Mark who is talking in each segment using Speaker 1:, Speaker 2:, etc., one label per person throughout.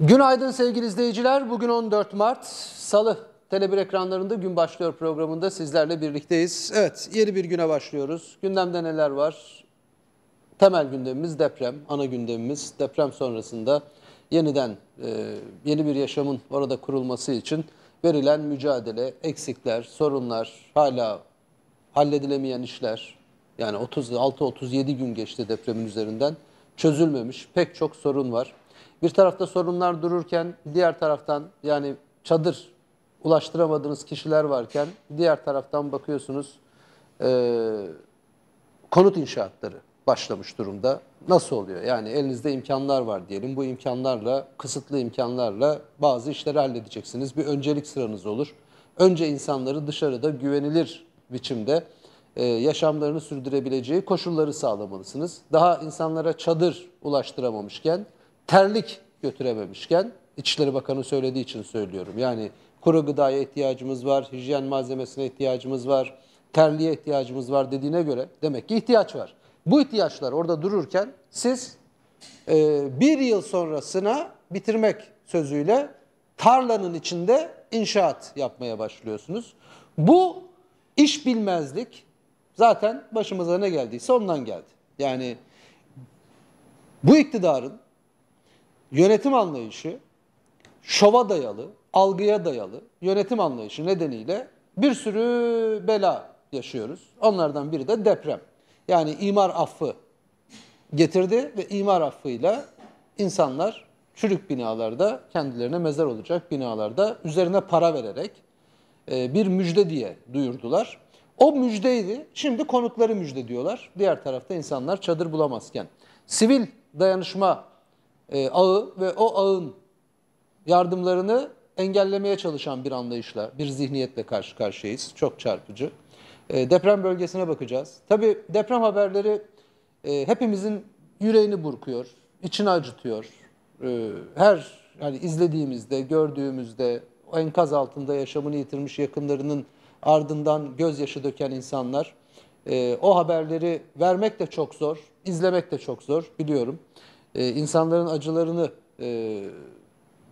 Speaker 1: Günaydın sevgili izleyiciler. Bugün 14 Mart Salı. Tele1 ekranlarında gün başlıyor programında sizlerle birlikteyiz. Evet yeni bir güne başlıyoruz. Gündemde neler var? Temel gündemimiz deprem, ana gündemimiz deprem sonrasında yeniden e, yeni bir yaşamın orada kurulması için verilen mücadele, eksikler, sorunlar, hala halledilemeyen işler. Yani 36-37 gün geçti depremin üzerinden. Çözülmemiş pek çok sorun var. Bir tarafta sorunlar dururken diğer taraftan yani çadır ulaştıramadığınız kişiler varken diğer taraftan bakıyorsunuz e, konut inşaatları başlamış durumda. Nasıl oluyor? Yani elinizde imkanlar var diyelim. Bu imkanlarla, kısıtlı imkanlarla bazı işleri halledeceksiniz. Bir öncelik sıranız olur. Önce insanları dışarıda güvenilir biçimde e, yaşamlarını sürdürebileceği koşulları sağlamalısınız. Daha insanlara çadır ulaştıramamışken terlik götürememişken İçişleri Bakanı söylediği için söylüyorum. Yani kuru gıdaya ihtiyacımız var, hijyen malzemesine ihtiyacımız var, terliğe ihtiyacımız var dediğine göre demek ki ihtiyaç var. Bu ihtiyaçlar orada dururken siz e, bir yıl sonrasına bitirmek sözüyle tarlanın içinde inşaat yapmaya başlıyorsunuz. Bu iş bilmezlik zaten başımıza ne geldiyse ondan geldi. Yani bu iktidarın yönetim anlayışı şova dayalı, algıya dayalı yönetim anlayışı nedeniyle bir sürü bela yaşıyoruz. Onlardan biri de deprem. Yani imar affı getirdi ve imar affıyla insanlar çürük binalarda kendilerine mezar olacak binalarda üzerine para vererek e, bir müjde diye duyurdular. O müjdeydi. Şimdi konukları müjde diyorlar. Diğer tarafta insanlar çadır bulamazken. Sivil dayanışma e, ağı ve o ağın yardımlarını engellemeye çalışan bir anlayışla, bir zihniyetle karşı karşıyayız. Çok çarpıcı. E, deprem bölgesine bakacağız. Tabii deprem haberleri e, hepimizin yüreğini burkuyor, içini acıtıyor. E, her yani izlediğimizde, gördüğümüzde enkaz altında yaşamını yitirmiş yakınlarının ardından gözyaşı döken insanlar e, o haberleri vermek de çok zor, izlemek de çok zor biliyorum e, insanların acılarını e,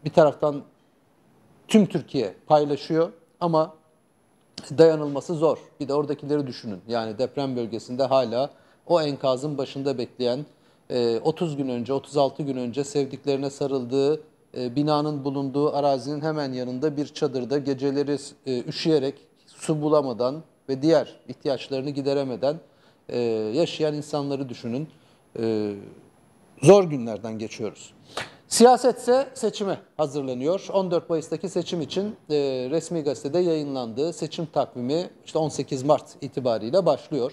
Speaker 1: bir taraftan tüm Türkiye paylaşıyor ama dayanılması zor. Bir de oradakileri düşünün. Yani deprem bölgesinde hala o enkazın başında bekleyen e, 30 gün önce, 36 gün önce sevdiklerine sarıldığı e, binanın bulunduğu arazinin hemen yanında bir çadırda geceleri e, üşüyerek su bulamadan ve diğer ihtiyaçlarını gideremeden e, yaşayan insanları düşünün. Zor günlerden geçiyoruz. Siyasetse seçime hazırlanıyor. 14 Mayıs'taki seçim için e, resmi gazetede yayınlandığı seçim takvimi işte 18 Mart itibariyle başlıyor.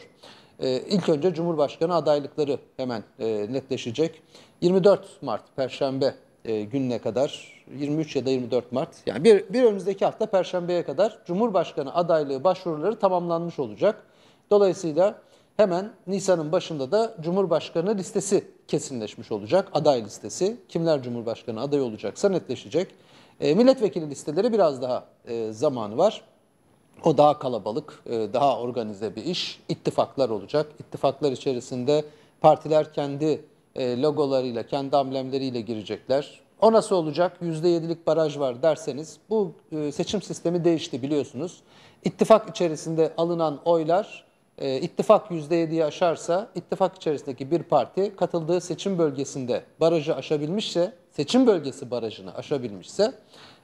Speaker 1: E, ilk önce Cumhurbaşkanı adaylıkları hemen e, netleşecek. 24 Mart Perşembe e, gününe kadar 23 ya da 24 Mart yani bir, bir önümüzdeki hafta Perşembe'ye kadar Cumhurbaşkanı adaylığı başvuruları tamamlanmış olacak. Dolayısıyla hemen Nisan'ın başında da Cumhurbaşkanı listesi kesinleşmiş olacak. Aday listesi. Kimler Cumhurbaşkanı aday olacaksa netleşecek. E, milletvekili listeleri biraz daha e, zamanı var. O daha kalabalık, e, daha organize bir iş. İttifaklar olacak. İttifaklar içerisinde partiler kendi e, logolarıyla, kendi amblemleriyle girecekler. O nasıl olacak? %7'lik baraj var derseniz bu e, seçim sistemi değişti biliyorsunuz. İttifak içerisinde alınan oylar e, ittifak %7'yi aşarsa ittifak içerisindeki bir parti katıldığı seçim bölgesinde barajı aşabilmişse, seçim bölgesi barajını aşabilmişse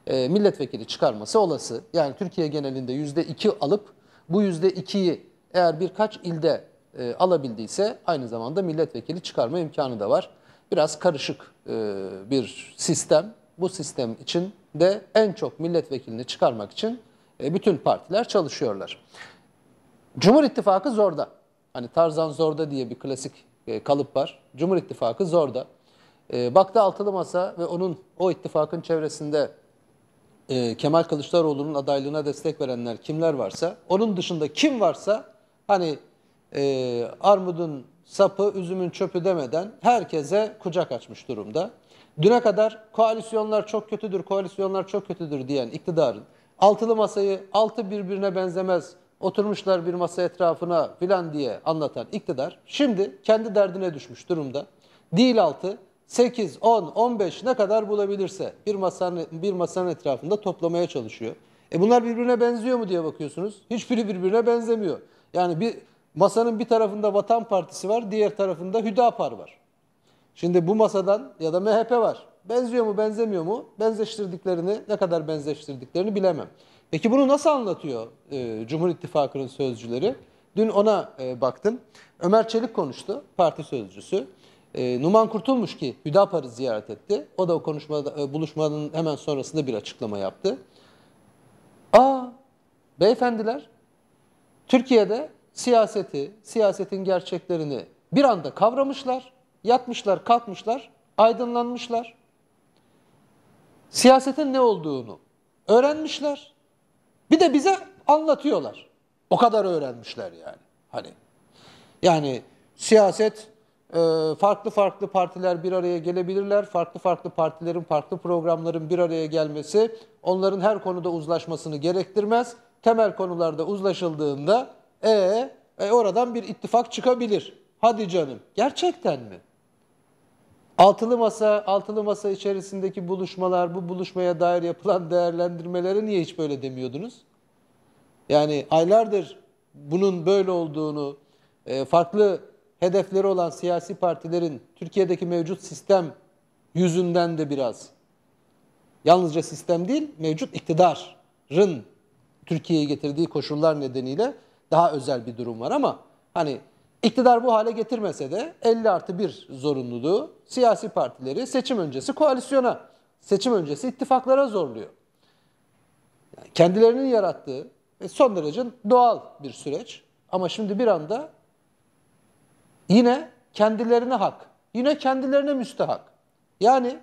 Speaker 1: e, milletvekili çıkarması olası. Yani Türkiye genelinde %2 alıp bu %2'yi eğer birkaç ilde e, alabildiyse aynı zamanda milletvekili çıkarma imkanı da var. Biraz karışık e, bir sistem. Bu sistem için de en çok milletvekilini çıkarmak için e, bütün partiler çalışıyorlar. Cumhur İttifakı zorda. Hani Tarzan zorda diye bir klasik e, kalıp var. Cumhur İttifakı zorda. E, baktı altılı masa ve onun o ittifakın çevresinde e, Kemal Kılıçdaroğlu'nun adaylığına destek verenler kimler varsa, onun dışında kim varsa hani e, armudun sapı, üzümün çöpü demeden herkese kucak açmış durumda. Düne kadar koalisyonlar çok kötüdür, koalisyonlar çok kötüdür diyen iktidarın altılı masayı altı birbirine benzemez oturmuşlar bir masa etrafına filan diye anlatan iktidar şimdi kendi derdine düşmüş durumda. Değil altı 8, 10, 15 ne kadar bulabilirse bir masanın, bir masanın etrafında toplamaya çalışıyor. E bunlar birbirine benziyor mu diye bakıyorsunuz. Hiçbiri birbirine benzemiyor. Yani bir masanın bir tarafında Vatan Partisi var, diğer tarafında Hüdapar var. Şimdi bu masadan ya da MHP var. Benziyor mu, benzemiyor mu? Benzeştirdiklerini, ne kadar benzeştirdiklerini bilemem. Peki bunu nasıl anlatıyor e, Cumhur İttifakı'nın sözcüleri? Dün ona e, baktım. Ömer Çelik konuştu, parti sözcüsü. E, Numan Kurtulmuş ki Hüdapar'ı ziyaret etti. O da o konuşmada, e, buluşmanın hemen sonrasında bir açıklama yaptı. Aa, beyefendiler, Türkiye'de siyaseti, siyasetin gerçeklerini bir anda kavramışlar, yatmışlar, kalkmışlar, aydınlanmışlar. Siyasetin ne olduğunu öğrenmişler. Bir de bize anlatıyorlar. O kadar öğrenmişler yani. Hani yani siyaset e, farklı farklı partiler bir araya gelebilirler. Farklı farklı partilerin, farklı programların bir araya gelmesi onların her konuda uzlaşmasını gerektirmez. Temel konularda uzlaşıldığında e, e oradan bir ittifak çıkabilir. Hadi canım. Gerçekten mi? Altılı masa, altılı masa içerisindeki buluşmalar, bu buluşmaya dair yapılan değerlendirmelere niye hiç böyle demiyordunuz? Yani aylardır bunun böyle olduğunu, e, farklı hedefleri olan siyasi partilerin Türkiye'deki mevcut sistem yüzünden de biraz, yalnızca sistem değil, mevcut iktidarın Türkiye'ye getirdiği koşullar nedeniyle daha özel bir durum var ama hani iktidar bu hale getirmese de 50 artı 1 zorunluluğu siyasi partileri seçim öncesi koalisyona, seçim öncesi ittifaklara zorluyor. Yani kendilerinin yarattığı ve son derece doğal bir süreç. Ama şimdi bir anda yine kendilerine hak, yine kendilerine müstehak. Yani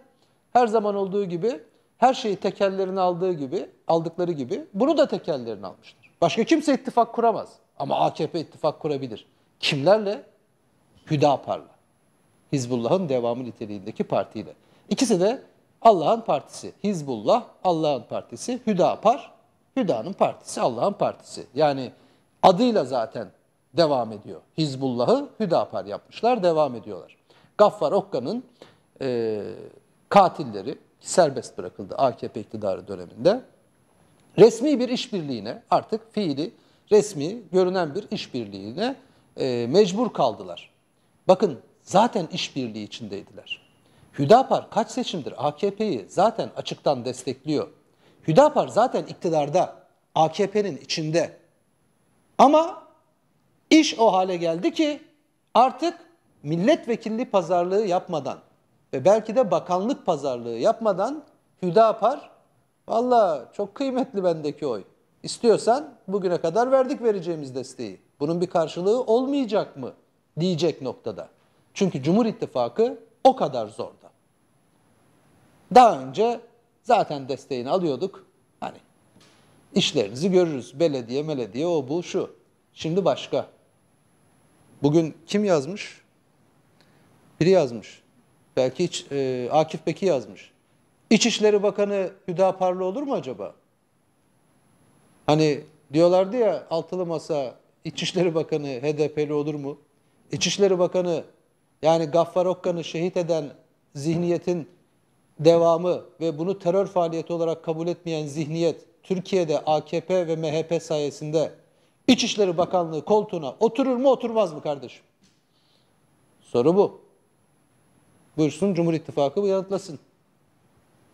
Speaker 1: her zaman olduğu gibi her şeyi tekellerine aldığı gibi, aldıkları gibi bunu da tekellerine almışlar. Başka kimse ittifak kuramaz. Ama AKP ittifak kurabilir. Kimlerle? Hüdapar'la. Hizbullah'ın devamı niteliğindeki partiyle. İkisi de Allah'ın partisi. Hizbullah Allah'ın partisi. Hüdapar Hüda'nın partisi Allah'ın partisi. Yani adıyla zaten devam ediyor. Hizbullah'ı Hüdapar yapmışlar, devam ediyorlar. Gaffar Okka'nın e, katilleri serbest bırakıldı AKP iktidarı döneminde. Resmi bir işbirliğine artık fiili, resmi görünen bir işbirliğine e, mecbur kaldılar. Bakın zaten işbirliği içindeydiler. Hüdapar kaç seçimdir AKP'yi zaten açıktan destekliyor. Hüdapar zaten iktidarda, AKP'nin içinde. Ama iş o hale geldi ki artık milletvekilli pazarlığı yapmadan ve belki de bakanlık pazarlığı yapmadan Hüdapar valla çok kıymetli bendeki oy. İstiyorsan bugüne kadar verdik vereceğimiz desteği. Bunun bir karşılığı olmayacak mı diyecek noktada. Çünkü Cumhur İttifakı o kadar zorda. Daha önce Zaten desteğini alıyorduk. Hani işlerinizi görürüz. Belediye, belediye, o bu, şu. Şimdi başka. Bugün kim yazmış? Biri yazmış. Belki hiç e, Akif Beki yazmış. İçişleri Bakanı Hüdaparlı olur mu acaba? Hani diyorlardı ya altılı masa İçişleri Bakanı HDP'li olur mu? İçişleri Bakanı yani Gaffar Okkan'ı şehit eden zihniyetin devamı ve bunu terör faaliyeti olarak kabul etmeyen zihniyet Türkiye'de AKP ve MHP sayesinde İçişleri Bakanlığı koltuğuna oturur mu oturmaz mı kardeşim? Soru bu. Buyursun Cumhur İttifakı bu yanıtlasın.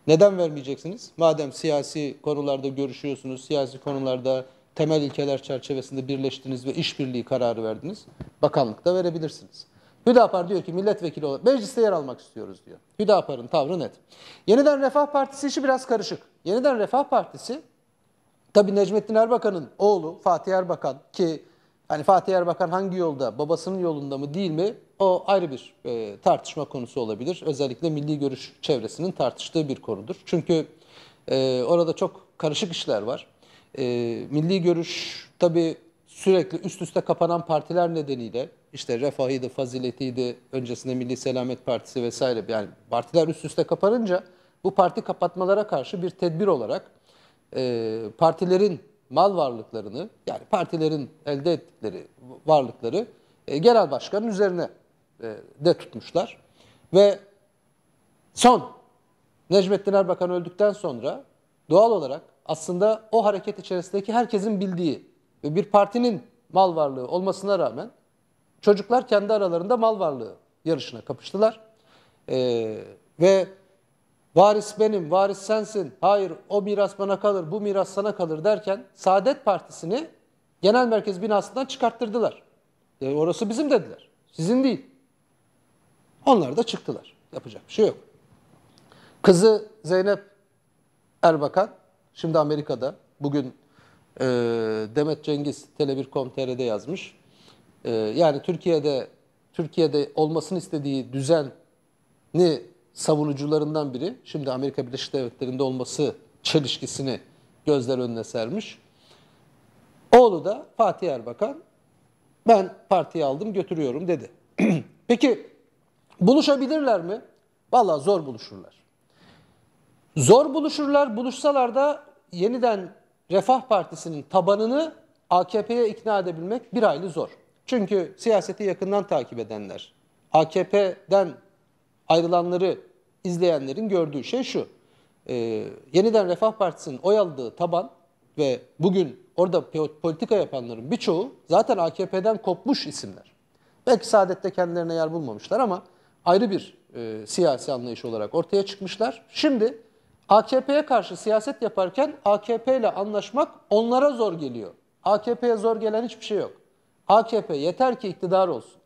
Speaker 1: Neden vermeyeceksiniz? Madem siyasi konularda görüşüyorsunuz, siyasi konularda temel ilkeler çerçevesinde birleştiniz ve işbirliği kararı verdiniz, bakanlıkta verebilirsiniz. Hüdapar diyor ki milletvekili olarak mecliste yer almak istiyoruz diyor. Hüdapar'ın tavrı net. Yeniden Refah Partisi işi biraz karışık. Yeniden Refah Partisi tabi Necmettin Erbakan'ın oğlu Fatih Erbakan ki hani Fatih Erbakan hangi yolda babasının yolunda mı değil mi o ayrı bir e, tartışma konusu olabilir. Özellikle milli görüş çevresinin tartıştığı bir konudur. Çünkü e, orada çok karışık işler var. E, milli görüş tabi sürekli üst üste kapanan partiler nedeniyle işte Refah'ıydı, Faziletiydi, öncesinde Milli Selamet Partisi vesaire yani partiler üst üste kapanınca bu parti kapatmalara karşı bir tedbir olarak e, partilerin mal varlıklarını yani partilerin elde ettikleri varlıkları e, genel başkanın üzerine e, de tutmuşlar. Ve Son Necmettin Erbakan öldükten sonra doğal olarak aslında o hareket içerisindeki herkesin bildiği ve bir partinin mal varlığı olmasına rağmen çocuklar kendi aralarında mal varlığı yarışına kapıştılar. Ee, ve varis benim, varis sensin, hayır o miras bana kalır, bu miras sana kalır derken Saadet Partisi'ni genel merkez binasından çıkarttırdılar. E, orası bizim dediler. Sizin değil. Onlar da çıktılar. Yapacak bir şey yok. Kızı Zeynep Erbakan şimdi Amerika'da. Bugün e, Demet Cengiz Tele1.com.tr'de yazmış. E, yani Türkiye'de Türkiye'de olmasını istediği düzeni savunucularından biri şimdi Amerika Birleşik Devletleri'nde olması çelişkisini gözler önüne sermiş. Oğlu da Fatih Erbakan ben partiyi aldım götürüyorum dedi. Peki buluşabilirler mi? Vallahi zor buluşurlar. Zor buluşurlar. Buluşsalar da yeniden Refah Partisi'nin tabanını AKP'ye ikna edebilmek bir aylı zor. Çünkü siyaseti yakından takip edenler, AKP'den ayrılanları izleyenlerin gördüğü şey şu. E, yeniden Refah Partisi'nin oy aldığı taban ve bugün orada politika yapanların birçoğu zaten AKP'den kopmuş isimler. Belki Saadet'te kendilerine yer bulmamışlar ama ayrı bir e, siyasi anlayış olarak ortaya çıkmışlar. Şimdi AKP'ye karşı siyaset yaparken AKP ile anlaşmak onlara zor geliyor. AKP'ye zor gelen hiçbir şey yok. AKP yeter ki iktidar olsun.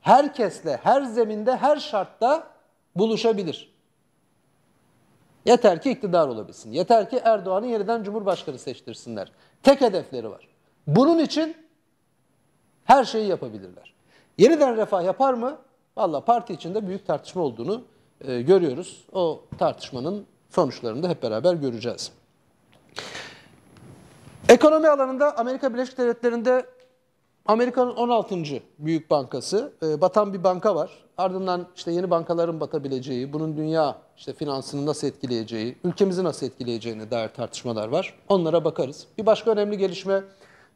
Speaker 1: Herkesle, her zeminde, her şartta buluşabilir. Yeter ki iktidar olabilsin. Yeter ki Erdoğan'ı yeniden Cumhurbaşkanı seçtirsinler. Tek hedefleri var. Bunun için her şeyi yapabilirler. Yeniden refah yapar mı? Valla parti içinde büyük tartışma olduğunu e, görüyoruz. O tartışmanın sonuçlarını da hep beraber göreceğiz. Ekonomi alanında Amerika Birleşik Devletleri'nde Amerika'nın 16. büyük bankası, e, batan bir banka var. Ardından işte yeni bankaların batabileceği, bunun dünya işte finansını nasıl etkileyeceği, ülkemizi nasıl etkileyeceğine dair tartışmalar var. Onlara bakarız. Bir başka önemli gelişme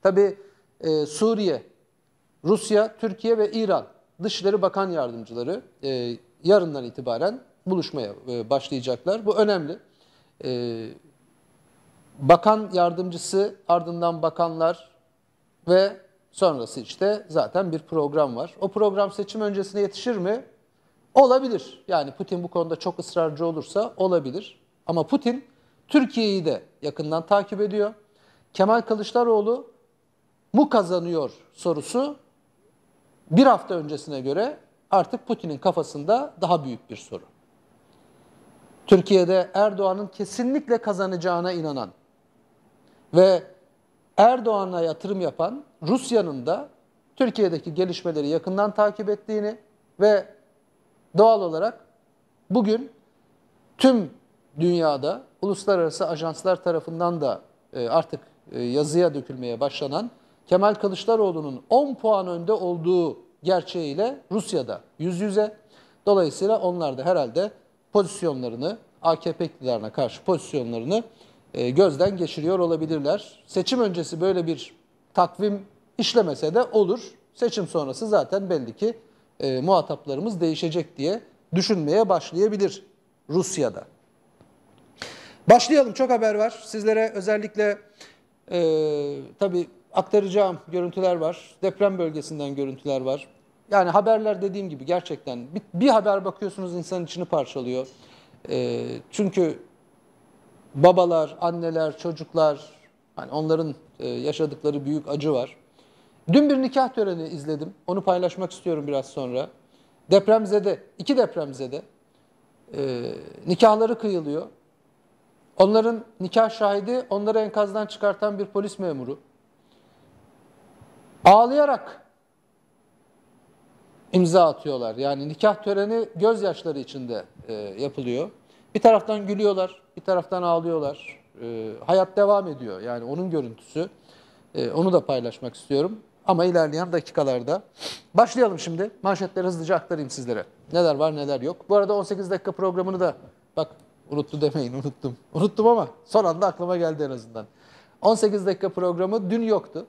Speaker 1: tabii e, Suriye, Rusya, Türkiye ve İran Dışişleri Bakan Yardımcıları e, yarından itibaren buluşmaya e, başlayacaklar. Bu önemli. E, bakan yardımcısı, ardından bakanlar ve sonrası işte zaten bir program var. O program seçim öncesine yetişir mi? Olabilir. Yani Putin bu konuda çok ısrarcı olursa olabilir. Ama Putin Türkiye'yi de yakından takip ediyor. Kemal Kılıçdaroğlu mu kazanıyor sorusu bir hafta öncesine göre artık Putin'in kafasında daha büyük bir soru. Türkiye'de Erdoğan'ın kesinlikle kazanacağına inanan ve Erdoğan'a yatırım yapan Rusya'nın da Türkiye'deki gelişmeleri yakından takip ettiğini ve doğal olarak bugün tüm dünyada uluslararası ajanslar tarafından da e, artık e, yazıya dökülmeye başlanan Kemal Kılıçdaroğlu'nun 10 puan önde olduğu gerçeğiyle Rusya'da yüz yüze. Dolayısıyla onlar da herhalde pozisyonlarını, AKP iktidarına karşı pozisyonlarını e, gözden geçiriyor olabilirler. Seçim öncesi böyle bir takvim işlemese de olur. Seçim sonrası zaten belli ki e, muhataplarımız değişecek diye düşünmeye başlayabilir Rusya'da. Başlayalım. Çok haber var. Sizlere özellikle e, tabii aktaracağım görüntüler var. Deprem bölgesinden görüntüler var. Yani haberler dediğim gibi gerçekten bir, bir haber bakıyorsunuz insanın içini parçalıyor. E, çünkü babalar, anneler, çocuklar, hani onların e, yaşadıkları büyük acı var. Dün bir nikah töreni izledim. Onu paylaşmak istiyorum biraz sonra. Depremzede, iki depremzede e, nikahları kıyılıyor. Onların nikah şahidi onları enkazdan çıkartan bir polis memuru. Ağlayarak imza atıyorlar. Yani nikah töreni gözyaşları içinde e, yapılıyor. Bir taraftan gülüyorlar, bir taraftan ağlıyorlar. E, hayat devam ediyor. Yani onun görüntüsü. E, onu da paylaşmak istiyorum. Ama ilerleyen dakikalarda. Başlayalım şimdi. Manşetleri hızlıca aktarayım sizlere. Neler var neler yok. Bu arada 18 dakika programını da bak unuttu demeyin unuttum. Unuttum ama son anda aklıma geldi en azından. 18 dakika programı dün yoktu.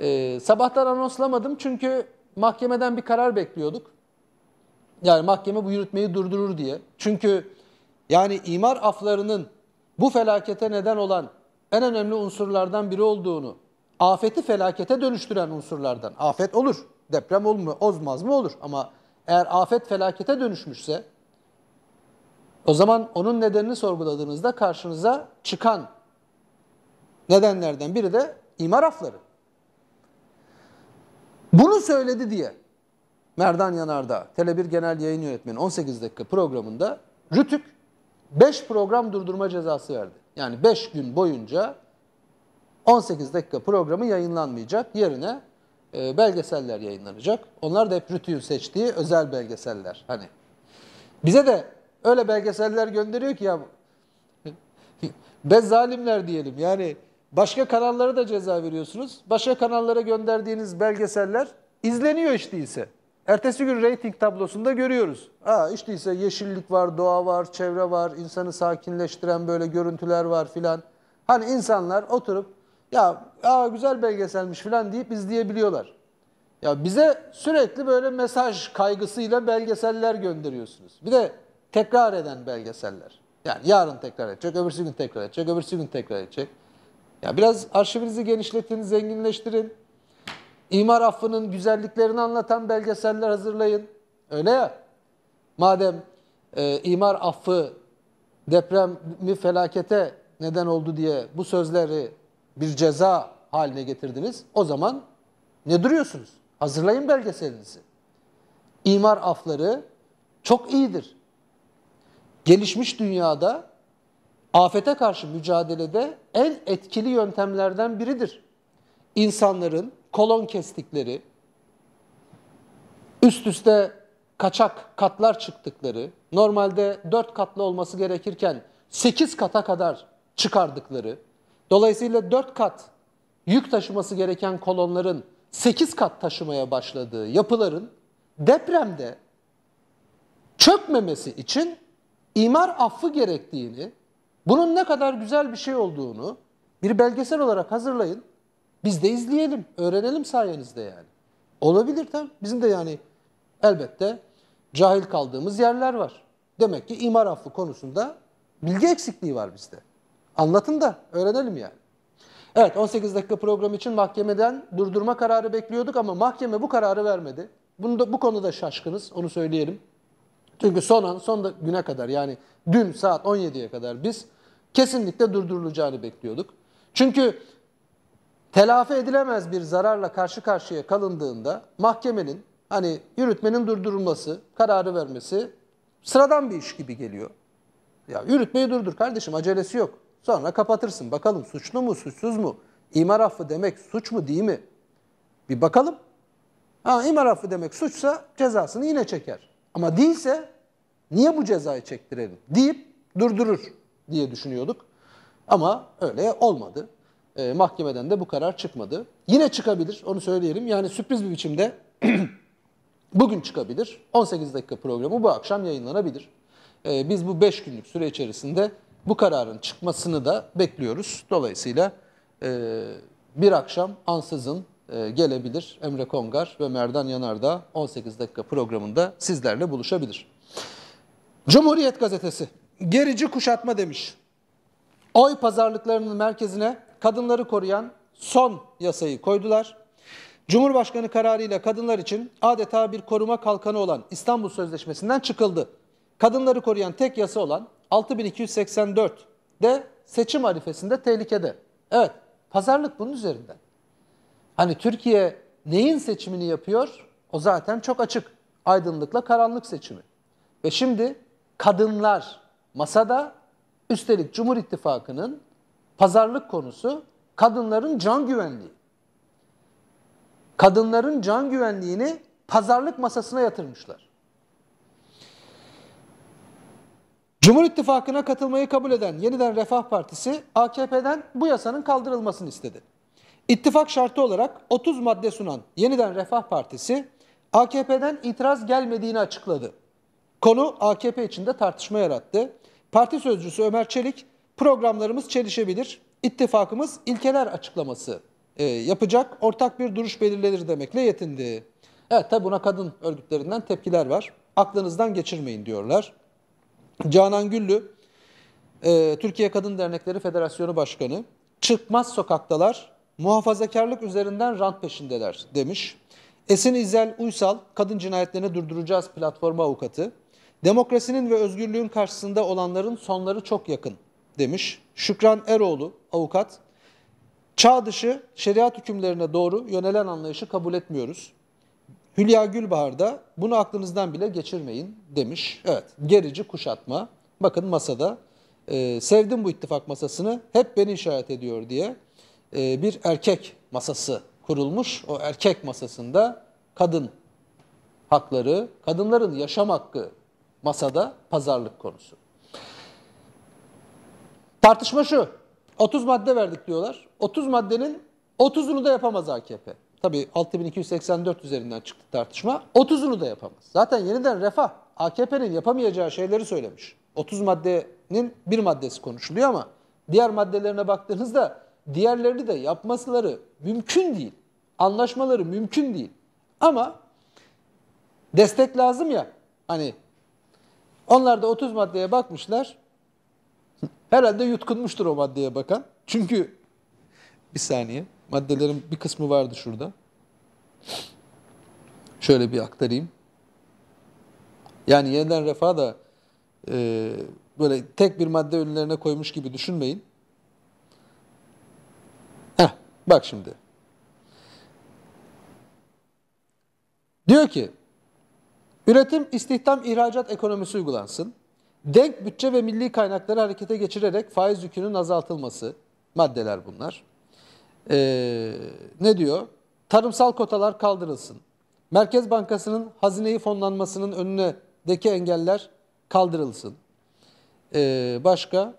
Speaker 1: Ee, sabahtan anonslamadım çünkü mahkemeden bir karar bekliyorduk. Yani mahkeme bu yürütmeyi durdurur diye. Çünkü yani imar aflarının bu felakete neden olan en önemli unsurlardan biri olduğunu, afeti felakete dönüştüren unsurlardan. Afet olur, deprem olmuyor, olmaz mı olur ama eğer afet felakete dönüşmüşse o zaman onun nedenini sorguladığınızda karşınıza çıkan nedenlerden biri de imar afları. Bunu söyledi diye Merdan Yanardağ, Tele1 Genel Yayın Yönetmeni 18 dakika programında Rütük 5 program durdurma cezası verdi. Yani 5 gün boyunca 18 dakika programı yayınlanmayacak. Yerine e, belgeseller yayınlanacak. Onlar da hep Rütük'ün seçtiği özel belgeseller. Hani bize de öyle belgeseller gönderiyor ki ya bez zalimler diyelim. Yani başka kanallara da ceza veriyorsunuz. Başka kanallara gönderdiğiniz belgeseller izleniyor hiç değilse. Ertesi gün reyting tablosunda görüyoruz. Aa, işte ise yeşillik var, doğa var, çevre var, insanı sakinleştiren böyle görüntüler var filan. Hani insanlar oturup ya aa, güzel belgeselmiş filan deyip izleyebiliyorlar. Ya bize sürekli böyle mesaj kaygısıyla belgeseller gönderiyorsunuz. Bir de tekrar eden belgeseller. Yani yarın tekrar edecek, öbürsü gün tekrar edecek, öbürsü gün tekrar edecek. Ya biraz arşivinizi genişletin, zenginleştirin. İmar affının güzelliklerini anlatan belgeseller hazırlayın. Öyle ya. Madem e, imar affı depremi felakete neden oldu diye bu sözleri bir ceza haline getirdiniz. O zaman ne duruyorsunuz? Hazırlayın belgeselinizi. İmar afları çok iyidir. Gelişmiş dünyada afete karşı mücadelede en etkili yöntemlerden biridir. İnsanların kolon kestikleri, üst üste kaçak katlar çıktıkları, normalde 4 katlı olması gerekirken 8 kata kadar çıkardıkları, dolayısıyla 4 kat yük taşıması gereken kolonların 8 kat taşımaya başladığı yapıların depremde çökmemesi için imar affı gerektiğini, bunun ne kadar güzel bir şey olduğunu bir belgesel olarak hazırlayın. Biz de izleyelim, öğrenelim sayenizde yani. Olabilir tabii. Bizim de yani elbette cahil kaldığımız yerler var. Demek ki imar affı konusunda bilgi eksikliği var bizde. Anlatın da öğrenelim yani. Evet 18 dakika program için mahkemeden durdurma kararı bekliyorduk ama mahkeme bu kararı vermedi. Bunu da, bu konuda şaşkınız onu söyleyelim. Çünkü son an son da güne kadar yani dün saat 17'ye kadar biz kesinlikle durdurulacağını bekliyorduk. Çünkü telafi edilemez bir zararla karşı karşıya kalındığında mahkemenin hani yürütmenin durdurulması, kararı vermesi sıradan bir iş gibi geliyor. Ya yürütmeyi durdur kardeşim acelesi yok. Sonra kapatırsın. Bakalım suçlu mu, suçsuz mu? İmar affı demek suç mu değil mi? Bir bakalım. Ha imar affı demek suçsa cezasını yine çeker. Ama değilse niye bu cezayı çektirelim deyip durdurur diye düşünüyorduk. Ama öyle olmadı. E, mahkemeden de bu karar çıkmadı. Yine çıkabilir onu söyleyelim. Yani sürpriz bir biçimde bugün çıkabilir. 18 dakika programı bu akşam yayınlanabilir. E, biz bu 5 günlük süre içerisinde bu kararın çıkmasını da bekliyoruz. Dolayısıyla e, bir akşam ansızın e, gelebilir Emre Kongar ve Merdan Yanardağ 18 dakika programında sizlerle buluşabilir. Cumhuriyet Gazetesi gerici kuşatma demiş. Oy pazarlıklarının merkezine kadınları koruyan son yasayı koydular. Cumhurbaşkanı kararıyla kadınlar için adeta bir koruma kalkanı olan İstanbul Sözleşmesi'nden çıkıldı. Kadınları koruyan tek yasa olan 6284 de seçim arifesinde tehlikede. Evet, pazarlık bunun üzerinden. Hani Türkiye neyin seçimini yapıyor? O zaten çok açık. Aydınlıkla karanlık seçimi. Ve şimdi kadınlar masada üstelik Cumhur İttifakı'nın pazarlık konusu kadınların can güvenliği. Kadınların can güvenliğini pazarlık masasına yatırmışlar. Cumhur İttifakı'na katılmayı kabul eden Yeniden Refah Partisi AKP'den bu yasanın kaldırılmasını istedi. İttifak şartı olarak 30 madde sunan Yeniden Refah Partisi AKP'den itiraz gelmediğini açıkladı. Konu AKP içinde tartışma yarattı. Parti sözcüsü Ömer Çelik programlarımız çelişebilir, ittifakımız ilkeler açıklaması e, yapacak, ortak bir duruş belirlenir demekle yetindi. Evet tabi buna kadın örgütlerinden tepkiler var. aklınızdan geçirmeyin diyorlar. Canan Güllü, e, Türkiye Kadın Dernekleri Federasyonu Başkanı, çıkmaz sokaktalar, muhafazakarlık üzerinden rant peşindeler demiş. Esin İzel Uysal, kadın cinayetlerini durduracağız platformu avukatı. Demokrasinin ve özgürlüğün karşısında olanların sonları çok yakın demiş. Şükran Eroğlu, avukat. Çağ dışı şeriat hükümlerine doğru yönelen anlayışı kabul etmiyoruz. Hülya Gülbahar da bunu aklınızdan bile geçirmeyin demiş. Evet, gerici kuşatma. Bakın masada e, sevdim bu ittifak masasını hep beni işaret ediyor diye e, bir erkek masası kurulmuş. O erkek masasında kadın hakları, kadınların yaşam hakkı masada pazarlık konusu. Tartışma şu. 30 madde verdik diyorlar. 30 maddenin 30'unu da yapamaz AKP. Tabii 6284 üzerinden çıktı tartışma. 30'unu da yapamaz. Zaten yeniden refah AKP'nin yapamayacağı şeyleri söylemiş. 30 maddenin bir maddesi konuşuluyor ama diğer maddelerine baktığınızda diğerlerini de yapmasıları mümkün değil. Anlaşmaları mümkün değil. Ama destek lazım ya. Hani onlar da 30 maddeye bakmışlar. Herhalde yutkunmuştur o maddeye bakan. Çünkü bir saniye maddelerin bir kısmı vardı şurada. Şöyle bir aktarayım. Yani yeniden refah da e, böyle tek bir madde önlerine koymuş gibi düşünmeyin. Heh, bak şimdi. Diyor ki, üretim, istihdam, ihracat ekonomisi uygulansın. Denk bütçe ve milli kaynakları harekete geçirerek faiz yükünün azaltılması maddeler bunlar. Ee, ne diyor? Tarımsal kotalar kaldırılsın. Merkez Bankası'nın hazineyi fonlanmasının önündeki engeller kaldırılsın. Ee, başka?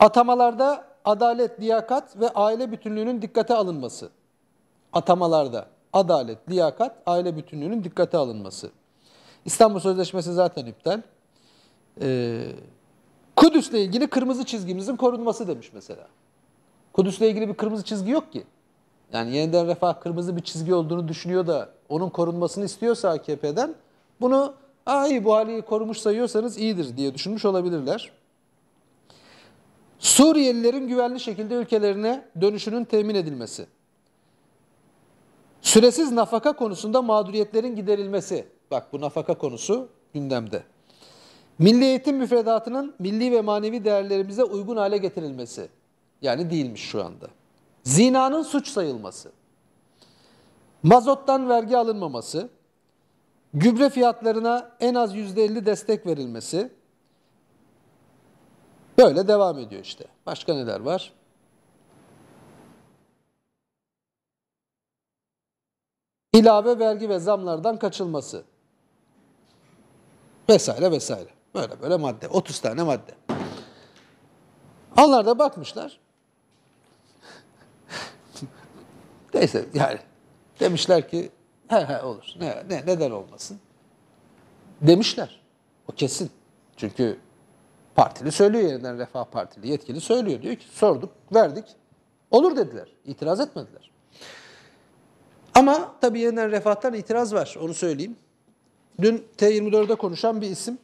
Speaker 1: Atamalarda adalet, liyakat ve aile bütünlüğünün dikkate alınması. Atamalarda adalet, liyakat, aile bütünlüğünün dikkate alınması. İstanbul Sözleşmesi zaten iptal. Ee, Kudüs'le ilgili kırmızı çizgimizin korunması demiş mesela. Kudüs'le ilgili bir kırmızı çizgi yok ki. Yani yeniden refah kırmızı bir çizgi olduğunu düşünüyor da onun korunmasını istiyorsa AKP'den bunu Aa, iyi bu hali korumuş sayıyorsanız iyidir diye düşünmüş olabilirler. Suriyelilerin güvenli şekilde ülkelerine dönüşünün temin edilmesi. Süresiz nafaka konusunda mağduriyetlerin giderilmesi. Bak bu nafaka konusu gündemde. Milli eğitim müfredatının milli ve manevi değerlerimize uygun hale getirilmesi. Yani değilmiş şu anda. Zinanın suç sayılması. Mazottan vergi alınmaması. Gübre fiyatlarına en az %50 destek verilmesi. Böyle devam ediyor işte. Başka neler var? İlave vergi ve zamlardan kaçılması. Vesaire vesaire. Böyle böyle madde. 30 tane madde. Onlar da bakmışlar. Neyse yani demişler ki he he olur. Ne, ne, neden olmasın? Demişler. O kesin. Çünkü partili söylüyor yeniden Refah Partili yetkili söylüyor. Diyor ki sorduk, verdik. Olur dediler. İtiraz etmediler. Ama tabii yeniden Refah'tan itiraz var. Onu söyleyeyim. Dün T24'de konuşan bir isim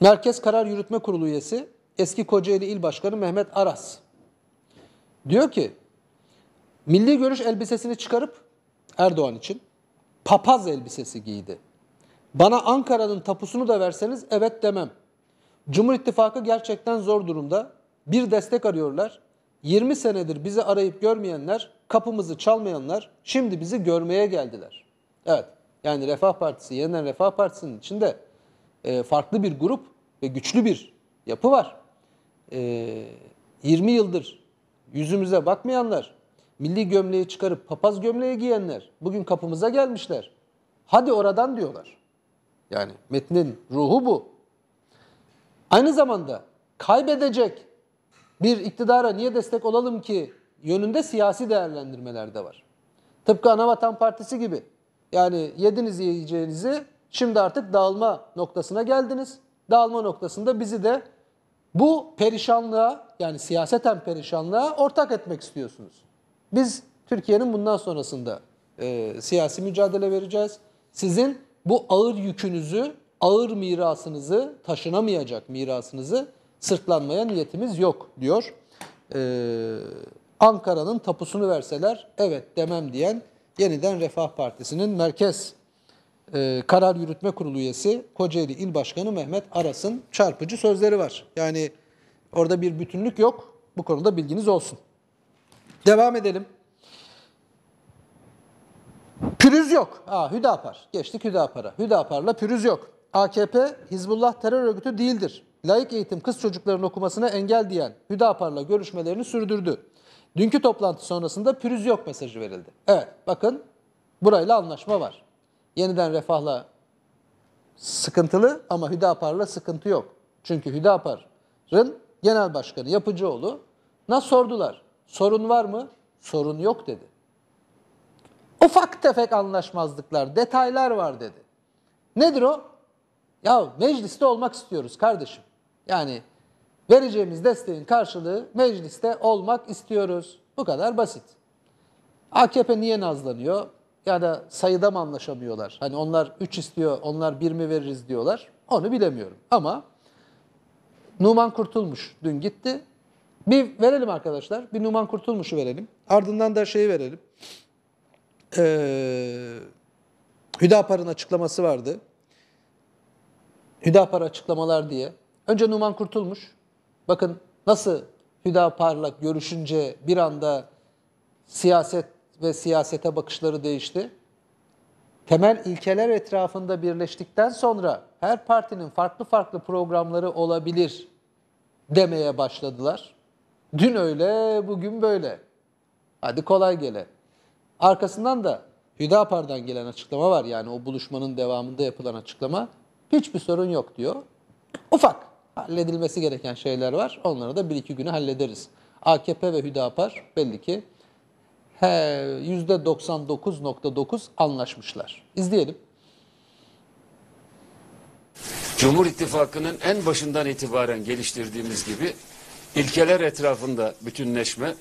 Speaker 1: Merkez Karar Yürütme Kurulu üyesi eski Kocaeli İl Başkanı Mehmet Aras diyor ki milli görüş elbisesini çıkarıp Erdoğan için papaz elbisesi giydi. Bana Ankara'nın tapusunu da verseniz evet demem. Cumhur İttifakı gerçekten zor durumda. Bir destek arıyorlar. 20 senedir bizi arayıp görmeyenler, kapımızı çalmayanlar şimdi bizi görmeye geldiler. Evet, yani Refah Partisi, yeniden Refah Partisi'nin içinde e, farklı bir grup ve güçlü bir yapı var. E, 20 yıldır yüzümüze bakmayanlar, milli gömleği çıkarıp papaz gömleği giyenler bugün kapımıza gelmişler. Hadi oradan diyorlar. Yani metnin ruhu bu. Aynı zamanda kaybedecek bir iktidara niye destek olalım ki yönünde siyasi değerlendirmeler de var. Tıpkı Anavatan Partisi gibi. Yani yediniz yiyeceğinizi şimdi artık dağılma noktasına geldiniz. Dağılma noktasında bizi de bu perişanlığa yani siyaseten perişanlığa ortak etmek istiyorsunuz. Biz Türkiye'nin bundan sonrasında e, siyasi mücadele vereceğiz. Sizin bu ağır yükünüzü, ağır mirasınızı, taşınamayacak mirasınızı sırtlanmaya niyetimiz yok diyor. Ee, Ankara'nın tapusunu verseler evet demem diyen yeniden Refah Partisi'nin merkez e, karar yürütme kurulu üyesi Kocaeli İl Başkanı Mehmet Aras'ın çarpıcı sözleri var. Yani orada bir bütünlük yok. Bu konuda bilginiz olsun. Devam edelim. Pürüz yok. Aa, Hüdapar. Geçtik Hüdapar'a. Hüdapar'la pürüz yok. AKP, Hizbullah terör örgütü değildir. Layık eğitim kız çocukların okumasına engel diyen Hüdapar'la görüşmelerini sürdürdü. Dünkü toplantı sonrasında pürüz yok mesajı verildi. Evet bakın burayla anlaşma var. Yeniden refahla sıkıntılı ama Hüdapar'la sıkıntı yok. Çünkü Hüdapar'ın genel başkanı Yapıcıoğlu nasıl sordular? Sorun var mı? Sorun yok dedi. Ufak tefek anlaşmazlıklar, detaylar var dedi. Nedir o? Ya mecliste olmak istiyoruz kardeşim. Yani vereceğimiz desteğin karşılığı mecliste olmak istiyoruz. Bu kadar basit. AKP niye nazlanıyor? Ya da sayıda mı anlaşamıyorlar? Hani onlar 3 istiyor, onlar 1 mi veririz diyorlar. Onu bilemiyorum. Ama Numan Kurtulmuş dün gitti. Bir verelim arkadaşlar. Bir Numan Kurtulmuş'u verelim. Ardından da şeyi verelim. Ee, Hüdapar'ın açıklaması vardı. Hüdapar açıklamalar diye. Önce Numan Kurtulmuş. Bakın nasıl Hüdapar'la görüşünce bir anda siyaset ve siyasete bakışları değişti. Temel ilkeler etrafında birleştikten sonra her partinin farklı farklı programları olabilir demeye başladılar. Dün öyle, bugün böyle. Hadi kolay gele. Arkasından da Hüdapar'dan gelen açıklama var. Yani o buluşmanın devamında yapılan açıklama. Hiçbir sorun yok diyor. Ufak halledilmesi gereken şeyler var. Onları da bir iki güne hallederiz. AKP ve Hüdapar belli ki he, %99.9 anlaşmışlar. İzleyelim.
Speaker 2: Cumhur İttifakı'nın en başından itibaren geliştirdiğimiz gibi ilkeler etrafında bütünleşme,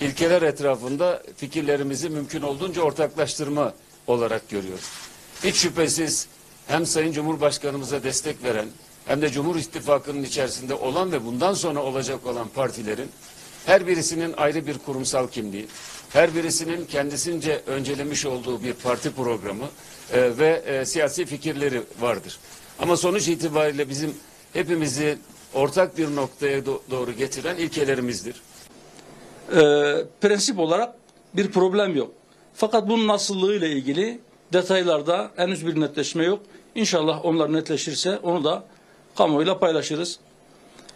Speaker 2: ilkeler etrafında fikirlerimizi mümkün olduğunca ortaklaştırma olarak görüyoruz. Hiç şüphesiz hem Sayın Cumhurbaşkanımıza destek veren hem de Cumhur İttifakı'nın içerisinde olan ve bundan sonra olacak olan partilerin her birisinin ayrı bir kurumsal kimliği, her birisinin kendisince öncelemiş olduğu bir parti programı e, ve e, siyasi fikirleri vardır. Ama sonuç itibariyle bizim hepimizi ortak bir noktaya do- doğru getiren ilkelerimizdir.
Speaker 3: e, prensip olarak bir problem yok. Fakat bunun nasıllığı ile ilgili detaylarda henüz bir netleşme yok. İnşallah onlar netleşirse onu da kamuoyuyla paylaşırız.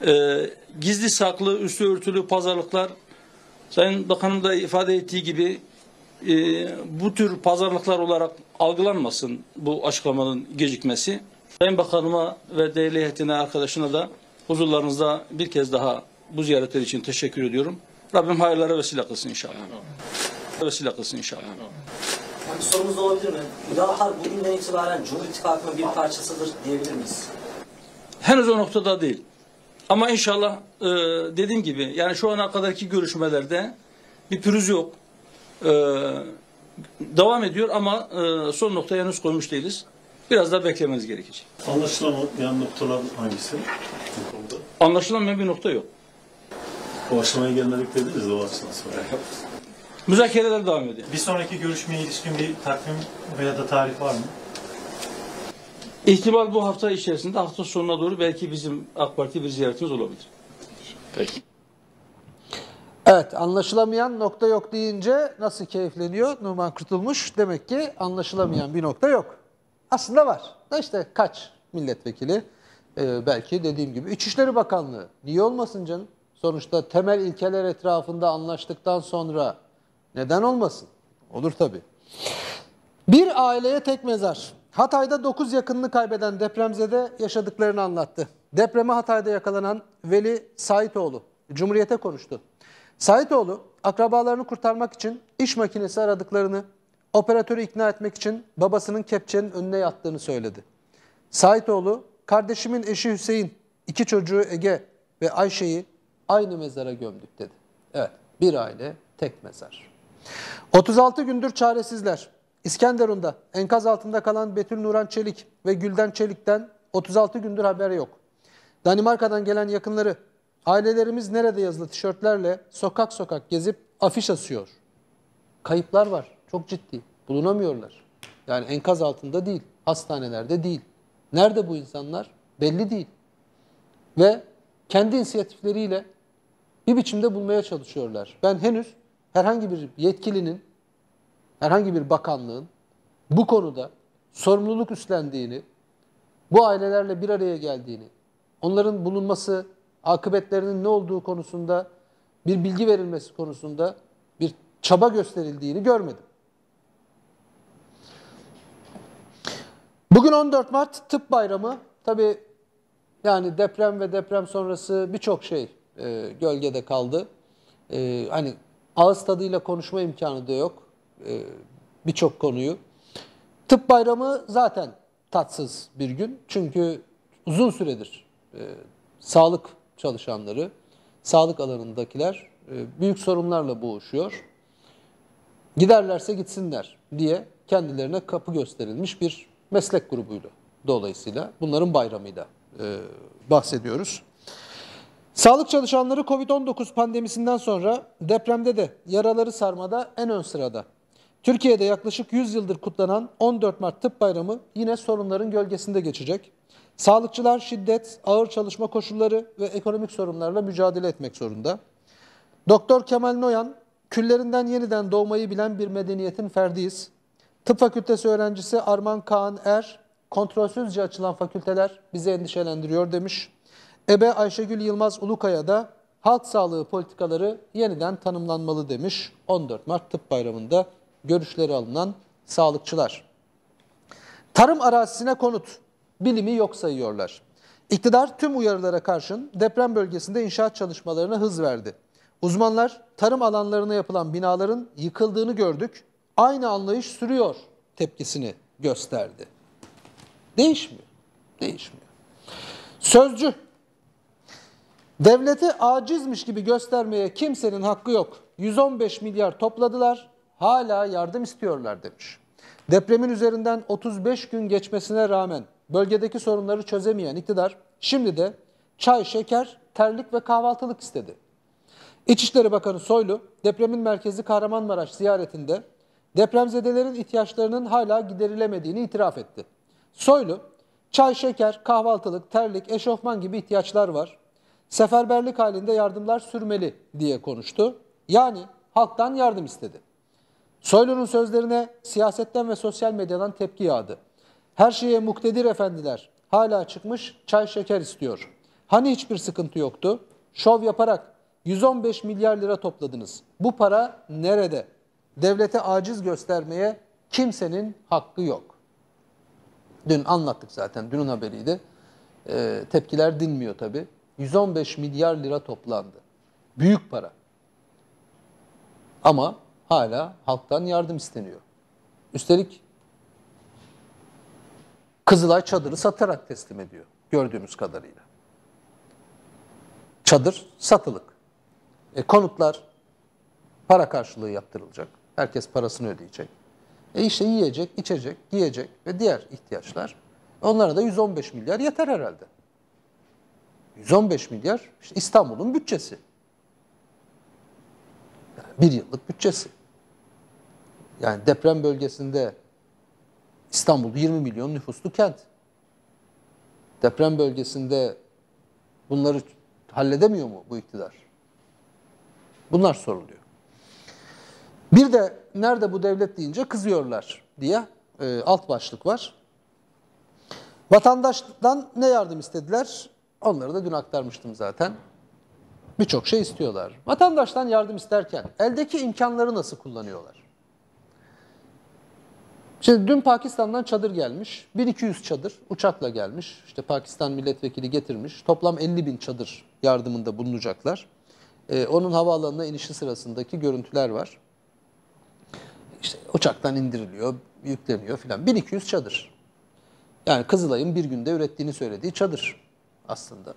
Speaker 3: E, gizli saklı, üstü örtülü pazarlıklar Sayın Bakanım da ifade ettiği gibi e, bu tür pazarlıklar olarak algılanmasın bu açıklamanın gecikmesi. Sayın Bakanıma ve değerli heyetine arkadaşına da huzurlarınızda bir kez daha bu ziyaretler için teşekkür ediyorum. Rabbim hayırlara vesile kılsın inşallah. Vesile kılsın inşallah.
Speaker 4: Yani sorumuz olabilir mi? Hüdapar bugünden itibaren Cumhur İttifakı'nın bir parçasıdır diyebilir miyiz?
Speaker 3: Henüz o noktada değil. Ama inşallah e, dediğim gibi yani şu ana kadarki görüşmelerde bir pürüz yok. E, devam ediyor ama e, son noktaya henüz koymuş değiliz. Biraz daha beklemeniz gerekecek.
Speaker 5: Anlaşılamayan noktalar hangisi?
Speaker 3: Anlaşılamayan bir nokta yok.
Speaker 5: O aşamaya gelmedik dediniz de o açıdan sonra.
Speaker 3: Müzakereler devam ediyor.
Speaker 6: Bir sonraki görüşmeye ilişkin bir takvim veya da tarih var mı?
Speaker 3: İhtimal bu hafta içerisinde hafta sonuna doğru belki bizim AK Parti bir ziyaretimiz olabilir.
Speaker 2: Peki.
Speaker 1: Evet anlaşılamayan nokta yok deyince nasıl keyifleniyor Numan Kurtulmuş? Demek ki anlaşılamayan bir nokta yok. Aslında var. Da işte kaç milletvekili? Ee, belki dediğim gibi İçişleri Bakanlığı. Niye olmasın canım? Sonuçta temel ilkeler etrafında anlaştıktan sonra neden olmasın? Olur tabii. Bir aileye tek mezar. Hatay'da 9 yakınını kaybeden depremzede yaşadıklarını anlattı. Depreme Hatay'da yakalanan Veli Saitoğlu Cumhuriyet'e konuştu. Saitoğlu akrabalarını kurtarmak için iş makinesi aradıklarını, operatörü ikna etmek için babasının kepçenin önüne yattığını söyledi. Saitoğlu, kardeşimin eşi Hüseyin, iki çocuğu Ege ve Ayşe'yi aynı mezara gömdük dedi. Evet, bir aile tek mezar. 36 gündür çaresizler. İskenderun'da enkaz altında kalan Betül Nuran Çelik ve Gülden Çelik'ten 36 gündür haber yok. Danimarka'dan gelen yakınları, ailelerimiz nerede yazılı tişörtlerle sokak sokak gezip afiş asıyor. Kayıplar var, çok ciddi. Bulunamıyorlar. Yani enkaz altında değil, hastanelerde değil. Nerede bu insanlar? Belli değil. Ve kendi inisiyatifleriyle bir biçimde bulmaya çalışıyorlar. Ben henüz herhangi bir yetkilinin, herhangi bir bakanlığın bu konuda sorumluluk üstlendiğini, bu ailelerle bir araya geldiğini, onların bulunması, akıbetlerinin ne olduğu konusunda bir bilgi verilmesi konusunda bir çaba gösterildiğini görmedim. Bugün 14 Mart Tıp Bayramı. Tabii yani deprem ve deprem sonrası birçok şey e, gölgede kaldı. E, hani ağız tadıyla konuşma imkanı da yok e, birçok konuyu. Tıp bayramı zaten tatsız bir gün. Çünkü uzun süredir e, sağlık çalışanları, sağlık alanındakiler e, büyük sorunlarla boğuşuyor. Giderlerse gitsinler diye kendilerine kapı gösterilmiş bir meslek grubuyla dolayısıyla bunların bayramıyla e, bahsediyoruz. Sağlık çalışanları Covid-19 pandemisinden sonra depremde de yaraları sarmada en ön sırada. Türkiye'de yaklaşık 100 yıldır kutlanan 14 Mart Tıp Bayramı yine sorunların gölgesinde geçecek. Sağlıkçılar şiddet, ağır çalışma koşulları ve ekonomik sorunlarla mücadele etmek zorunda. Doktor Kemal Noyan, küllerinden yeniden doğmayı bilen bir medeniyetin ferdiyiz. Tıp fakültesi öğrencisi Arman Kaan Er, kontrolsüzce açılan fakülteler bizi endişelendiriyor demiş. Ebe Ayşegül Yılmaz Ulukaya da halk sağlığı politikaları yeniden tanımlanmalı demiş 14 Mart Tıp Bayramı'nda görüşleri alınan sağlıkçılar. Tarım arazisine konut, bilimi yok sayıyorlar. İktidar tüm uyarılara karşın deprem bölgesinde inşaat çalışmalarına hız verdi. Uzmanlar tarım alanlarına yapılan binaların yıkıldığını gördük, aynı anlayış sürüyor tepkisini gösterdi. Değişmiyor, değişmiyor. Sözcü, devleti acizmiş gibi göstermeye kimsenin hakkı yok. 115 milyar topladılar, hala yardım istiyorlar demiş. Depremin üzerinden 35 gün geçmesine rağmen bölgedeki sorunları çözemeyen iktidar şimdi de çay, şeker, terlik ve kahvaltılık istedi. İçişleri Bakanı Soylu depremin merkezi Kahramanmaraş ziyaretinde depremzedelerin ihtiyaçlarının hala giderilemediğini itiraf etti. Soylu, çay, şeker, kahvaltılık, terlik, eşofman gibi ihtiyaçlar var. Seferberlik halinde yardımlar sürmeli diye konuştu. Yani halktan yardım istedi. Soylu'nun sözlerine siyasetten ve sosyal medyadan tepki yağdı. Her şeye muktedir efendiler. Hala çıkmış çay şeker istiyor. Hani hiçbir sıkıntı yoktu? Şov yaparak 115 milyar lira topladınız. Bu para nerede? Devlete aciz göstermeye kimsenin hakkı yok. Dün anlattık zaten, dünün haberiydi. Ee, tepkiler dinmiyor tabii. 115 milyar lira toplandı. Büyük para. Ama hala halktan yardım isteniyor. Üstelik Kızılay çadırı satarak teslim ediyor gördüğümüz kadarıyla. Çadır satılık. E, konutlar para karşılığı yaptırılacak. Herkes parasını ödeyecek. E işte yiyecek, içecek, giyecek ve diğer ihtiyaçlar. Onlara da 115 milyar yeter herhalde. 115 milyar işte İstanbul'un bütçesi. Yani bir yıllık bütçesi. Yani deprem bölgesinde İstanbul 20 milyon nüfuslu kent. Deprem bölgesinde bunları halledemiyor mu bu iktidar? Bunlar soruluyor. Bir de nerede bu devlet deyince kızıyorlar diye e, alt başlık var. Vatandaştan ne yardım istediler? Onları da dün aktarmıştım zaten. Birçok şey istiyorlar. Vatandaştan yardım isterken eldeki imkanları nasıl kullanıyorlar? Şimdi dün Pakistan'dan çadır gelmiş. 1200 çadır uçakla gelmiş. İşte Pakistan milletvekili getirmiş. Toplam 50 bin çadır yardımında bulunacaklar. Ee, onun havaalanına inişi sırasındaki görüntüler var. İşte uçaktan indiriliyor, yükleniyor filan. 1200 çadır. Yani Kızılay'ın bir günde ürettiğini söylediği çadır aslında.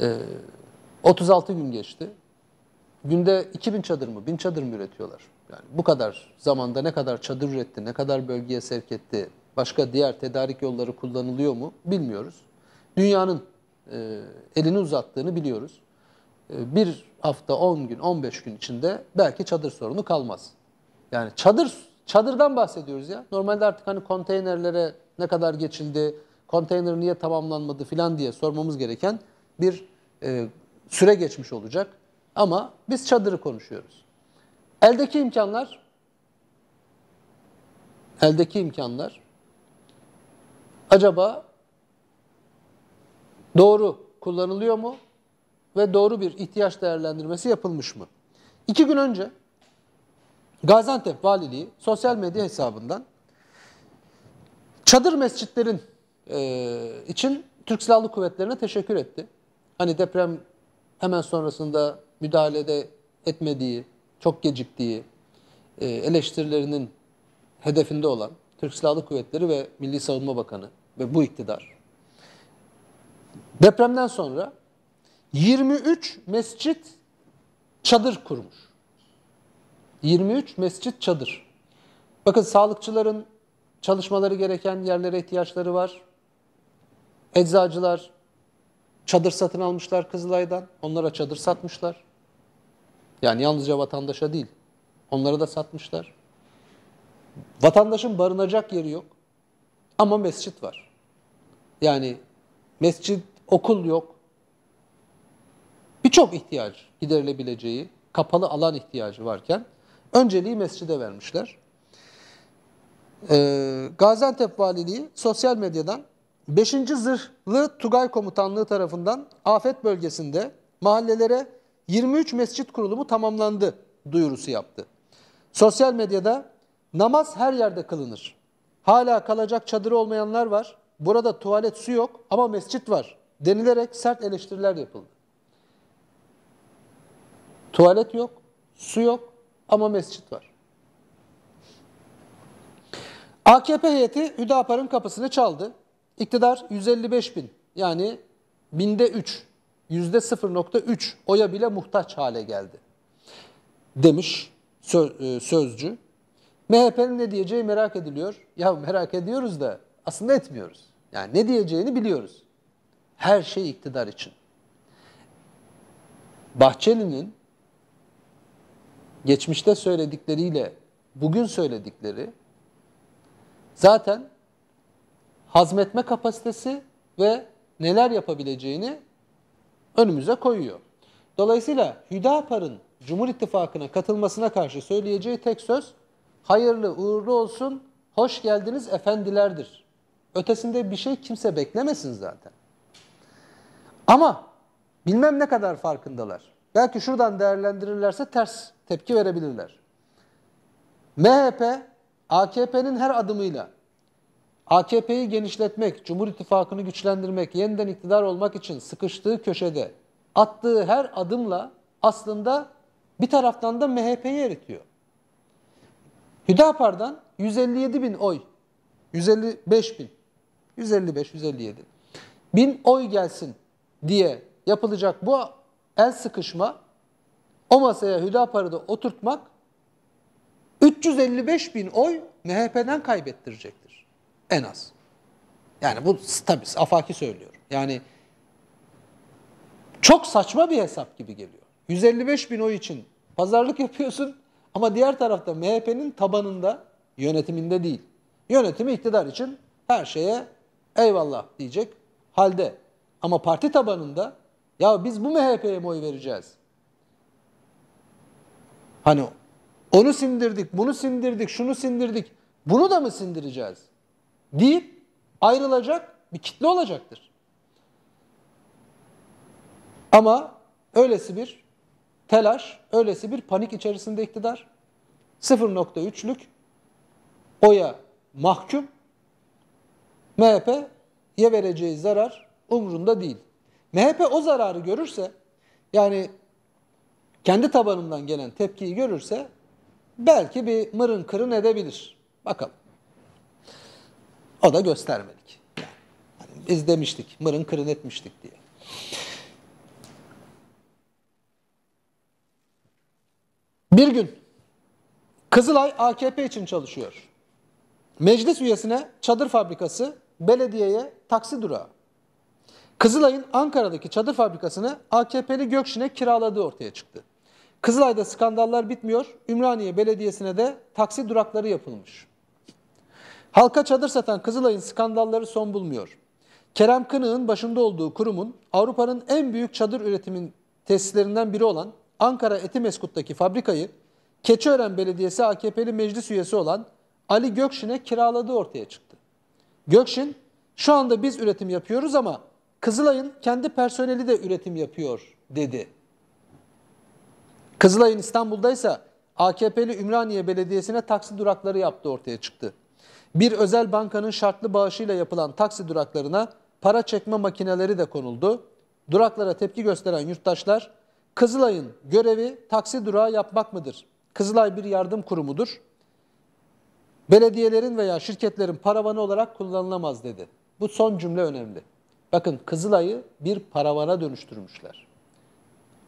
Speaker 1: Ee, 36 gün geçti. Günde 2000 çadır mı, 1000 çadır mı üretiyorlar? Yani bu kadar zamanda ne kadar çadır üretti, ne kadar bölgeye sevk etti, başka diğer tedarik yolları kullanılıyor mu bilmiyoruz. Dünyanın e, elini uzattığını biliyoruz. E, bir hafta, 10 gün, 15 gün içinde belki çadır sorunu kalmaz. Yani çadır çadırdan bahsediyoruz ya. Normalde artık hani konteynerlere ne kadar geçildi, konteyner niye tamamlanmadı filan diye sormamız gereken bir e, süre geçmiş olacak. Ama biz çadırı konuşuyoruz. Eldeki imkanlar eldeki imkanlar acaba doğru kullanılıyor mu ve doğru bir ihtiyaç değerlendirmesi yapılmış mı? İki gün önce Gaziantep Valiliği sosyal medya hesabından çadır mescitlerin e, için Türk Silahlı Kuvvetleri'ne teşekkür etti. Hani deprem hemen sonrasında müdahalede etmediği, çok geciktiği e, eleştirilerinin hedefinde olan Türk Silahlı Kuvvetleri ve Milli Savunma Bakanı ve bu iktidar depremden sonra 23 mescit çadır kurmuş. 23 mescit çadır. Bakın sağlıkçıların çalışmaları gereken yerlere ihtiyaçları var. Eczacılar çadır satın almışlar Kızılay'dan. Onlara çadır satmışlar. Yani yalnızca vatandaşa değil. Onlara da satmışlar. Vatandaşın barınacak yeri yok. Ama mescit var. Yani mescit, okul yok. Birçok ihtiyaç giderilebileceği, kapalı alan ihtiyacı varken önceliği mescide vermişler. Ee, Gaziantep Valiliği sosyal medyadan 5. Zırhlı Tugay Komutanlığı tarafından afet bölgesinde mahallelere 23 mescit kurulumu tamamlandı duyurusu yaptı. Sosyal medyada namaz her yerde kılınır. Hala kalacak çadırı olmayanlar var. Burada tuvalet su yok ama mescit var denilerek sert eleştiriler yapıldı. Tuvalet yok, su yok ama mescit var. AKP heyeti Hüdapar'ın kapısını çaldı. İktidar 155 bin yani binde 3, yüzde 0.3 oya bile muhtaç hale geldi. Demiş e, sözcü. MHP'nin ne diyeceği merak ediliyor. Ya merak ediyoruz da aslında etmiyoruz. Yani ne diyeceğini biliyoruz. Her şey iktidar için. Bahçeli'nin geçmişte söyledikleriyle bugün söyledikleri zaten hazmetme kapasitesi ve neler yapabileceğini önümüze koyuyor. Dolayısıyla Hüdapar'ın Cumhur İttifakı'na katılmasına karşı söyleyeceği tek söz hayırlı uğurlu olsun, hoş geldiniz efendilerdir. Ötesinde bir şey kimse beklemesin zaten. Ama bilmem ne kadar farkındalar. Belki şuradan değerlendirirlerse ters tepki verebilirler. MHP, AKP'nin her adımıyla AKP'yi genişletmek, Cumhur İttifakı'nı güçlendirmek, yeniden iktidar olmak için sıkıştığı köşede attığı her adımla aslında bir taraftan da MHP'yi eritiyor. Hüdapar'dan 157 bin oy, 155 bin, 155, 157 bin oy gelsin diye yapılacak bu el sıkışma o masaya Hüdapar'ı da oturtmak 355 bin oy MHP'den kaybettirecektir. En az. Yani bu tabii afaki söylüyor. Yani çok saçma bir hesap gibi geliyor. 155 bin oy için pazarlık yapıyorsun ama diğer tarafta MHP'nin tabanında yönetiminde değil. Yönetimi iktidar için her şeye eyvallah diyecek halde. Ama parti tabanında ya biz bu MHP'ye mi oy vereceğiz? Hani onu sindirdik, bunu sindirdik, şunu sindirdik. Bunu da mı sindireceğiz? Deyip ayrılacak bir kitle olacaktır. Ama öylesi bir telaş, öylesi bir panik içerisinde iktidar 0.3'lük oya mahkum MHP'ye vereceği zarar umrunda değil. MHP o zararı görürse yani kendi tabanından gelen tepkiyi görürse belki bir mırın kırın edebilir. Bakalım. O da göstermelik. Yani, hani biz demiştik, mırın kırın etmiştik diye. Bir gün Kızılay AKP için çalışıyor. Meclis üyesine çadır fabrikası, belediyeye taksi durağı. Kızılay'ın Ankara'daki çadır fabrikasını AKP'li Gökşin'e kiraladığı ortaya çıktı. Kızılay'da skandallar bitmiyor, Ümraniye Belediyesi'ne de taksi durakları yapılmış. Halka çadır satan Kızılay'ın skandalları son bulmuyor. Kerem Kınık'ın başında olduğu kurumun Avrupa'nın en büyük çadır üretimin tesislerinden biri olan Ankara Etimeskut'taki fabrikayı Keçiören Belediyesi AKP'li meclis üyesi olan Ali Gökşin'e kiraladığı ortaya çıktı. Gökşin, şu anda biz üretim yapıyoruz ama Kızılay'ın kendi personeli de üretim yapıyor dedi. Kızılay'ın İstanbul'daysa AKP'li Ümraniye Belediyesi'ne taksi durakları yaptığı ortaya çıktı. Bir özel bankanın şartlı bağışıyla yapılan taksi duraklarına para çekme makineleri de konuldu. Duraklara tepki gösteren yurttaşlar, Kızılay'ın görevi taksi durağı yapmak mıdır? Kızılay bir yardım kurumudur. Belediyelerin veya şirketlerin paravanı olarak kullanılamaz dedi. Bu son cümle önemli. Bakın Kızılay'ı bir paravana dönüştürmüşler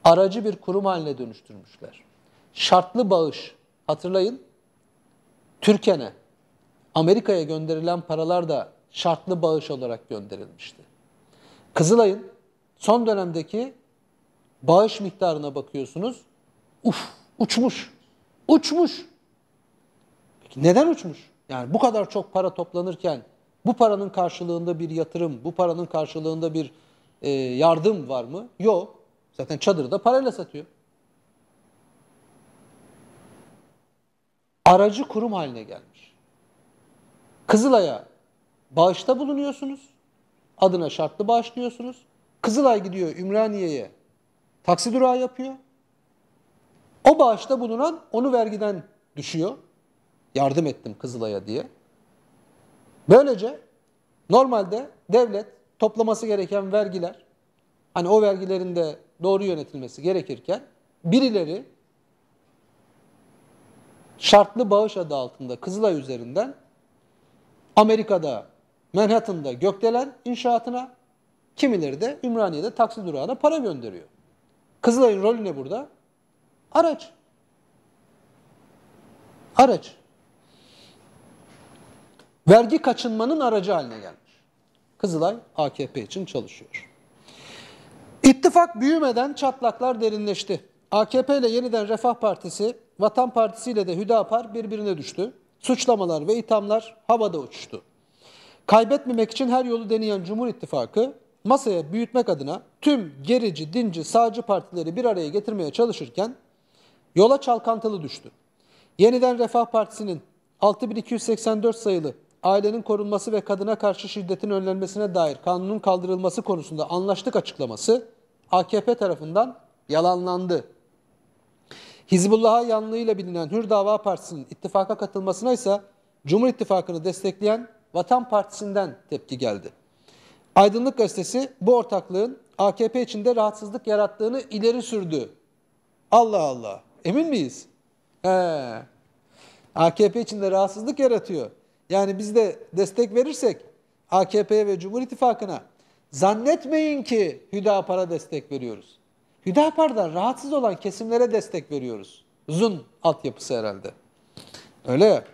Speaker 1: aracı bir kurum haline dönüştürmüşler. Şartlı bağış, hatırlayın, Türken'e, Amerika'ya gönderilen paralar da şartlı bağış olarak gönderilmişti. Kızılay'ın son dönemdeki bağış miktarına bakıyorsunuz, uf, uçmuş, uçmuş. Peki neden uçmuş? Yani bu kadar çok para toplanırken bu paranın karşılığında bir yatırım, bu paranın karşılığında bir e, yardım var mı? Yok. Zaten çadırı da parayla satıyor. Aracı kurum haline gelmiş. Kızılay'a bağışta bulunuyorsunuz. Adına şartlı bağış diyorsunuz. Kızılay gidiyor Ümraniye'ye taksi durağı yapıyor. O bağışta bulunan onu vergiden düşüyor. Yardım ettim Kızılay'a diye. Böylece normalde devlet toplaması gereken vergiler hani o vergilerin de doğru yönetilmesi gerekirken birileri şartlı bağış adı altında Kızılay üzerinden Amerika'da Manhattan'da Gökdelen inşaatına kimileri de Ümraniye'de taksi durağına para gönderiyor. Kızılay'ın rolü ne burada? Araç. Araç. Vergi kaçınmanın aracı haline gelmiş. Kızılay AKP için çalışıyor. İttifak büyümeden çatlaklar derinleşti. AKP ile yeniden Refah Partisi, Vatan Partisi ile de Hüdapar birbirine düştü. Suçlamalar ve ithamlar havada uçuştu. Kaybetmemek için her yolu deneyen Cumhur İttifakı masaya büyütmek adına tüm gerici, dinci, sağcı partileri bir araya getirmeye çalışırken yola çalkantılı düştü. Yeniden Refah Partisi'nin 6284 sayılı ailenin korunması ve kadına karşı şiddetin önlenmesine dair kanunun kaldırılması konusunda anlaştık açıklaması AKP tarafından yalanlandı. Hizbullah'a yanlığıyla bilinen Hür Dava Partisi'nin ittifaka katılmasına ise Cumhur İttifakı'nı destekleyen Vatan Partisi'nden tepki geldi. Aydınlık Gazetesi bu ortaklığın AKP içinde rahatsızlık yarattığını ileri sürdü. Allah Allah. Emin miyiz? He. AKP içinde rahatsızlık yaratıyor. Yani biz de destek verirsek AKP'ye ve Cumhur İttifakı'na zannetmeyin ki Hüdapar'a destek veriyoruz. Hüdapar'dan rahatsız olan kesimlere destek veriyoruz. Uzun altyapısı herhalde. Öyle ya.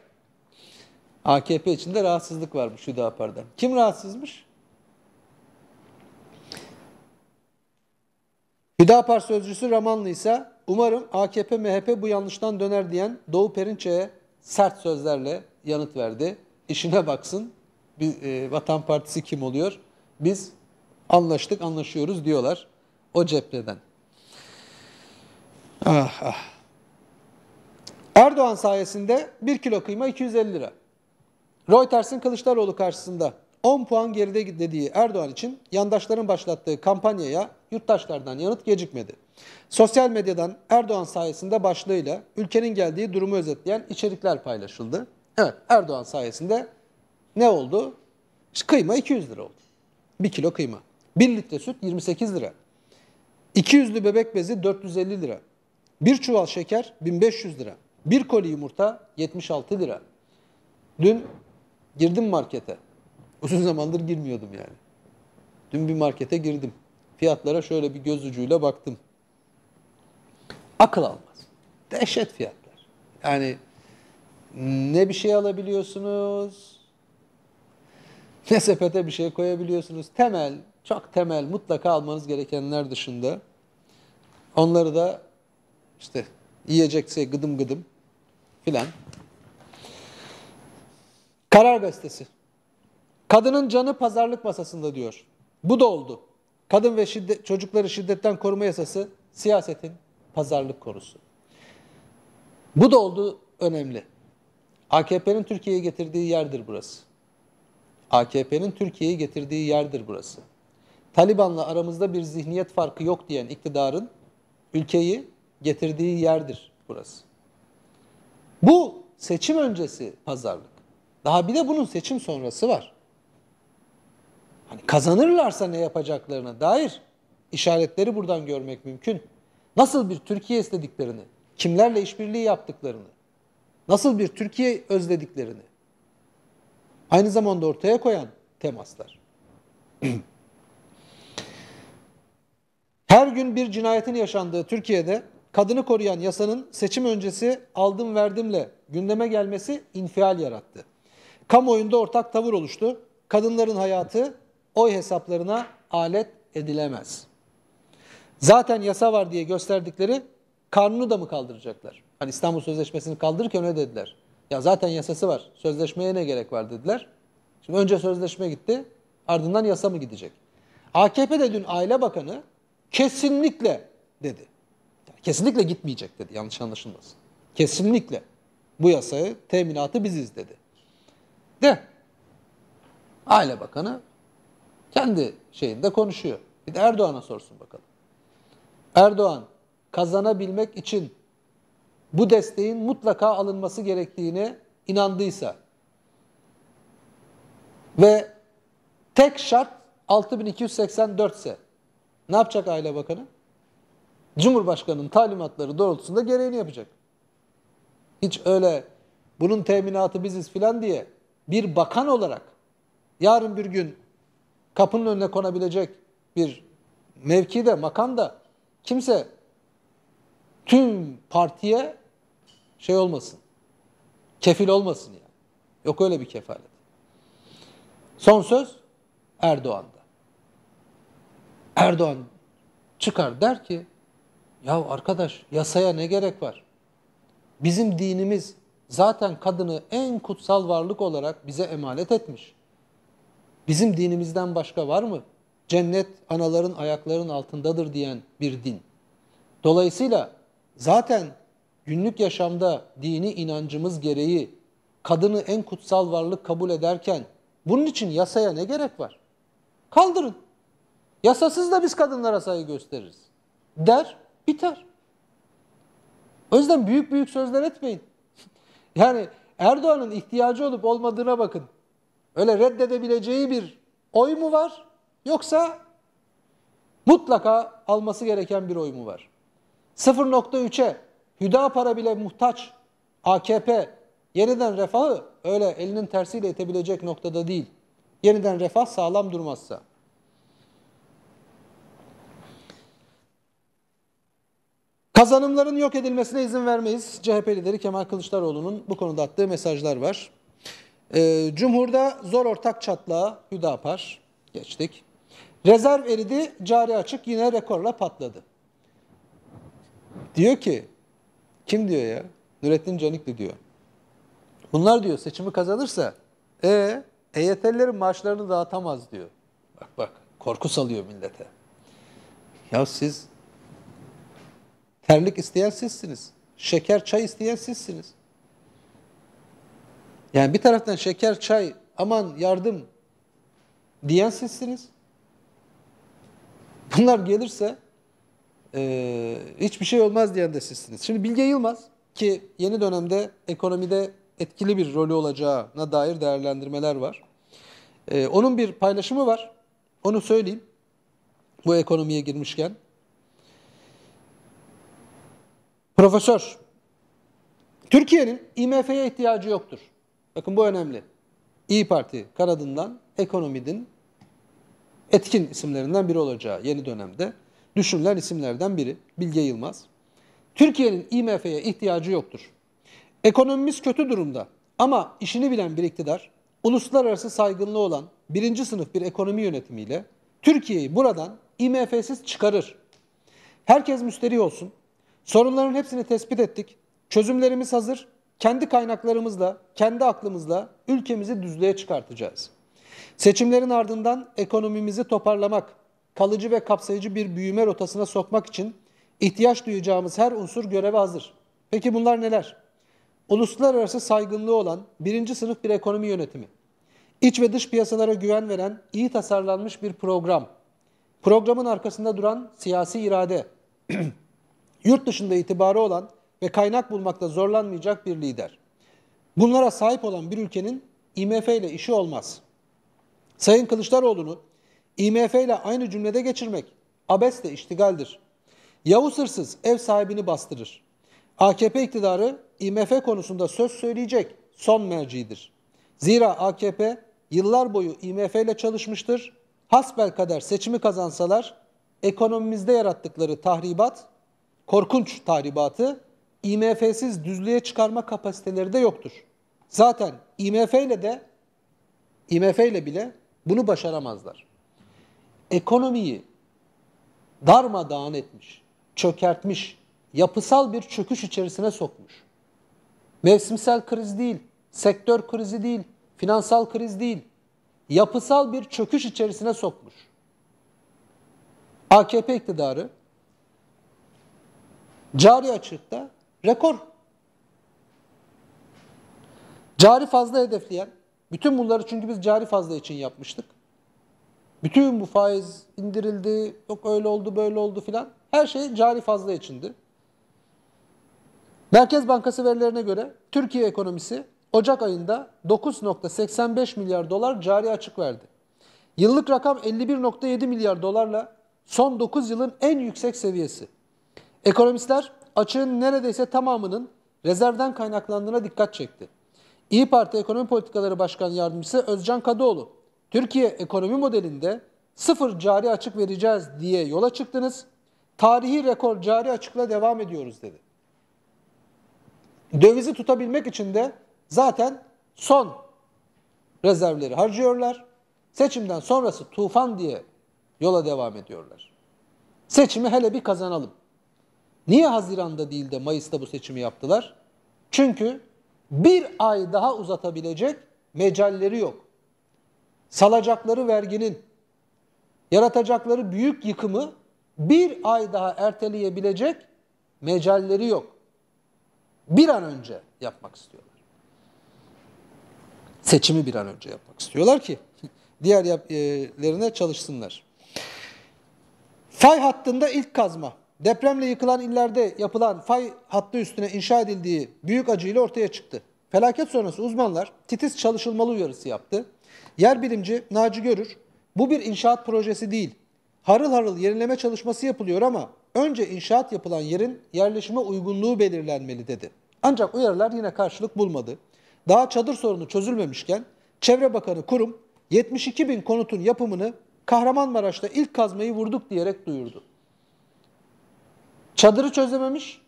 Speaker 1: AKP içinde rahatsızlık varmış Hüdapar'dan. Kim rahatsızmış? Hüdapar sözcüsü Ramanlı ise umarım AKP MHP bu yanlıştan döner diyen Doğu Perinçek'e sert sözlerle yanıt verdi. İşine baksın. Bir, e, Vatan Partisi kim oluyor? Biz anlaştık, anlaşıyoruz diyorlar. O cepheden. Ah, ah. Erdoğan sayesinde 1 kilo kıyma 250 lira. Reuters'in Kılıçdaroğlu karşısında 10 puan geride dediği Erdoğan için yandaşların başlattığı kampanyaya yurttaşlardan yanıt gecikmedi. Sosyal medyadan Erdoğan sayesinde başlığıyla ülkenin geldiği durumu özetleyen içerikler paylaşıldı. Evet Erdoğan sayesinde ne oldu? Kıyma 200 lira oldu. 1 kilo kıyma. 1 litre süt 28 lira. 200'lü bebek bezi 450 lira. Bir çuval şeker 1500 lira. Bir koli yumurta 76 lira. Dün girdim markete. Uzun zamandır girmiyordum yani. Dün bir markete girdim. Fiyatlara şöyle bir göz ucuyla baktım. Akıl almaz. Dehşet fiyatlar. Yani ne bir şey alabiliyorsunuz, ne sepete bir şey koyabiliyorsunuz. Temel, çok temel mutlaka almanız gerekenler dışında. Onları da işte yiyecekse gıdım gıdım filan. Karar gazetesi. Kadının canı pazarlık masasında diyor. Bu da oldu. Kadın ve şiddet, çocukları şiddetten koruma yasası siyasetin pazarlık konusu. Bu da oldu önemli. AKP'nin Türkiye'ye getirdiği yerdir burası. AKP'nin Türkiye'yi getirdiği yerdir burası. Taliban'la aramızda bir zihniyet farkı yok diyen iktidarın ülkeyi getirdiği yerdir burası. Bu seçim öncesi pazarlık. Daha bir de bunun seçim sonrası var. Hani kazanırlarsa ne yapacaklarına dair işaretleri buradan görmek mümkün. Nasıl bir Türkiye istediklerini, kimlerle işbirliği yaptıklarını, nasıl bir Türkiye özlediklerini aynı zamanda ortaya koyan temaslar. Her gün bir cinayetin yaşandığı Türkiye'de kadını koruyan yasanın seçim öncesi aldım verdimle gündeme gelmesi infial yarattı. Kamuoyunda ortak tavır oluştu. Kadınların hayatı oy hesaplarına alet edilemez. Zaten yasa var diye gösterdikleri kanunu da mı kaldıracaklar? Hani İstanbul Sözleşmesi'ni kaldırırken öyle dediler. Ya zaten yasası var. Sözleşmeye ne gerek var dediler. Şimdi önce sözleşme gitti. Ardından yasa mı gidecek? AKP de dün Aile Bakanı kesinlikle dedi. Kesinlikle gitmeyecek dedi. Yanlış anlaşılmasın. Kesinlikle. Bu yasayı teminatı biziz dedi. De. Aile Bakanı kendi şeyinde konuşuyor. Bir de Erdoğan'a sorsun bakalım. Erdoğan kazanabilmek için bu desteğin mutlaka alınması gerektiğine inandıysa ve tek şart 6284 ise ne yapacak Aile Bakanı? Cumhurbaşkanının talimatları doğrultusunda gereğini yapacak. Hiç öyle bunun teminatı biziz filan diye bir bakan olarak yarın bir gün kapının önüne konabilecek bir mevkide, makamda kimse tüm partiye şey olmasın. Kefil olmasın yani. Yok öyle bir kefalet. Son söz Erdoğan'da. Erdoğan çıkar der ki ya arkadaş yasaya ne gerek var? Bizim dinimiz zaten kadını en kutsal varlık olarak bize emanet etmiş. Bizim dinimizden başka var mı? Cennet anaların ayaklarının altındadır diyen bir din. Dolayısıyla zaten günlük yaşamda dini inancımız gereği kadını en kutsal varlık kabul ederken bunun için yasaya ne gerek var? Kaldırın. Yasasız da biz kadınlara saygı gösteririz. Der, biter. O yüzden büyük büyük sözler etmeyin. Yani Erdoğan'ın ihtiyacı olup olmadığına bakın. Öyle reddedebileceği bir oy mu var? Yoksa mutlaka alması gereken bir oy mu var? 0.3'e Hüdapara bile muhtaç AKP yeniden refahı öyle elinin tersiyle itebilecek noktada değil. Yeniden refah sağlam durmazsa. Kazanımların yok edilmesine izin vermeyiz. CHP lideri Kemal Kılıçdaroğlu'nun bu konuda attığı mesajlar var. Ee, Cumhur'da zor ortak çatlağı Hüdapar. Geçtik. Rezerv eridi, cari açık yine rekorla patladı. Diyor ki, kim diyor ya? Nurettin Canikli diyor. Bunlar diyor seçimi kazanırsa e EYT'lilerin maaşlarını dağıtamaz diyor. Bak bak korku salıyor millete. Ya siz terlik isteyen sizsiniz. Şeker çay isteyen sizsiniz. Yani bir taraftan şeker çay aman yardım diyen sizsiniz. Bunlar gelirse e, hiçbir şey olmaz diyen de sizsiniz. Şimdi Bilge Yılmaz ki yeni dönemde ekonomide etkili bir rolü olacağına dair değerlendirmeler var. E, onun bir paylaşımı var. Onu söyleyeyim. Bu ekonomiye girmişken. Profesör, Türkiye'nin IMF'ye ihtiyacı yoktur. Bakın bu önemli. İyi Parti kanadından ekonominin etkin isimlerinden biri olacağı yeni dönemde düşünülen isimlerden biri Bilge Yılmaz. Türkiye'nin IMF'ye ihtiyacı yoktur. Ekonomimiz kötü durumda ama işini bilen bir iktidar, uluslararası saygınlığı olan birinci sınıf bir ekonomi yönetimiyle Türkiye'yi buradan IMF'siz çıkarır. Herkes müşteri olsun. Sorunların hepsini tespit ettik. Çözümlerimiz hazır. Kendi kaynaklarımızla, kendi aklımızla ülkemizi düzlüğe çıkartacağız. Seçimlerin ardından ekonomimizi toparlamak, kalıcı ve kapsayıcı bir büyüme rotasına sokmak için ihtiyaç duyacağımız her unsur göreve hazır. Peki bunlar neler? Uluslararası saygınlığı olan birinci sınıf bir ekonomi yönetimi. İç ve dış piyasalara güven veren iyi tasarlanmış bir program. Programın arkasında duran siyasi irade. Yurt dışında itibarı olan ve kaynak bulmakta zorlanmayacak bir lider. Bunlara sahip olan bir ülkenin IMF ile işi olmaz. Sayın Kılıçdaroğlu'nu IMF ile aynı cümlede geçirmek abesle iştigaldir. Yavuz hırsız ev sahibini bastırır. AKP iktidarı IMF konusunda söz söyleyecek son mercidir. Zira AKP yıllar boyu IMF ile çalışmıştır. Hasbel kader seçimi kazansalar ekonomimizde yarattıkları tahribat, korkunç tahribatı IMF'siz düzlüğe çıkarma kapasiteleri de yoktur. Zaten IMF ile de IMF ile bile bunu başaramazlar. Ekonomiyi darmadağın etmiş, çökertmiş, yapısal bir çöküş içerisine sokmuş. Mevsimsel kriz değil, sektör krizi değil, finansal kriz değil, yapısal bir çöküş içerisine sokmuş. AKP iktidarı cari açıkta rekor. Cari fazla hedefleyen, bütün bunları çünkü biz cari fazla için yapmıştık. Bütün bu faiz indirildi, yok öyle oldu böyle oldu filan. Her şey cari fazla içindi. Merkez Bankası verilerine göre Türkiye ekonomisi Ocak ayında 9.85 milyar dolar cari açık verdi. Yıllık rakam 51.7 milyar dolarla son 9 yılın en yüksek seviyesi. Ekonomistler açığın neredeyse tamamının rezervden kaynaklandığına dikkat çekti. İyi Parti Ekonomi Politikaları Başkan Yardımcısı Özcan Kadıoğlu, Türkiye ekonomi modelinde sıfır cari açık vereceğiz diye yola çıktınız. Tarihi rekor cari açıkla devam ediyoruz dedi. Dövizi tutabilmek için de zaten son rezervleri harcıyorlar. Seçimden sonrası tufan diye yola devam ediyorlar. Seçimi hele bir kazanalım. Niye Haziran'da değil de Mayıs'ta bu seçimi yaptılar? Çünkü bir ay daha uzatabilecek mecalleri yok. Salacakları verginin, yaratacakları büyük yıkımı bir ay daha erteleyebilecek mecalleri yok. Bir an önce yapmak istiyorlar. Seçimi bir an önce yapmak istiyorlar ki diğer yerlerine çalışsınlar. Fay hattında ilk kazma. Depremle yıkılan illerde yapılan fay hattı üstüne inşa edildiği büyük acıyla ortaya çıktı. Felaket sonrası uzmanlar titiz çalışılmalı uyarısı yaptı. Yer bilimci Naci Görür, bu bir inşaat projesi değil, harıl harıl yenileme çalışması yapılıyor ama önce inşaat yapılan yerin yerleşime uygunluğu belirlenmeli dedi. Ancak uyarılar yine karşılık bulmadı. Daha çadır sorunu çözülmemişken Çevre Bakanı kurum 72 bin konutun yapımını Kahramanmaraş'ta ilk kazmayı vurduk diyerek duyurdu. Çadırı çözememiş,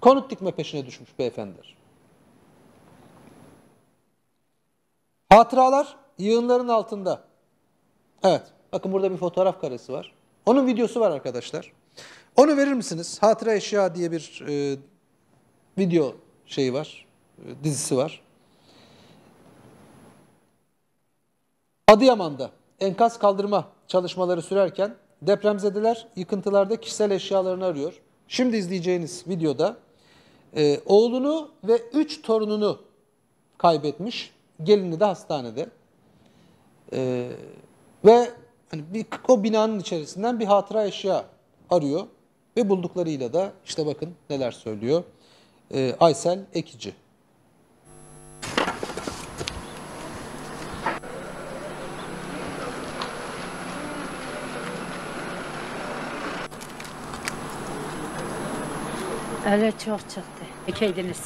Speaker 1: konut dikme peşine düşmüş beyefendiler. Hatıralar yığınların altında. Evet, bakın burada bir fotoğraf karesi var. Onun videosu var arkadaşlar. Onu verir misiniz? Hatıra Eşya diye bir e, video şeyi var, e, dizisi var. Adıyaman'da enkaz kaldırma çalışmaları sürerken depremzedeler yıkıntılarda kişisel eşyalarını arıyor. Şimdi izleyeceğiniz videoda e, oğlunu ve üç torununu kaybetmiş. Gelini de hastanede. E, ve hani bir, o binanın içerisinden bir hatıra eşya arıyor. Ve bulduklarıyla da işte bakın neler söylüyor. E, Aysel Ekici.
Speaker 7: Öyle çok çıktı. Ekeydiniz.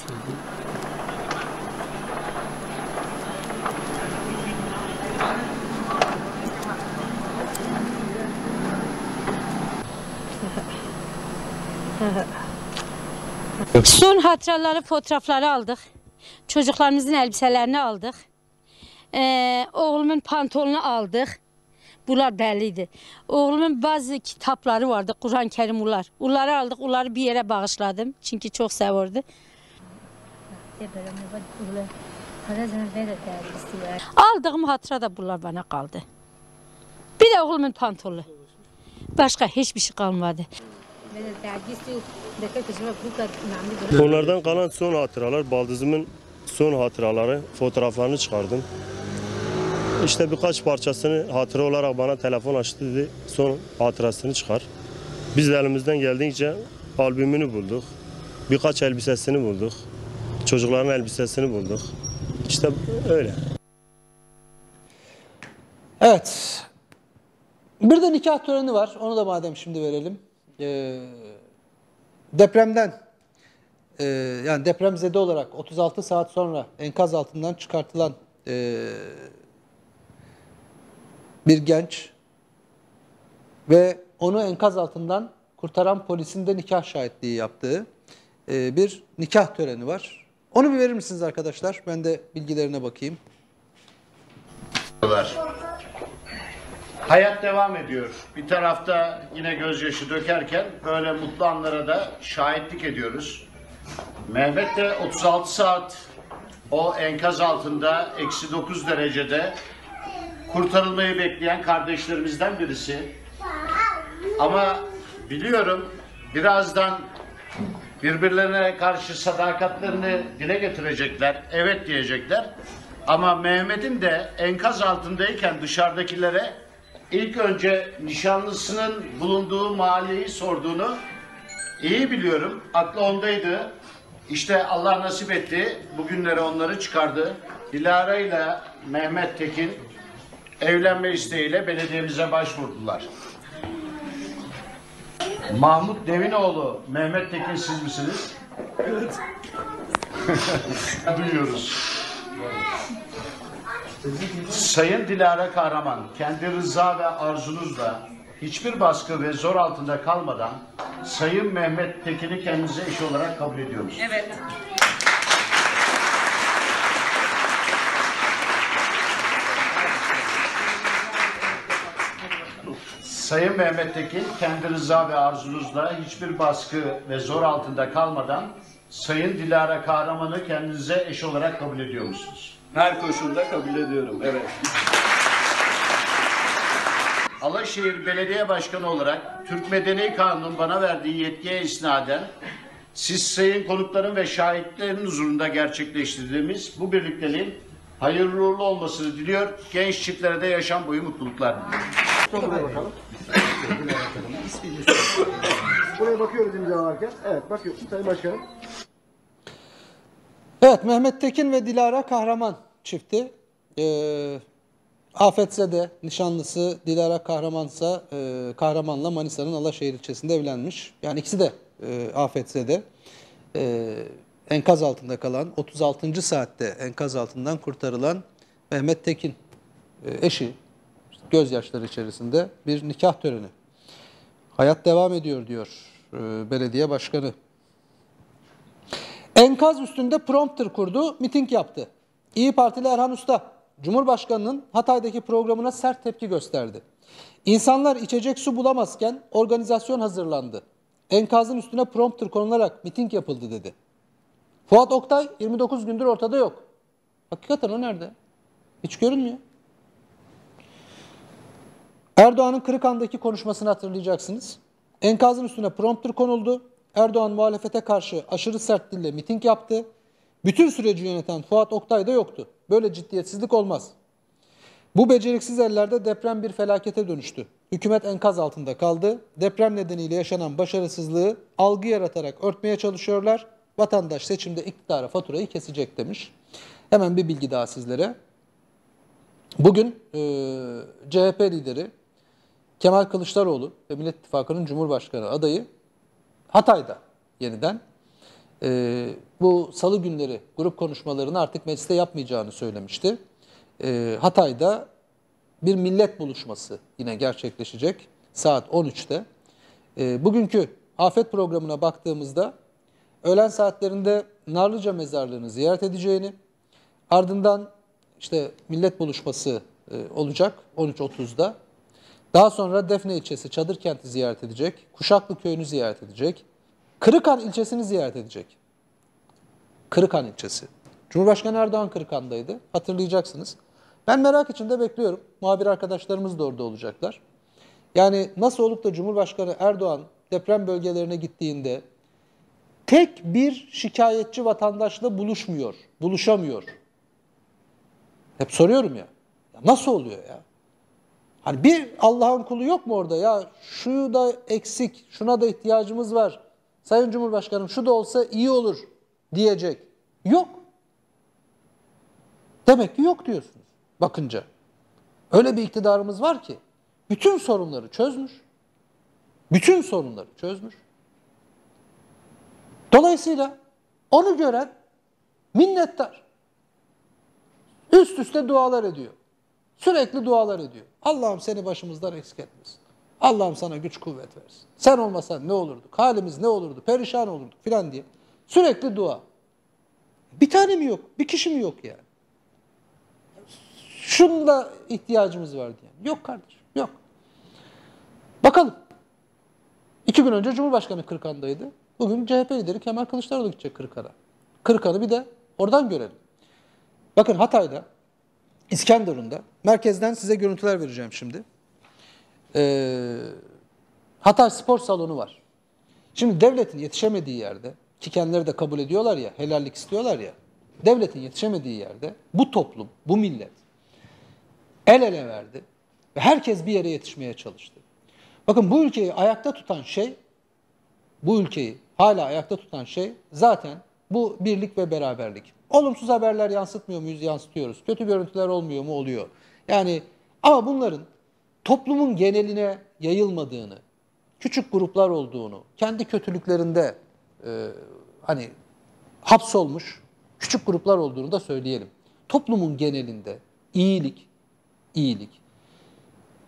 Speaker 7: Son hatıraları, fotoğrafları aldık. Çocuklarımızın elbiselerini aldık. Ee, oğlumun pantolonu aldık. Bunlar belliydi. Oğlumun bazı kitapları vardı, Kur'an-ı Kerim bunlar. Onları aldık, onları bir yere bağışladım. Çünkü çok severdi. Aldığım hatıra da bunlar bana kaldı. Bir de oğlumun pantolonu. Başka hiçbir şey kalmadı.
Speaker 8: Onlardan kalan son hatıralar, baldızımın son hatıraları, fotoğraflarını çıkardım. İşte birkaç parçasını hatıra olarak bana telefon açtı dedi, son hatırasını çıkar. Biz de elimizden geldiğince albümünü bulduk. Birkaç elbisesini bulduk. Çocukların elbisesini bulduk. İşte öyle.
Speaker 1: Evet. Bir de nikah töreni var. Onu da madem şimdi verelim. Ee, depremden e, yani depremzede olarak 36 saat sonra enkaz altından çıkartılan e, bir genç ve onu enkaz altından kurtaran polisin de nikah şahitliği yaptığı e, bir nikah töreni var. Onu bir verir misiniz arkadaşlar? Ben de bilgilerine bakayım.
Speaker 9: Hayat devam ediyor. Bir tarafta yine gözyaşı dökerken böyle mutlu anlara da şahitlik ediyoruz. Mehmet de 36 saat o enkaz altında eksi 9 derecede kurtarılmayı bekleyen kardeşlerimizden birisi. Ama biliyorum birazdan birbirlerine karşı sadakatlerini dile getirecekler, evet diyecekler. Ama Mehmet'in de enkaz altındayken dışarıdakilere ilk önce nişanlısının bulunduğu mahalleyi sorduğunu iyi biliyorum. Aklı ondaydı. İşte Allah nasip etti. Bugünlere onları çıkardı. Dilara ile Mehmet Tekin evlenme isteğiyle belediyemize başvurdular. Mahmut Devinoğlu, Mehmet Tekin siz misiniz? Evet. Duyuyoruz. Sayın Dilara Kahraman, kendi rıza ve arzunuzla hiçbir baskı ve zor altında kalmadan Sayın Mehmet Tekin'i kendinize eş olarak kabul ediyor musunuz?
Speaker 10: Evet.
Speaker 9: Sayın Mehmet Tekin, kendi rıza ve arzunuzla hiçbir baskı ve zor altında kalmadan Sayın Dilara Kahraman'ı kendinize eş olarak kabul ediyor musunuz?
Speaker 10: Her koşulda kabul ediyorum. Evet.
Speaker 9: Alaşehir Belediye Başkanı olarak Türk Medeni Kanunu'nun bana verdiği yetkiye isnaden siz sayın konukların ve şahitlerin huzurunda gerçekleştirdiğimiz bu birlikteliğin hayırlı uğurlu olmasını diliyor. Genç çiftlere de yaşam boyu mutluluklar diliyorum.
Speaker 11: Buraya bakıyoruz imzalarken. Evet bakıyoruz Sayın Başkanım.
Speaker 1: Evet Mehmet Tekin ve Dilara Kahraman çifti. Ee, Afetzede nişanlısı Dilara Kahramansa e, Kahraman'la Manisa'nın Alaşehir ilçesinde evlenmiş. Yani ikisi de e, Afetzede. E, enkaz altında kalan 36. saatte enkaz altından kurtarılan Mehmet Tekin e, eşi gözyaşları içerisinde bir nikah töreni. Hayat devam ediyor diyor e, belediye başkanı. Enkaz üstünde prompter kurdu, miting yaptı. İyi Partili Erhan Usta, Cumhurbaşkanı'nın Hatay'daki programına sert tepki gösterdi. İnsanlar içecek su bulamazken organizasyon hazırlandı. Enkazın üstüne prompter konularak miting yapıldı dedi. Fuat Oktay 29 gündür ortada yok. Hakikaten o nerede? Hiç görünmüyor. Erdoğan'ın Kırıkhan'daki konuşmasını hatırlayacaksınız. Enkazın üstüne prompter konuldu. Erdoğan muhalefete karşı aşırı sert dille miting yaptı. Bütün süreci yöneten Fuat Oktay da yoktu. Böyle ciddiyetsizlik olmaz. Bu beceriksiz ellerde deprem bir felakete dönüştü. Hükümet enkaz altında kaldı. Deprem nedeniyle yaşanan başarısızlığı algı yaratarak örtmeye çalışıyorlar. Vatandaş seçimde iktidara faturayı kesecek demiş. Hemen bir bilgi daha sizlere. Bugün e, CHP lideri Kemal Kılıçdaroğlu ve Millet İttifakı'nın Cumhurbaşkanı adayı Hatay'da yeniden e, bu salı günleri grup konuşmalarını artık mecliste yapmayacağını söylemişti. E, Hatay'da bir millet buluşması yine gerçekleşecek saat 13'te. E, bugünkü afet programına baktığımızda öğlen saatlerinde Narlıca mezarlığını ziyaret edeceğini, ardından işte millet buluşması e, olacak 13.30'da. Daha sonra Defne ilçesi Çadır kenti ziyaret edecek, Kuşaklı köyünü ziyaret edecek, Kırıkhan ilçesini ziyaret edecek. Kırıkhan ilçesi. Cumhurbaşkanı Erdoğan Kırıkhan'daydı. Hatırlayacaksınız. Ben merak içinde bekliyorum. Muhabir arkadaşlarımız da orada olacaklar. Yani nasıl olup da Cumhurbaşkanı Erdoğan deprem bölgelerine gittiğinde tek bir şikayetçi vatandaşla buluşmuyor, buluşamıyor. Hep soruyorum ya. ya nasıl oluyor ya? Hani bir Allah'ın kulu yok mu orada ya? Şu da eksik, şuna da ihtiyacımız var. Sayın Cumhurbaşkanım şu da olsa iyi olur diyecek. Yok. Demek ki yok diyorsunuz bakınca. Öyle bir iktidarımız var ki bütün sorunları çözmüş. Bütün sorunları çözmüş. Dolayısıyla onu gören minnettar. Üst üste dualar ediyor. Sürekli dualar ediyor. Allah'ım seni başımızdan eksik etmesin. Allah'ım sana güç kuvvet versin. Sen olmasan ne olurduk? Halimiz ne olurdu? Perişan olurduk filan diye. Sürekli dua. Bir tane mi yok? Bir kişi mi yok yani? Şunla ihtiyacımız var diye. Yok kardeşim, yok. Bakalım. İki gün önce Cumhurbaşkanı Kırıkhan'daydı. Bugün CHP lideri Kemal Kılıçdaroğlu gidecek Kırıkhan'a. Kırıkhan'ı bir de oradan görelim. Bakın Hatay'da, İskenderun'da, merkezden size görüntüler vereceğim şimdi. Ee, Hatay Spor Salonu var. Şimdi devletin yetişemediği yerde, ki kendileri de kabul ediyorlar ya, helallik istiyorlar ya, devletin yetişemediği yerde bu toplum, bu millet el ele verdi ve herkes bir yere yetişmeye çalıştı. Bakın bu ülkeyi ayakta tutan şey, bu ülkeyi hala ayakta tutan şey zaten bu birlik ve beraberlik. Olumsuz haberler yansıtmıyor muyuz? Yansıtıyoruz. Kötü görüntüler olmuyor mu? Oluyor. Yani ama bunların toplumun geneline yayılmadığını, küçük gruplar olduğunu, kendi kötülüklerinde e, hani hapsolmuş küçük gruplar olduğunu da söyleyelim. Toplumun genelinde iyilik, iyilik,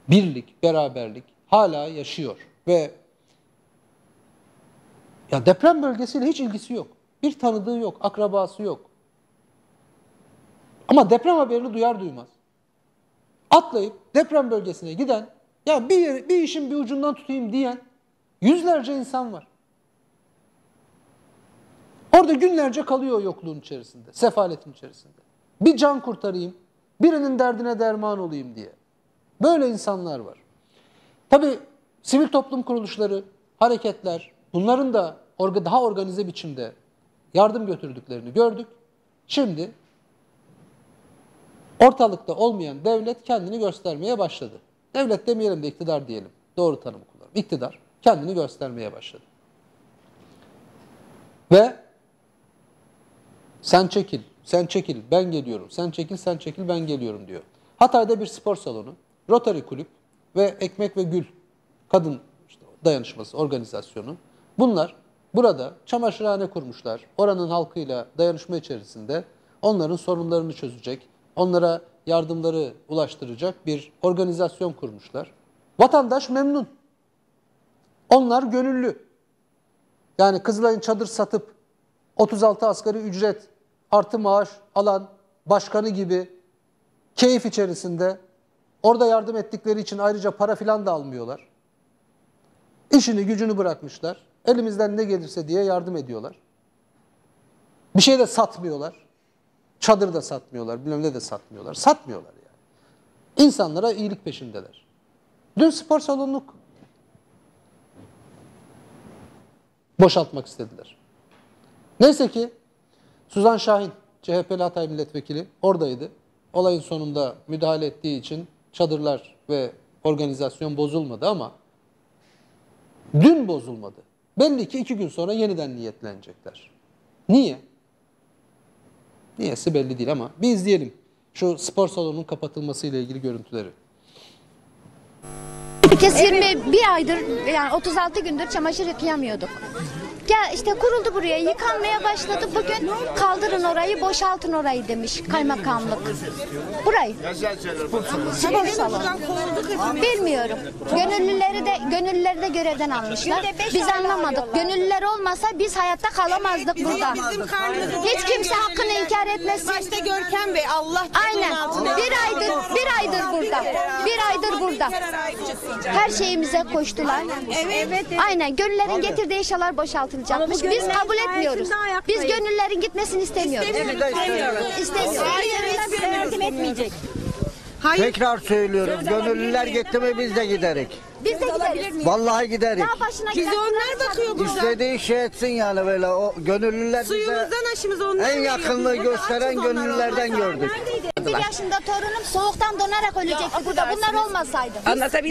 Speaker 1: birlik, beraberlik hala yaşıyor ve ya deprem bölgesiyle hiç ilgisi yok. Bir tanıdığı yok, akrabası yok. Ama deprem haberini duyar duymaz. Atlayıp deprem bölgesine giden, ya bir, yer, bir işin bir ucundan tutayım diyen yüzlerce insan var. Orada günlerce kalıyor yokluğun içerisinde, sefaletin içerisinde. Bir can kurtarayım, birinin derdine derman olayım diye. Böyle insanlar var. Tabii sivil toplum kuruluşları, hareketler, bunların da daha organize biçimde yardım götürdüklerini gördük. Şimdi ortalıkta olmayan devlet kendini göstermeye başladı. Devlet demeyelim de iktidar diyelim. Doğru tanım kullanalım. İktidar kendini göstermeye başladı. Ve sen çekil, sen çekil, ben geliyorum. Sen çekil, sen çekil, ben geliyorum diyor. Hatay'da bir spor salonu, Rotary Kulüp ve Ekmek ve Gül kadın işte dayanışması organizasyonu. Bunlar burada çamaşırhane kurmuşlar. Oranın halkıyla dayanışma içerisinde onların sorunlarını çözecek, onlara yardımları ulaştıracak bir organizasyon kurmuşlar. Vatandaş memnun. Onlar gönüllü. Yani Kızılay'ın çadır satıp 36 asgari ücret artı maaş alan başkanı gibi keyif içerisinde orada yardım ettikleri için ayrıca para filan da almıyorlar. İşini gücünü bırakmışlar. Elimizden ne gelirse diye yardım ediyorlar. Bir şey de satmıyorlar. Çadır da satmıyorlar, bilmem ne de satmıyorlar. Satmıyorlar yani. İnsanlara iyilik peşindeler. Dün spor salonunu boşaltmak istediler. Neyse ki Suzan Şahin, CHP'li Hatay Milletvekili oradaydı. Olayın sonunda müdahale ettiği için çadırlar ve organizasyon bozulmadı ama dün bozulmadı. Belli ki iki gün sonra yeniden niyetlenecekler. Niye? Niyesi belli değil ama bir izleyelim şu spor salonunun kapatılması ile ilgili görüntüleri.
Speaker 12: Bir kez 21 aydır yani 36 gündür çamaşır yıkayamıyorduk. Gel işte kuruldu buraya yıkanmaya başladı. Bugün kaldırın orayı boşaltın orayı demiş kaymakamlık. Burayı. Spor salonu. Bilmiyorum. Gönüllüleri de gönüllüleri de görevden almışlar. Biz anlamadık. Gönüllüler olmasa biz hayatta kalamazdık burada. Hiç kimse hakkını inkar etmesin.
Speaker 13: Başta Görkem Bey Allah
Speaker 12: Aynen. Bir aydır, bir aydır burada. Bir aydır burada. Her şeyimize koştular.
Speaker 13: Evet.
Speaker 12: Aynen. Gönüllerin getirdiği eşyalar boşaltılacakmış. Biz kabul etmiyoruz. Biz gönüllerin gitmesini istemiyoruz.
Speaker 13: İstemiyoruz.
Speaker 12: İstemiyoruz.
Speaker 13: yardım etmeyecek.
Speaker 14: Tekrar söylüyorum. Gönüllüler gitti mi biz de giderik.
Speaker 12: Biz de gideriz.
Speaker 14: Vallahi giderik.
Speaker 12: Dağ başına
Speaker 13: Bizi
Speaker 12: giden
Speaker 13: onlar bakıyor burada.
Speaker 14: İstediği şey etsin yani böyle o gönüllüler bize
Speaker 13: Suyumuzdan aşımız onlar
Speaker 14: en
Speaker 13: veriyor.
Speaker 14: yakınlığı
Speaker 13: Burada
Speaker 14: gösteren
Speaker 13: açız onlar,
Speaker 14: gönüllülerden gördük.
Speaker 12: Bir yaşında torunum soğuktan donarak ölecekti burada. Bunlar olmasaydı.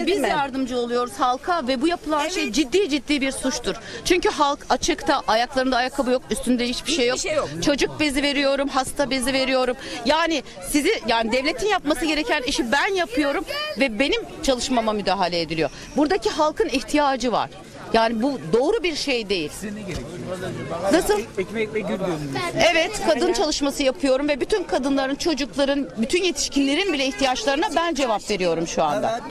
Speaker 15: Biz yardımcı oluyoruz halka ve bu yapılan şey ciddi ciddi bir suçtur. Çünkü halk açıkta ayaklarında ayakkabı yok, üstünde hiçbir şey yok. Çocuk bezi veriyorum, hasta bezi veriyorum. Yani sizi yani devletin yapması gereken işi ben yapıyorum ve benim çalışmama müdahale ediliyor. Buradaki halkın ihtiyacı var. Yani bu doğru bir şey değil. Nasıl? Evet, kadın çalışması yapıyorum ve bütün kadınların, çocukların, bütün yetişkinlerin bile ihtiyaçlarına ben cevap veriyorum şu anda.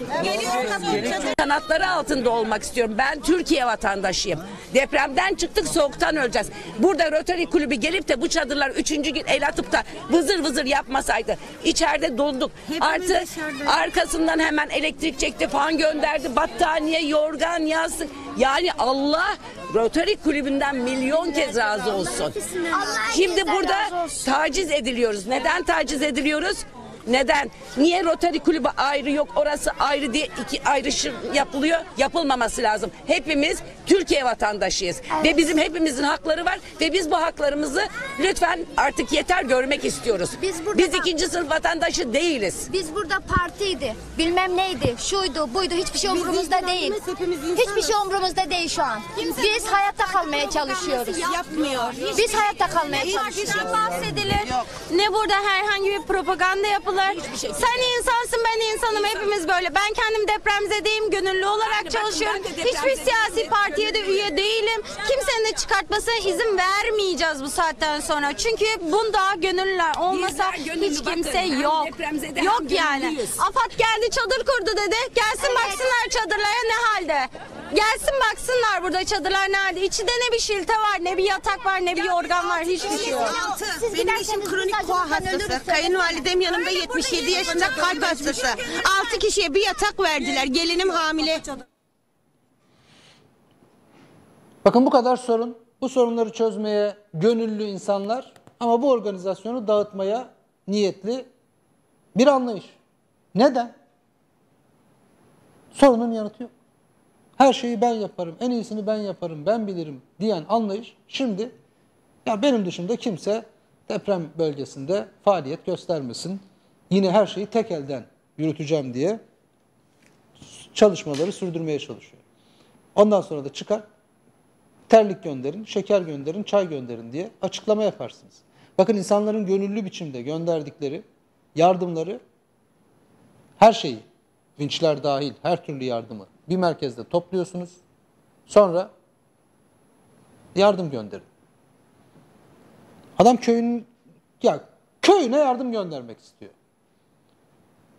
Speaker 16: Kanatları altında olmak istiyorum. Ben Türkiye vatandaşıyım. Depremden çıktık soğuktan öleceğiz. Burada Rotary Kulübü gelip de bu çadırlar üçüncü gün el atıp da vızır vızır yapmasaydı içeride donduk. Artı arkasından hemen elektrik çekti falan gönderdi. Battaniye, yorgan, yastık. Yani Allah Rotary Kulübü'nden milyon kez razı olsun. Şimdi burada taciz ediliyoruz. Neden taciz ediliyoruz? Neden? Niye Rotary Kulübü ayrı yok orası ayrı diye iki ayrışım yapılıyor? Yapılmaması lazım. Hepimiz Türkiye vatandaşıyız. Ve bizim hepimizin hakları var ve biz bu haklarımızı lütfen artık yeter görmek istiyoruz.
Speaker 12: Biz burada-
Speaker 16: Biz ikinci sınıf vatandaşı değiliz.
Speaker 12: Biz burada partiydi, bilmem neydi, şuydu, buydu hiçbir şey umurumuzda değil. Hiçbir şey umurumuzda değil şu an. Biz hayatta kalmaya çalışıyoruz.
Speaker 13: Yapmıyor.
Speaker 12: Biz hayatta kalmaya çalışıyoruz.
Speaker 7: bahsedilir. Ne burada herhangi bir propaganda yapılır. Sen insansın ben insanım hepimiz böyle. Ben kendim depremzedeyim gönüllü olarak çalışıyorum.
Speaker 16: ben de
Speaker 7: Hiçbir siyasi partiye de üye değilim. Kimsenin de çıkartmasına izin vermeyeceğiz bu saatten sonra. Çünkü bunda gönüllüler olmasa
Speaker 16: gönüllü
Speaker 7: hiç
Speaker 16: bakın,
Speaker 7: kimse
Speaker 16: hem
Speaker 7: yok. Yok yani. AFAD geldi çadır kurdu dedi. Gelsin baksınlar çadırlara ne halde. Gelsin baksınlar burada çadırlar ne halde. İçinde ne bir şilte var, ne bir yatak var, ne bir yorgan var, hiçbir şey yok.
Speaker 13: Benim eşim kronik koa hastası. Kayınvalidem yanımda 77 yaşında kalp hastası. 6 kişiye bir yatak verdiler. Gelinim hamile.
Speaker 1: Bakın bu kadar sorun. Bu sorunları çözmeye gönüllü insanlar ama bu organizasyonu dağıtmaya niyetli bir anlayış. Neden? Sorunun yanıtı yok. Her şeyi ben yaparım, en iyisini ben yaparım, ben bilirim diyen anlayış şimdi ya benim dışında kimse deprem bölgesinde faaliyet göstermesin. Yine her şeyi tek elden yürüteceğim diye çalışmaları sürdürmeye çalışıyor. Ondan sonra da çıkar terlik gönderin, şeker gönderin, çay gönderin diye açıklama yaparsınız. Bakın insanların gönüllü biçimde gönderdikleri yardımları, her şeyi, vinçler dahil her türlü yardımı bir merkezde topluyorsunuz. Sonra yardım gönderin. Adam köyün, ya köyüne yardım göndermek istiyor.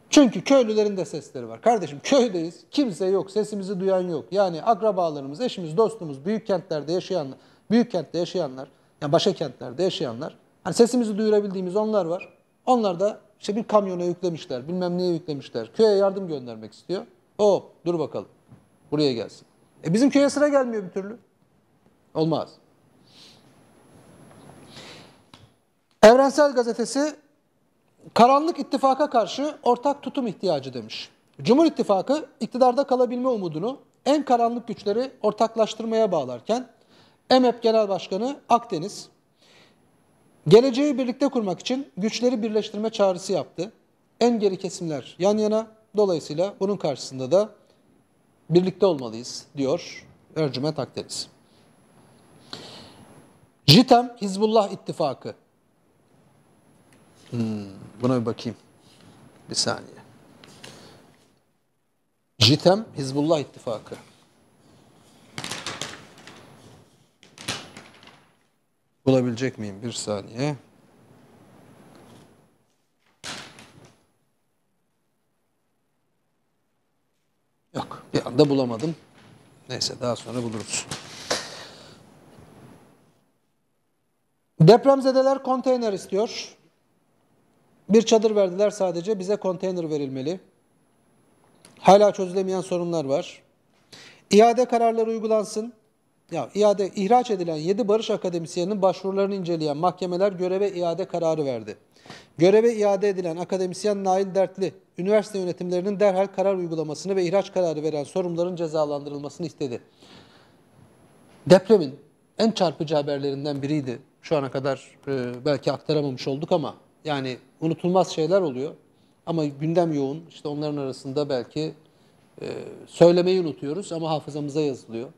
Speaker 1: Çünkü köylülerin de sesleri var. Kardeşim köydeyiz. Kimse yok. Sesimizi duyan yok. Yani akrabalarımız, eşimiz, dostumuz, büyük kentlerde yaşayanlar, büyük kentte yaşayanlar, yani başka kentlerde yaşayanlar. Hani sesimizi duyurabildiğimiz onlar var. Onlar da işte bir kamyona yüklemişler, bilmem neye yüklemişler. Köye yardım göndermek istiyor. Hop dur bakalım. Buraya gelsin. E bizim köye sıra gelmiyor bir türlü. Olmaz. Evrensel Gazetesi Karanlık ittifaka karşı ortak tutum ihtiyacı demiş. Cumhur İttifakı iktidarda kalabilme umudunu en karanlık güçleri ortaklaştırmaya bağlarken EMEP Genel Başkanı Akdeniz geleceği birlikte kurmak için güçleri birleştirme çağrısı yaptı. En geri kesimler yan yana dolayısıyla bunun karşısında da birlikte olmalıyız diyor Ercüment Akdeniz. JITEM Hizbullah İttifakı Hmm, buna bir bakayım. Bir saniye. JITEM Hizbullah İttifakı. Bulabilecek miyim? Bir saniye. Yok. Bir anda bulamadım. Neyse daha sonra buluruz. Depremzedeler konteyner istiyor. Bir çadır verdiler sadece. Bize konteyner verilmeli. Hala çözülemeyen sorunlar var. İade kararları uygulansın. Ya iade ihraç edilen 7 barış akademisyeninin başvurularını inceleyen mahkemeler göreve iade kararı verdi. Göreve iade edilen akademisyen Nail Dertli, üniversite yönetimlerinin derhal karar uygulamasını ve ihraç kararı veren sorumluların cezalandırılmasını istedi. Depremin en çarpıcı haberlerinden biriydi. Şu ana kadar e, belki aktaramamış olduk ama yani unutulmaz şeyler oluyor. Ama gündem yoğun. İşte onların arasında belki e, söylemeyi unutuyoruz ama hafızamıza yazılıyor.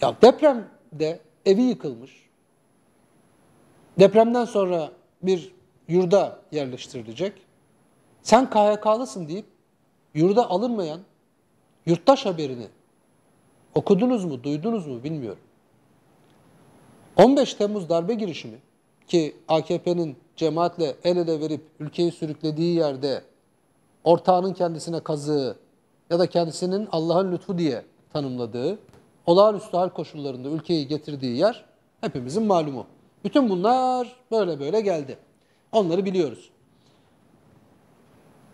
Speaker 1: Ya depremde evi yıkılmış. Depremden sonra bir yurda yerleştirilecek. Sen KHK'lısın deyip yurda alınmayan yurttaş haberini okudunuz mu, duydunuz mu bilmiyorum. 15 Temmuz darbe girişimi ki AKP'nin cemaatle el ele verip ülkeyi sürüklediği yerde ortağının kendisine kazığı ya da kendisinin Allah'ın lütfu diye tanımladığı olağanüstü hal koşullarında ülkeyi getirdiği yer hepimizin malumu. Bütün bunlar böyle böyle geldi. Onları biliyoruz.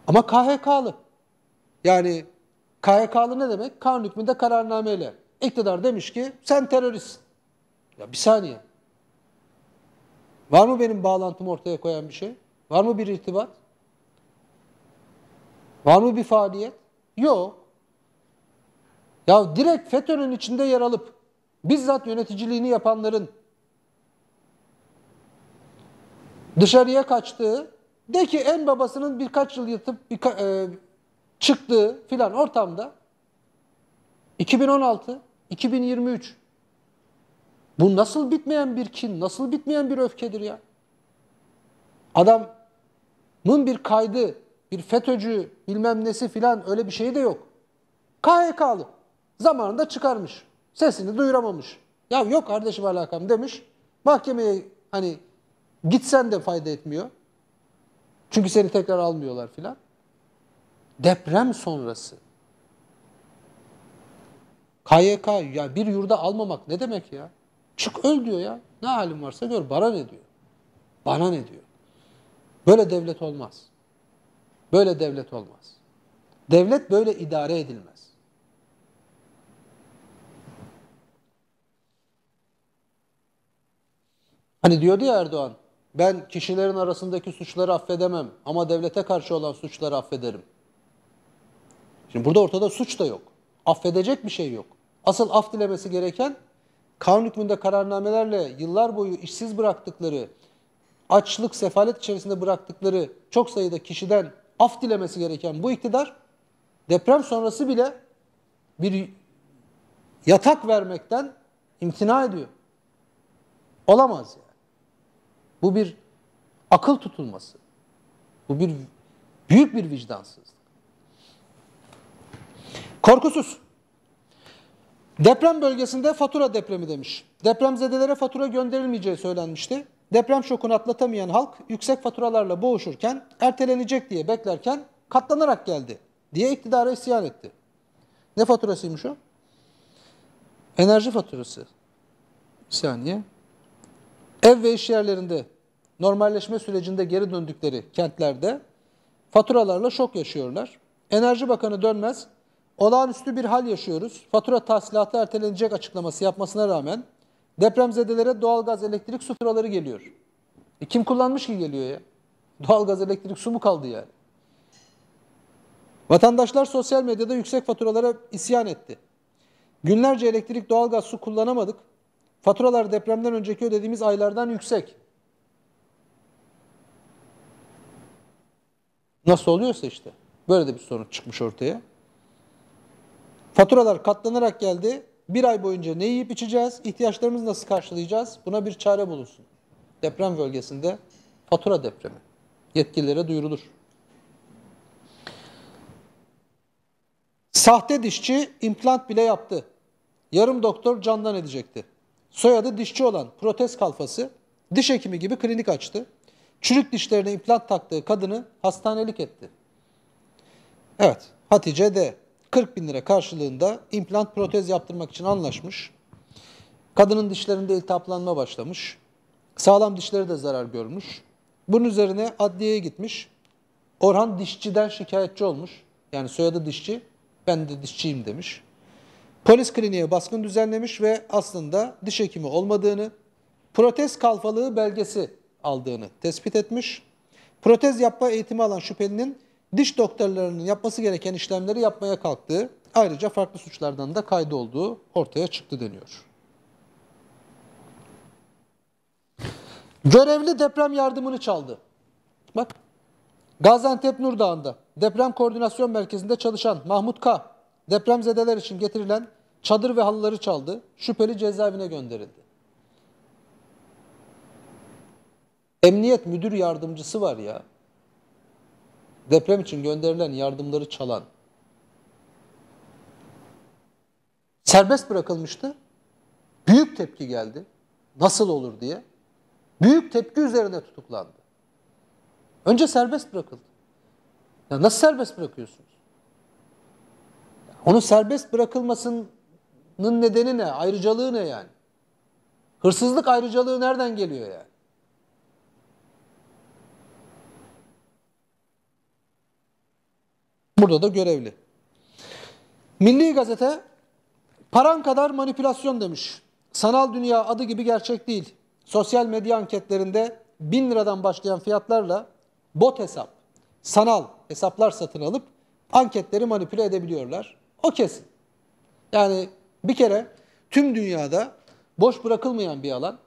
Speaker 1: Ama KHK'lı. Yani KHK'lı ne demek? Kanun hükmünde kararnameyle. İktidar demiş ki sen teröristsin. Ya bir saniye. Var mı benim bağlantımı ortaya koyan bir şey? Var mı bir irtibat? Var mı bir faaliyet? Yok. Ya direkt FETÖ'nün içinde yer alıp bizzat yöneticiliğini yapanların dışarıya kaçtığı, de ki en babasının birkaç yıl yatıp birka- e, çıktığı filan ortamda 2016, 2023 bu nasıl bitmeyen bir kin, nasıl bitmeyen bir öfkedir ya? Adamın bir kaydı, bir FETÖ'cü bilmem nesi filan öyle bir şey de yok. KHK'lı. Zamanında çıkarmış. Sesini duyuramamış. Ya yok kardeşim alakam demiş. Mahkemeye hani gitsen de fayda etmiyor. Çünkü seni tekrar almıyorlar filan. Deprem sonrası. KYK ya bir yurda almamak ne demek ya? Çık öl diyor ya. Ne halin varsa gör. Bana ne diyor? Bana ne diyor? Böyle devlet olmaz. Böyle devlet olmaz. Devlet böyle idare edilmez. Hani diyordu ya Erdoğan, ben kişilerin arasındaki suçları affedemem ama devlete karşı olan suçları affederim. Şimdi burada ortada suç da yok. Affedecek bir şey yok. Asıl af dilemesi gereken kanun hükmünde kararnamelerle yıllar boyu işsiz bıraktıkları, açlık, sefalet içerisinde bıraktıkları çok sayıda kişiden af dilemesi gereken bu iktidar deprem sonrası bile bir yatak vermekten imtina ediyor. Olamaz yani. Bu bir akıl tutulması. Bu bir büyük bir vicdansızlık. Korkusuz. Deprem bölgesinde fatura depremi demiş. Depremzedelere fatura gönderilmeyeceği söylenmişti. Deprem şokunu atlatamayan halk yüksek faturalarla boğuşurken, ertelenecek diye beklerken katlanarak geldi diye iktidara isyan etti. Ne faturasıymış o? Enerji faturası. Bir saniye. Ev ve iş yerlerinde normalleşme sürecinde geri döndükleri kentlerde faturalarla şok yaşıyorlar. Enerji Bakanı Dönmez, olağanüstü bir hal yaşıyoruz. Fatura tahsilatı ertelenecek açıklaması yapmasına rağmen depremzedelere doğalgaz, elektrik, su faturaları geliyor. E kim kullanmış ki geliyor ya? Doğalgaz, elektrik, su mu kaldı yani? Vatandaşlar sosyal medyada yüksek faturalara isyan etti. Günlerce elektrik, doğalgaz, su kullanamadık. Faturalar depremden önceki ödediğimiz aylardan yüksek. Nasıl oluyorsa işte. Böyle de bir sorun çıkmış ortaya. Faturalar katlanarak geldi. Bir ay boyunca ne yiyip içeceğiz? İhtiyaçlarımızı nasıl karşılayacağız? Buna bir çare bulunsun. Deprem bölgesinde fatura depremi. Yetkililere duyurulur. Sahte dişçi implant bile yaptı. Yarım doktor candan edecekti. soyadı dişçi olan protez kalfası diş hekimi gibi klinik açtı. Çürük dişlerine implant taktığı kadını hastanelik etti. Evet, Hatice D. 40 bin lira karşılığında implant protez yaptırmak için anlaşmış. Kadının dişlerinde iltihaplanma başlamış. Sağlam dişleri de zarar görmüş. Bunun üzerine adliyeye gitmiş. Orhan dişçiden şikayetçi olmuş. Yani soyadı dişçi, ben de dişçiyim demiş. Polis kliniğe baskın düzenlemiş ve aslında diş hekimi olmadığını, protez kalfalığı belgesi aldığını tespit etmiş. Protez yapma eğitimi alan şüphelinin diş doktorlarının yapması gereken işlemleri yapmaya kalktığı, ayrıca farklı suçlardan da kaydı olduğu ortaya çıktı deniyor. Görevli deprem yardımını çaldı. Bak. Gaziantep Nur Dağı'nda deprem koordinasyon merkezinde çalışan Mahmut K. depremzedeler için getirilen çadır ve halıları çaldı. Şüpheli cezaevine gönderildi. Emniyet müdür yardımcısı var ya. Deprem için gönderilen yardımları çalan. Serbest bırakılmıştı. Büyük tepki geldi. Nasıl olur diye. Büyük tepki üzerine tutuklandı. Önce serbest bırakıldı. Ya nasıl serbest bırakıyorsunuz? Onun serbest bırakılmasının nedeni ne? Ayrıcalığı ne yani? Hırsızlık ayrıcalığı nereden geliyor yani? Burada da görevli. Milli Gazete paran kadar manipülasyon demiş. Sanal dünya adı gibi gerçek değil. Sosyal medya anketlerinde 1000 liradan başlayan fiyatlarla bot hesap, sanal hesaplar satın alıp anketleri manipüle edebiliyorlar. O kesin. Yani bir kere tüm dünyada boş bırakılmayan bir alan.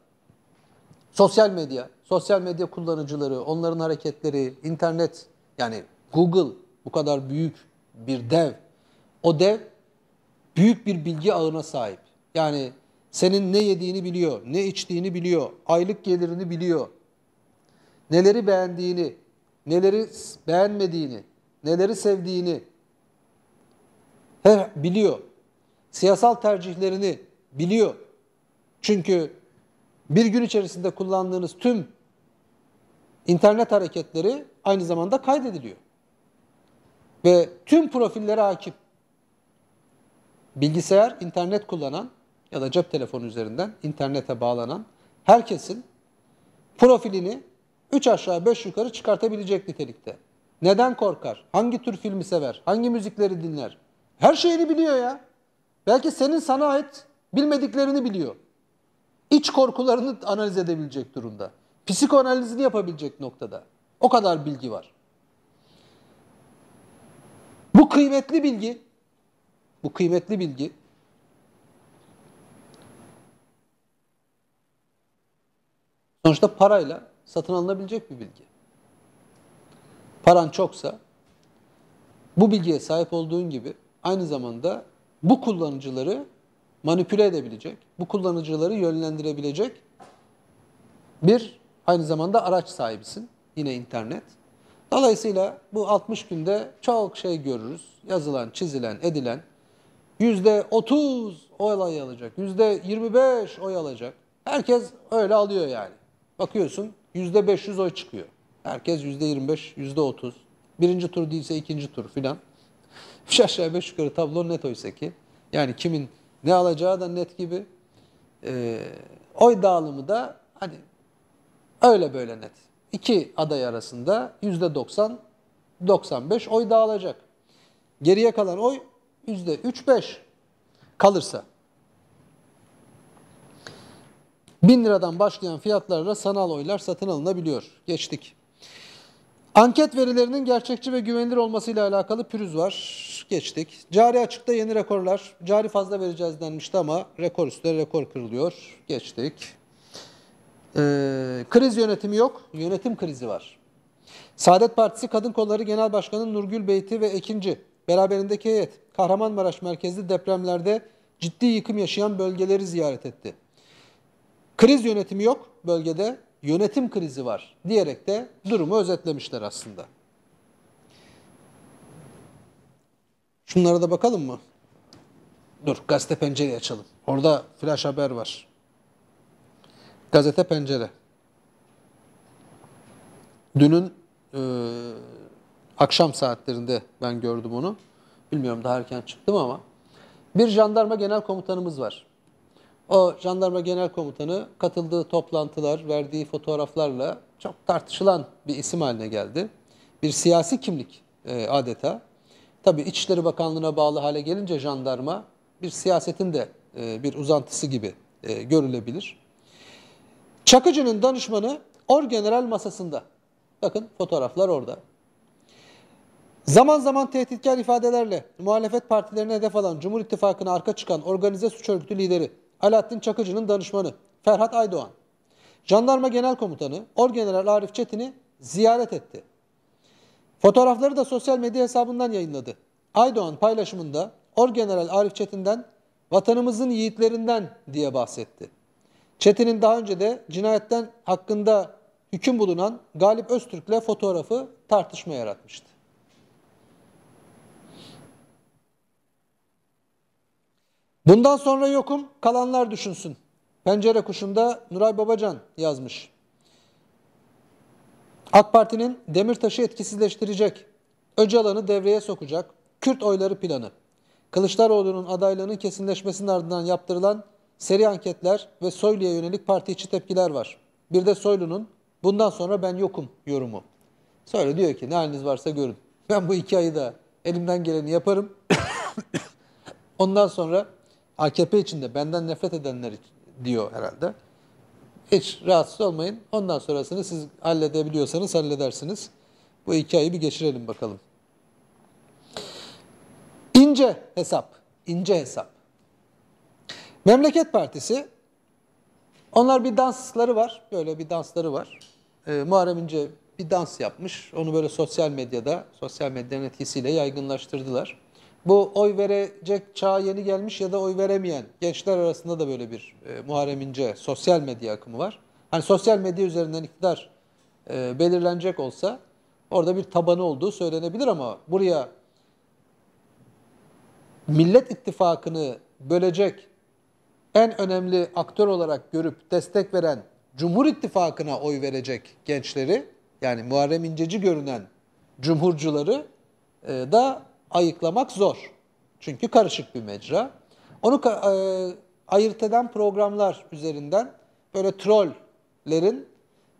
Speaker 1: Sosyal medya, sosyal medya kullanıcıları, onların hareketleri, internet yani Google bu kadar büyük bir dev. O dev büyük bir bilgi ağına sahip. Yani senin ne yediğini biliyor, ne içtiğini biliyor, aylık gelirini biliyor. Neleri beğendiğini, neleri beğenmediğini, neleri sevdiğini he, biliyor. Siyasal tercihlerini biliyor. Çünkü bir gün içerisinde kullandığınız tüm internet hareketleri aynı zamanda kaydediliyor. Ve tüm profillere hakim. Bilgisayar, internet kullanan ya da cep telefonu üzerinden internete bağlanan herkesin profilini 3 aşağı 5 yukarı çıkartabilecek nitelikte. Neden korkar? Hangi tür filmi sever? Hangi müzikleri dinler? Her şeyini biliyor ya. Belki senin sana ait bilmediklerini biliyor. İç korkularını analiz edebilecek durumda. Psikoanalizini yapabilecek noktada. O kadar bilgi var. Bu kıymetli bilgi, bu kıymetli bilgi sonuçta parayla satın alınabilecek bir bilgi. Paran çoksa bu bilgiye sahip olduğun gibi aynı zamanda bu kullanıcıları manipüle edebilecek, bu kullanıcıları yönlendirebilecek bir aynı zamanda araç sahibisin. Yine internet. Dolayısıyla bu 60 günde çok şey görürüz. Yazılan, çizilen, edilen. Yüzde 30 oy alacak, yüzde 25 oy alacak. Herkes öyle alıyor yani. Bakıyorsun yüzde 500 oy çıkıyor. Herkes yüzde 25, yüzde 30. Birinci tur değilse ikinci tur filan. Üç aşağı beş yukarı tablo net oysa ki. Yani kimin ne alacağı da net gibi. Ee, oy dağılımı da hani öyle böyle net. İki aday arasında yüzde 90, 95 oy dağılacak. Geriye kalan oy yüzde 3-5 kalırsa. Bin liradan başlayan fiyatlarla sanal oylar satın alınabiliyor. Geçtik. Anket verilerinin gerçekçi ve güvenilir olmasıyla alakalı pürüz var. Geçtik. Cari açıkta yeni rekorlar. Cari fazla vereceğiz denmişti ama rekor üstüne rekor kırılıyor. Geçtik. Ee, kriz yönetimi yok. Yönetim krizi var. Saadet Partisi Kadın Kolları Genel Başkanı Nurgül Beyti ve Ekinci beraberindeki heyet Kahramanmaraş merkezli depremlerde ciddi yıkım yaşayan bölgeleri ziyaret etti. Kriz yönetimi yok bölgede, yönetim krizi var diyerek de durumu özetlemişler aslında. Şunlara da bakalım mı? Dur gazete pencereyi açalım. Orada flash haber var. Gazete Pencere. Dünün e, akşam saatlerinde ben gördüm onu. Bilmiyorum daha erken çıktım ama. Bir jandarma genel komutanımız var. O jandarma genel komutanı katıldığı toplantılar, verdiği fotoğraflarla çok tartışılan bir isim haline geldi. Bir siyasi kimlik e, adeta. Tabii İçişleri Bakanlığı'na bağlı hale gelince jandarma bir siyasetin de e, bir uzantısı gibi e, görülebilir. Çakıcı'nın danışmanı Orgeneral masasında. Bakın fotoğraflar orada. Zaman zaman tehditkar ifadelerle muhalefet partilerine hedef alan Cumhur İttifakı'na arka çıkan organize suç örgütü lideri Alaaddin Çakıcı'nın danışmanı Ferhat Aydoğan, Jandarma Genel Komutanı Orgeneral Arif Çetin'i ziyaret etti. Fotoğrafları da sosyal medya hesabından yayınladı. Aydoğan paylaşımında Orgeneral Arif Çetin'den vatanımızın yiğitlerinden diye bahsetti. Çetin'in daha önce de cinayetten hakkında hüküm bulunan Galip Öztürk'le fotoğrafı tartışma yaratmıştı. Bundan sonra yokum, kalanlar düşünsün. Pencere kuşunda Nuray Babacan yazmış. AK Parti'nin Demirtaş'ı etkisizleştirecek, Öcalan'ı devreye sokacak, Kürt oyları planı. Kılıçdaroğlu'nun adaylığının kesinleşmesinin ardından yaptırılan seri anketler ve Soylu'ya yönelik parti içi tepkiler var. Bir de Soylu'nun bundan sonra ben yokum yorumu. Soylu diyor ki ne haliniz varsa görün. Ben bu iki ayı da elimden geleni yaparım. Ondan sonra AKP içinde benden nefret edenler diyor herhalde. Hiç rahatsız olmayın. Ondan sonrasını siz halledebiliyorsanız halledersiniz. Bu iki ayı bir geçirelim bakalım. İnce hesap. ince hesap. Memleket Partisi onlar bir dansları var. Böyle bir dansları var. Ee, Muharrem İnce bir dans yapmış. Onu böyle sosyal medyada, sosyal medyanın etkisiyle yaygınlaştırdılar. Bu oy verecek çağa yeni gelmiş ya da oy veremeyen gençler arasında da böyle bir e, Muharrem İnce sosyal medya akımı var. Hani sosyal medya üzerinden iktidar e, belirlenecek olsa orada bir tabanı olduğu söylenebilir ama buraya Millet İttifakı'nı bölecek en önemli aktör olarak görüp destek veren Cumhur İttifakı'na oy verecek gençleri yani Muharrem İnceci görünen cumhurcuları e, da ayıklamak zor. Çünkü karışık bir mecra. Onu e, ayırt eden programlar üzerinden böyle trollerin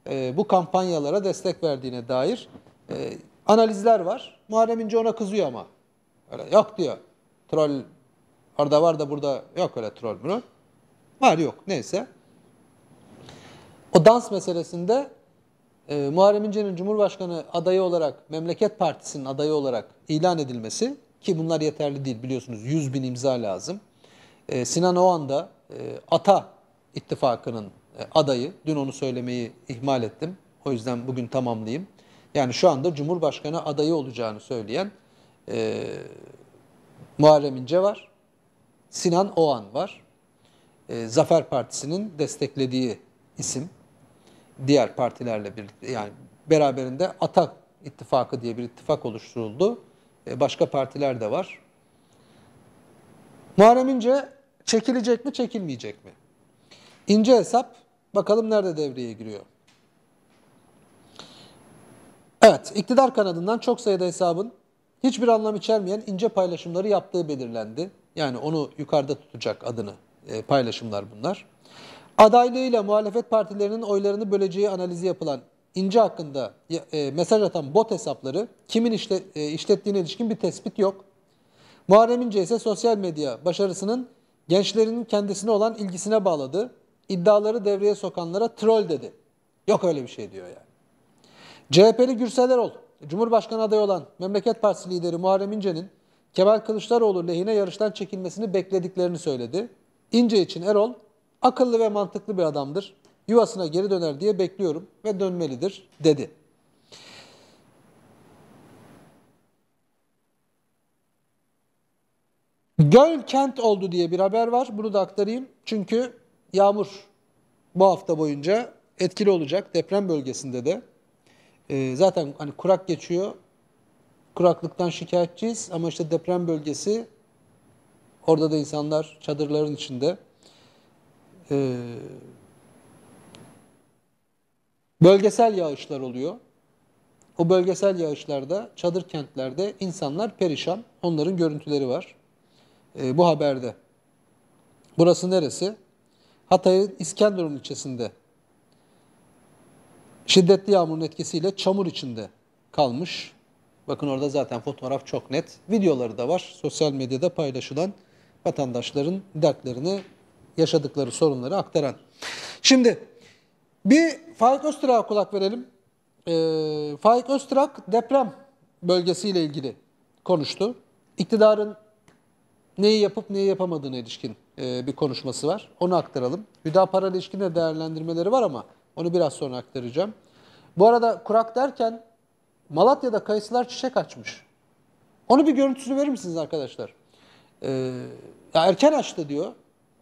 Speaker 1: e, bu kampanyalara destek verdiğine dair e, analizler var. Muharrem İnce ona kızıyor ama. Öyle yok diyor. Troll orada var da burada yok öyle troll bunu. Var yok neyse. O dans meselesinde e, Muharrem İnce'nin Cumhurbaşkanı adayı olarak, Memleket Partisi'nin adayı olarak ilan edilmesi ki bunlar yeterli değil biliyorsunuz 100 bin imza lazım. E, Sinan Oğan da e, ATA ittifakının e, adayı. Dün onu söylemeyi ihmal ettim. O yüzden bugün tamamlayayım. Yani şu anda Cumhurbaşkanı adayı olacağını söyleyen e, Muharrem İnce var. Sinan Oğan var. E, Zafer Partisi'nin desteklediği isim diğer partilerle birlikte yani beraberinde Atak İttifakı diye bir ittifak oluşturuldu. E, başka partiler de var. Muharrem İnce çekilecek mi çekilmeyecek mi? İnce hesap bakalım nerede devreye giriyor. Evet iktidar kanadından çok sayıda hesabın hiçbir anlam içermeyen ince paylaşımları yaptığı belirlendi. Yani onu yukarıda tutacak adını e, paylaşımlar bunlar. Adaylığıyla muhalefet partilerinin oylarını böleceği analizi yapılan İnce hakkında e, mesaj atan bot hesapları kimin işte, e, işlettiğine ilişkin bir tespit yok. Muharrem İnce ise sosyal medya başarısının gençlerin kendisine olan ilgisine bağladı. İddiaları devreye sokanlara troll dedi. Yok öyle bir şey diyor yani. CHP'li Gürsel Erol, Cumhurbaşkanı adayı olan Memleket Partisi lideri Muharrem İnce'nin Kemal Kılıçdaroğlu lehine yarıştan çekilmesini beklediklerini söyledi. İnce için Erol, akıllı ve mantıklı bir adamdır. Yuvasına geri döner diye bekliyorum ve dönmelidir dedi. Göl kent oldu diye bir haber var. Bunu da aktarayım. Çünkü yağmur bu hafta boyunca etkili olacak deprem bölgesinde de. Ee, zaten hani kurak geçiyor. Kuraklıktan şikayetçiyiz ama işte deprem bölgesi orada da insanlar çadırların içinde. Ee, Bölgesel yağışlar oluyor. O bölgesel yağışlarda çadır kentlerde insanlar perişan. Onların görüntüleri var. Ee, bu haberde. Burası neresi? Hatay'ın İskenderun ilçesinde. Şiddetli yağmurun etkisiyle çamur içinde kalmış. Bakın orada zaten fotoğraf çok net. Videoları da var. Sosyal medyada paylaşılan vatandaşların dertlerini, yaşadıkları sorunları aktaran. Şimdi bir Faik Öztürk'a kulak verelim. Ee, Faik Öztürk deprem bölgesiyle ilgili konuştu. İktidarın neyi yapıp neyi yapamadığına ilişkin e, bir konuşması var. Onu aktaralım. Hüdapar'a ilişkin de değerlendirmeleri var ama onu biraz sonra aktaracağım. Bu arada kurak derken Malatya'da kayısılar çiçek açmış. Onu bir görüntüsünü verir misiniz arkadaşlar? Ee, ya erken açtı diyor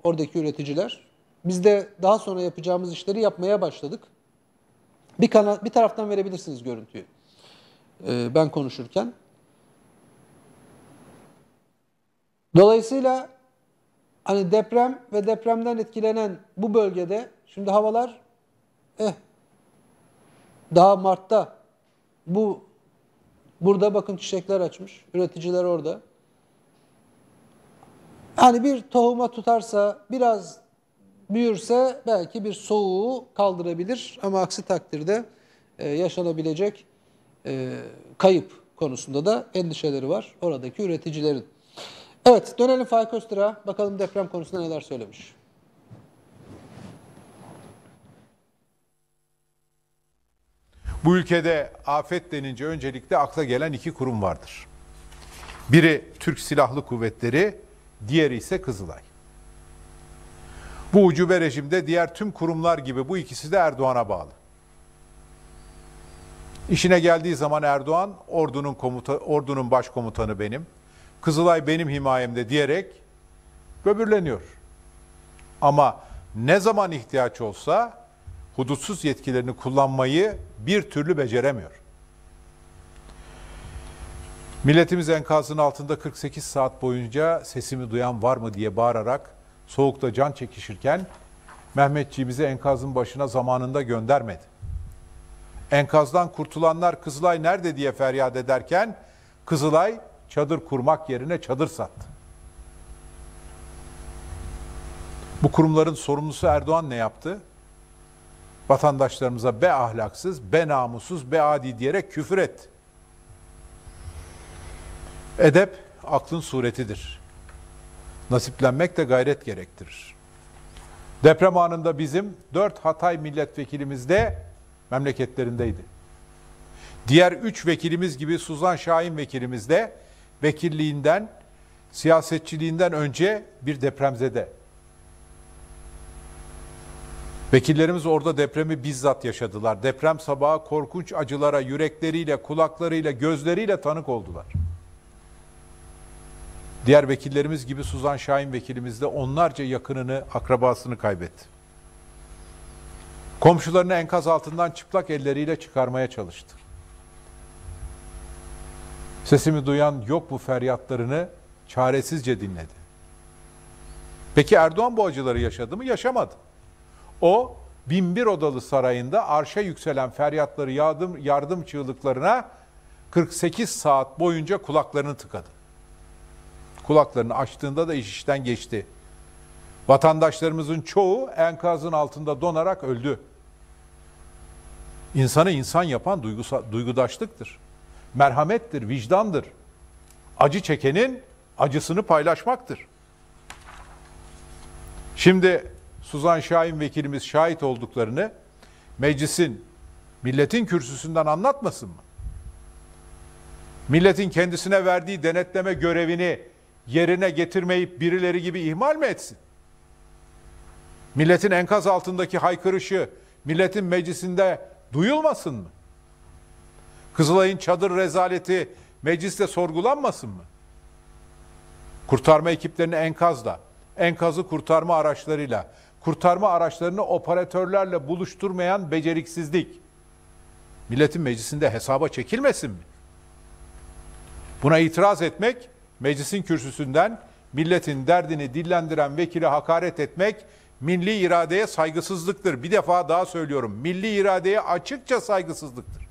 Speaker 1: oradaki üreticiler. Biz de daha sonra yapacağımız işleri yapmaya başladık. Bir, kana, bir taraftan verebilirsiniz görüntüyü. Ee, ben konuşurken. Dolayısıyla hani deprem ve depremden etkilenen bu bölgede şimdi havalar eh daha Mart'ta bu burada bakın çiçekler açmış. Üreticiler orada. Hani bir tohuma tutarsa biraz büyürse belki bir soğuğu kaldırabilir ama aksi takdirde e, yaşanabilecek e, kayıp konusunda da endişeleri var oradaki üreticilerin. Evet dönelim Faik bakalım deprem konusunda neler söylemiş.
Speaker 17: Bu ülkede afet denince öncelikle akla gelen iki kurum vardır. Biri Türk Silahlı Kuvvetleri, diğeri ise Kızılay. Bu ucube rejimde diğer tüm kurumlar gibi bu ikisi de Erdoğan'a bağlı. İşine geldiği zaman Erdoğan ordunun komuta ordunun başkomutanı benim. Kızılay benim himayemde diyerek böbürleniyor. Ama ne zaman ihtiyaç olsa hudutsuz yetkilerini kullanmayı bir türlü beceremiyor. Milletimiz enkazın altında 48 saat boyunca sesimi duyan var mı diye bağırarak soğukta can çekişirken Mehmetçiğimizi enkazın başına zamanında göndermedi. Enkazdan kurtulanlar Kızılay nerede diye feryat ederken Kızılay çadır kurmak yerine çadır sattı. Bu kurumların sorumlusu Erdoğan ne yaptı? Vatandaşlarımıza be ahlaksız, be namussuz, be adi diyerek küfür etti. Edep aklın suretidir. Nasiplenmek de gayret gerektirir. Deprem anında bizim dört Hatay milletvekilimiz de memleketlerindeydi. Diğer üç vekilimiz gibi Suzan Şahin vekilimiz de vekilliğinden, siyasetçiliğinden önce bir depremzede. Vekillerimiz orada depremi bizzat yaşadılar. Deprem sabahı korkunç acılara yürekleriyle, kulaklarıyla, gözleriyle tanık oldular. Diğer vekillerimiz gibi Suzan Şahin vekilimiz de onlarca yakınını, akrabasını kaybetti. Komşularını enkaz altından çıplak elleriyle çıkarmaya çalıştı. Sesimi duyan yok bu feryatlarını çaresizce dinledi. Peki Erdoğan bu acıları yaşadı mı? Yaşamadı. O binbir odalı sarayında arşa yükselen feryatları yardım, yardım çığlıklarına 48 saat boyunca kulaklarını tıkadı. Kulaklarını açtığında da iş işten geçti. Vatandaşlarımızın çoğu enkazın altında donarak öldü. İnsanı insan yapan duygusal, duygudaşlıktır. Merhamettir, vicdandır. Acı çekenin acısını paylaşmaktır. Şimdi Suzan Şahin vekilimiz şahit olduklarını meclisin, milletin kürsüsünden anlatmasın mı? Milletin kendisine verdiği denetleme görevini yerine getirmeyip birileri gibi ihmal mi etsin? Milletin enkaz altındaki haykırışı milletin meclisinde duyulmasın mı? Kızılay'ın çadır rezaleti mecliste sorgulanmasın mı? Kurtarma ekiplerini enkazla, enkazı kurtarma araçlarıyla, kurtarma araçlarını operatörlerle buluşturmayan beceriksizlik milletin meclisinde hesaba çekilmesin mi? Buna itiraz etmek, meclisin kürsüsünden milletin derdini dillendiren vekile hakaret etmek, milli iradeye saygısızlıktır. Bir defa daha söylüyorum. Milli iradeye açıkça saygısızlıktır.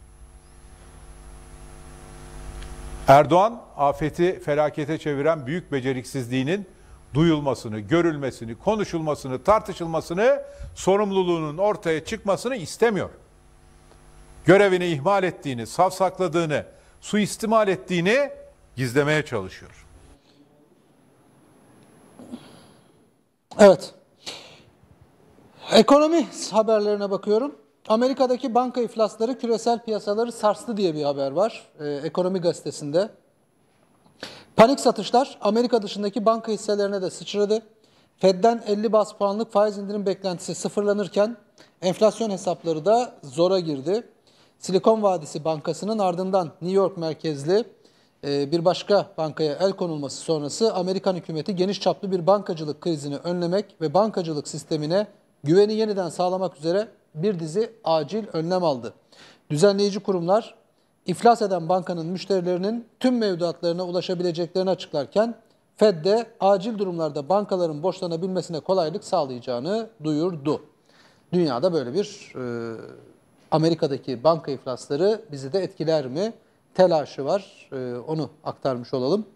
Speaker 17: Erdoğan afeti felakete çeviren büyük beceriksizliğinin duyulmasını, görülmesini, konuşulmasını, tartışılmasını, sorumluluğunun ortaya çıkmasını istemiyor. Görevini ihmal ettiğini, savsakladığını, suistimal ettiğini gizlemeye çalışıyor.
Speaker 1: Evet. Ekonomi haberlerine bakıyorum. Amerika'daki banka iflasları küresel piyasaları sarstı diye bir haber var. Ee, Ekonomi gazetesinde. Panik satışlar Amerika dışındaki banka hisselerine de sıçradı. Fed'den 50 bas puanlık faiz indirim beklentisi sıfırlanırken enflasyon hesapları da zora girdi. Silikon Vadisi Bankası'nın ardından New York merkezli e, bir başka bankaya el konulması sonrası Amerikan hükümeti geniş çaplı bir bankacılık krizini önlemek ve bankacılık sistemine güveni yeniden sağlamak üzere bir dizi acil önlem aldı. Düzenleyici kurumlar iflas eden bankanın müşterilerinin tüm mevduatlarına ulaşabileceklerini açıklarken Fed de acil durumlarda bankaların borçlanabilmesine kolaylık sağlayacağını duyurdu. Dünyada böyle bir e, Amerika'daki banka iflasları bizi de etkiler mi? Telaşı var. E, onu aktarmış olalım.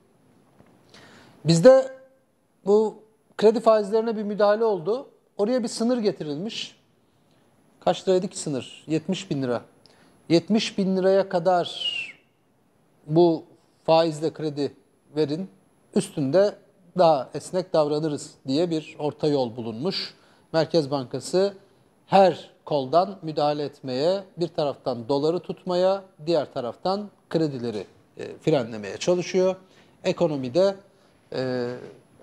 Speaker 1: Bizde bu kredi faizlerine bir müdahale oldu. Oraya bir sınır getirilmiş. Kaç liraydı ki sınır? 70 bin lira. 70 bin liraya kadar bu faizle kredi verin. Üstünde daha esnek davranırız diye bir orta yol bulunmuş. Merkez Bankası her koldan müdahale etmeye, bir taraftan doları tutmaya, diğer taraftan kredileri e, frenlemeye çalışıyor. Ekonomide e,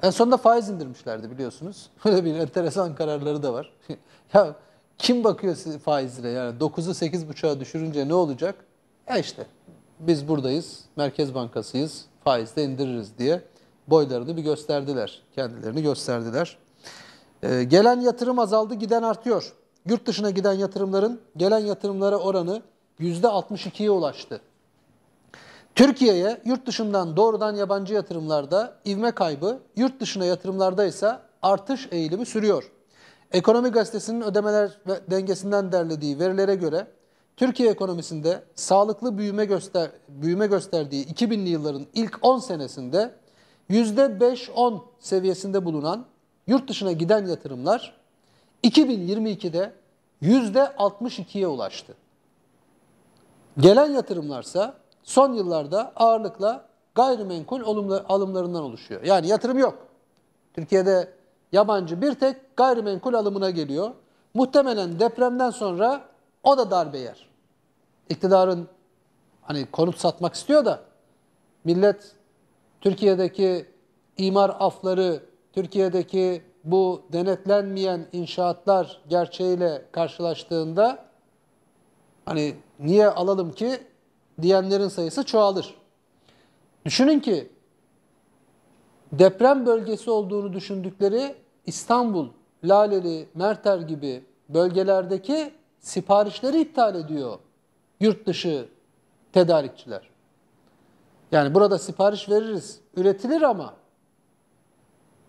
Speaker 1: en sonunda faiz indirmişlerdi biliyorsunuz. Böyle bir enteresan kararları da var. ya kim bakıyor faizle yani 9'u 8,5'a düşürünce ne olacak? E işte biz buradayız, Merkez Bankası'yız, faizde indiririz diye boylarını bir gösterdiler, kendilerini gösterdiler. Ee, gelen yatırım azaldı, giden artıyor. Yurt dışına giden yatırımların gelen yatırımlara oranı %62'ye ulaştı. Türkiye'ye yurt dışından doğrudan yabancı yatırımlarda ivme kaybı, yurt dışına yatırımlarda ise artış eğilimi sürüyor. Ekonomi Gazetesi'nin ödemeler ve dengesinden derlediği verilere göre Türkiye ekonomisinde sağlıklı büyüme göster büyüme gösterdiği 2000'li yılların ilk 10 senesinde %5-10 seviyesinde bulunan yurt dışına giden yatırımlar 2022'de %62'ye ulaştı. Gelen yatırımlarsa son yıllarda ağırlıkla gayrimenkul alımlarından oluşuyor. Yani yatırım yok. Türkiye'de yabancı bir tek gayrimenkul alımına geliyor. Muhtemelen depremden sonra o da darbe yer. İktidarın hani konut satmak istiyor da millet Türkiye'deki imar afları, Türkiye'deki bu denetlenmeyen inşaatlar gerçeğiyle karşılaştığında hani niye alalım ki diyenlerin sayısı çoğalır. Düşünün ki deprem bölgesi olduğunu düşündükleri İstanbul, Laleli, Merter gibi bölgelerdeki siparişleri iptal ediyor yurt dışı tedarikçiler. Yani burada sipariş veririz, üretilir ama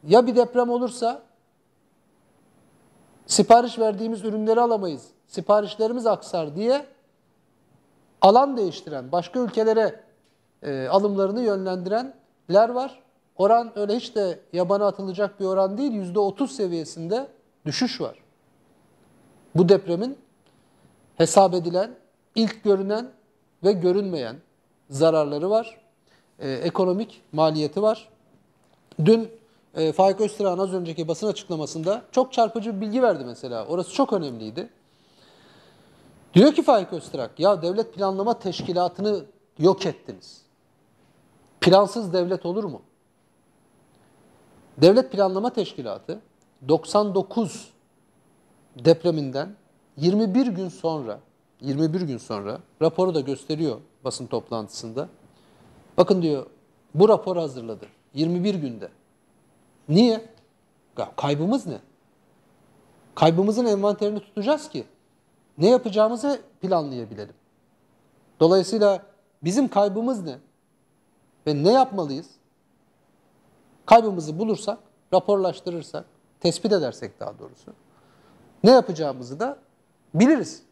Speaker 1: ya bir deprem olursa sipariş verdiğimiz ürünleri alamayız, siparişlerimiz aksar diye alan değiştiren, başka ülkelere e, alımlarını yönlendirenler var. Oran öyle hiç de yabana atılacak bir oran değil, %30 seviyesinde düşüş var. Bu depremin hesap edilen, ilk görünen ve görünmeyen zararları var. Ee, ekonomik maliyeti var. Dün e, Faik Öztürk'ün az önceki basın açıklamasında çok çarpıcı bir bilgi verdi mesela. Orası çok önemliydi. Diyor ki Faik Öztürk, ya devlet planlama teşkilatını yok ettiniz. Plansız devlet olur mu? Devlet Planlama Teşkilatı 99 depreminden 21 gün sonra 21 gün sonra raporu da gösteriyor basın toplantısında. Bakın diyor bu raporu hazırladı 21 günde. Niye? Kaybımız ne? Kaybımızın envanterini tutacağız ki ne yapacağımızı planlayabilelim. Dolayısıyla bizim kaybımız ne? Ve ne yapmalıyız? Kaybımızı bulursak, raporlaştırırsak, tespit edersek daha doğrusu, ne yapacağımızı da biliriz.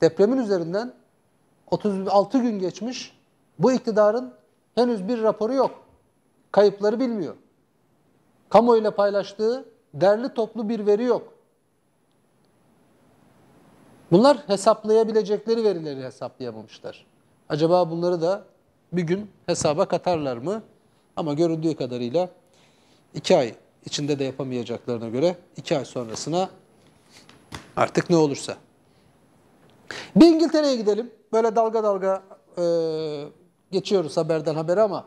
Speaker 1: Depremin üzerinden 36 gün geçmiş, bu iktidarın henüz bir raporu yok. Kayıpları bilmiyor. Kamuoyuyla paylaştığı derli toplu bir veri yok. Bunlar hesaplayabilecekleri verileri hesaplayamamışlar. Acaba bunları da bir gün hesaba katarlar mı? Ama göründüğü kadarıyla iki ay içinde de yapamayacaklarına göre iki ay sonrasına artık ne olursa. Bir İngiltere'ye gidelim. Böyle dalga dalga e, geçiyoruz haberden habere ama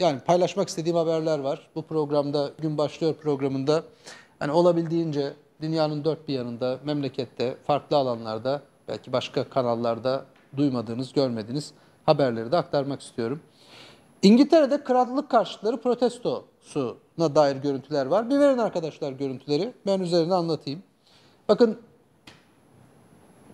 Speaker 1: yani paylaşmak istediğim haberler var. Bu programda gün başlıyor programında hani olabildiğince dünyanın dört bir yanında, memlekette, farklı alanlarda, belki başka kanallarda duymadığınız, görmediğiniz haberleri de aktarmak istiyorum. İngiltere'de krallık karşıtları protestosuna dair görüntüler var. Bir verin arkadaşlar görüntüleri. Ben üzerine anlatayım. Bakın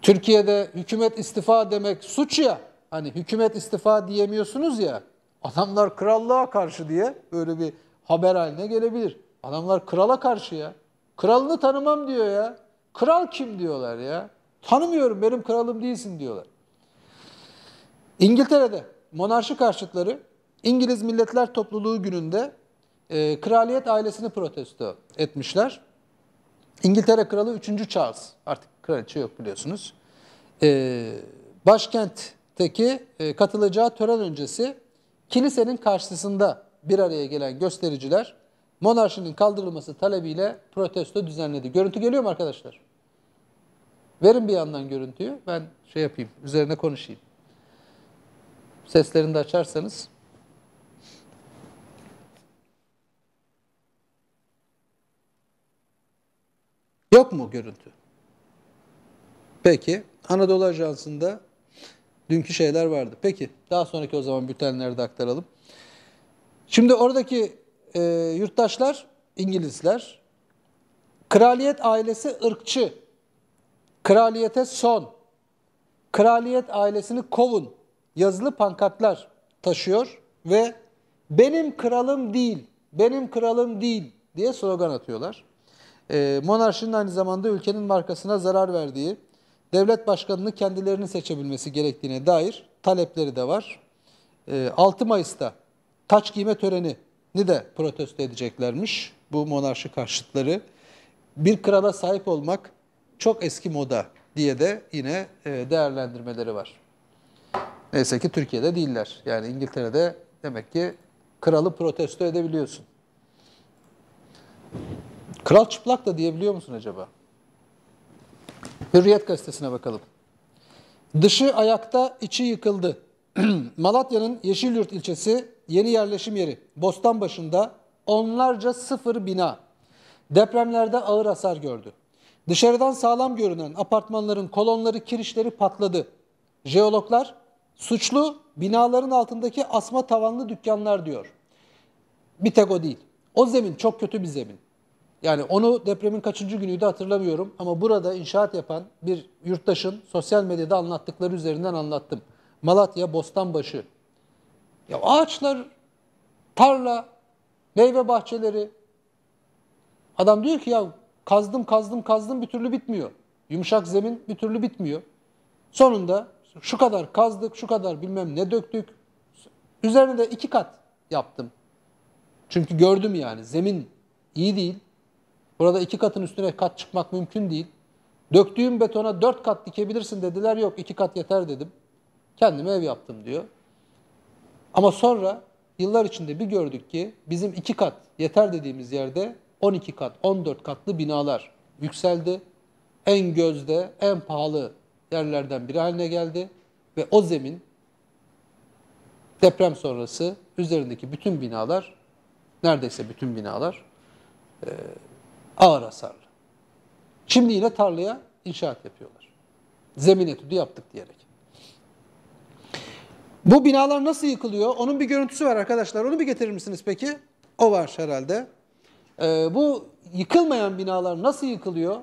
Speaker 1: Türkiye'de hükümet istifa demek suç ya. Hani hükümet istifa diyemiyorsunuz ya. Adamlar krallığa karşı diye böyle bir haber haline gelebilir. Adamlar krala karşı ya. Kralını tanımam diyor ya. Kral kim diyorlar ya. Tanımıyorum benim kralım değilsin diyorlar. İngiltere'de monarşi karşıtları İngiliz Milletler Topluluğu gününde e, kraliyet ailesini protesto etmişler. İngiltere Kralı 3. Charles, artık kraliçe yok biliyorsunuz. E, başkentteki e, katılacağı tören öncesi kilisenin karşısında bir araya gelen göstericiler monarşinin kaldırılması talebiyle protesto düzenledi. Görüntü geliyor mu arkadaşlar? Verin bir yandan görüntüyü. Ben şey yapayım, üzerine konuşayım. Seslerini de açarsanız. Yok mu görüntü? Peki. Anadolu Ajansı'nda dünkü şeyler vardı. Peki. Daha sonraki o zaman bültenlerde aktaralım. Şimdi oradaki e, yurttaşlar, İngilizler, kraliyet ailesi ırkçı, kraliyete son, kraliyet ailesini kovun yazılı pankartlar taşıyor ve benim kralım değil, benim kralım değil diye slogan atıyorlar. E, monarşinin aynı zamanda ülkenin markasına zarar verdiği, devlet başkanını kendilerini seçebilmesi gerektiğine dair talepleri de var. E, 6 Mayıs'ta taç giyme törenini de protesto edeceklermiş bu monarşi karşıtları. Bir krala sahip olmak çok eski moda diye de yine e, değerlendirmeleri var. Neyse ki Türkiye'de değiller. Yani İngiltere'de demek ki kralı protesto edebiliyorsun. Kral çıplak da diyebiliyor musun acaba? Hürriyet gazetesine bakalım. Dışı ayakta, içi yıkıldı. Malatya'nın Yeşilyurt ilçesi yeni yerleşim yeri Bostanbaşı'nda onlarca sıfır bina depremlerde ağır hasar gördü. Dışarıdan sağlam görünen apartmanların kolonları, kirişleri patladı. Jeologlar suçlu binaların altındaki asma tavanlı dükkanlar diyor. Bir tek o değil. O zemin çok kötü bir zemin. Yani onu depremin kaçıncı günüydü hatırlamıyorum ama burada inşaat yapan bir yurttaşın sosyal medyada anlattıkları üzerinden anlattım. Malatya Bostanbaşı. Ya ağaçlar, tarla, meyve bahçeleri. Adam diyor ki ya kazdım kazdım kazdım bir türlü bitmiyor. Yumuşak zemin bir türlü bitmiyor. Sonunda şu kadar kazdık, şu kadar bilmem ne döktük. Üzerine de iki kat yaptım. Çünkü gördüm yani zemin iyi değil. Burada iki katın üstüne kat çıkmak mümkün değil. Döktüğüm betona dört kat dikebilirsin dediler. Yok iki kat yeter dedim. Kendime ev yaptım diyor. Ama sonra yıllar içinde bir gördük ki bizim iki kat yeter dediğimiz yerde 12 kat, 14 katlı binalar yükseldi. En gözde, en pahalı yerlerden biri haline geldi. Ve o zemin deprem sonrası üzerindeki bütün binalar, neredeyse bütün binalar ağır hasarlı. Şimdi tarlaya inşaat yapıyorlar. Zemin etüdü yaptık diyerek. Bu binalar nasıl yıkılıyor? Onun bir görüntüsü var arkadaşlar. Onu bir getirir misiniz peki? O var herhalde. Ee, bu yıkılmayan binalar nasıl yıkılıyor?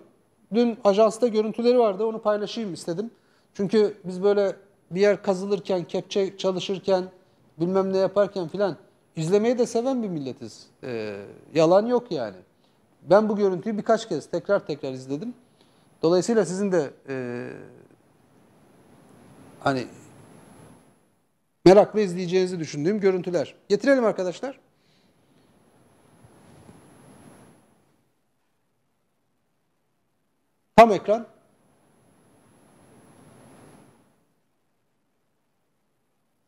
Speaker 1: Dün ajansta görüntüleri vardı. Onu paylaşayım istedim. Çünkü biz böyle bir yer kazılırken, kepçe çalışırken, bilmem ne yaparken filan izlemeyi de seven bir milletiz. Ee, yalan yok yani. Ben bu görüntüyü birkaç kez tekrar tekrar izledim. Dolayısıyla sizin de e, hani merakla izleyeceğinizi düşündüğüm görüntüler. Getirelim arkadaşlar. Tam ekran.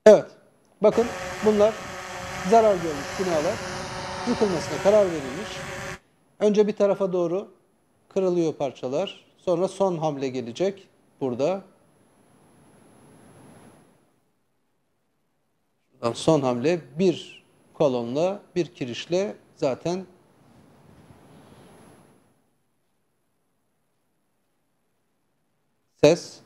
Speaker 1: Evet. Bakın bunlar zarar görmüş binalar. Yıkılmasına karar verilmiş. Önce bir tarafa doğru kırılıyor parçalar. Sonra son hamle gelecek burada. Şuradan son hamle bir kolonla, bir kirişle zaten ses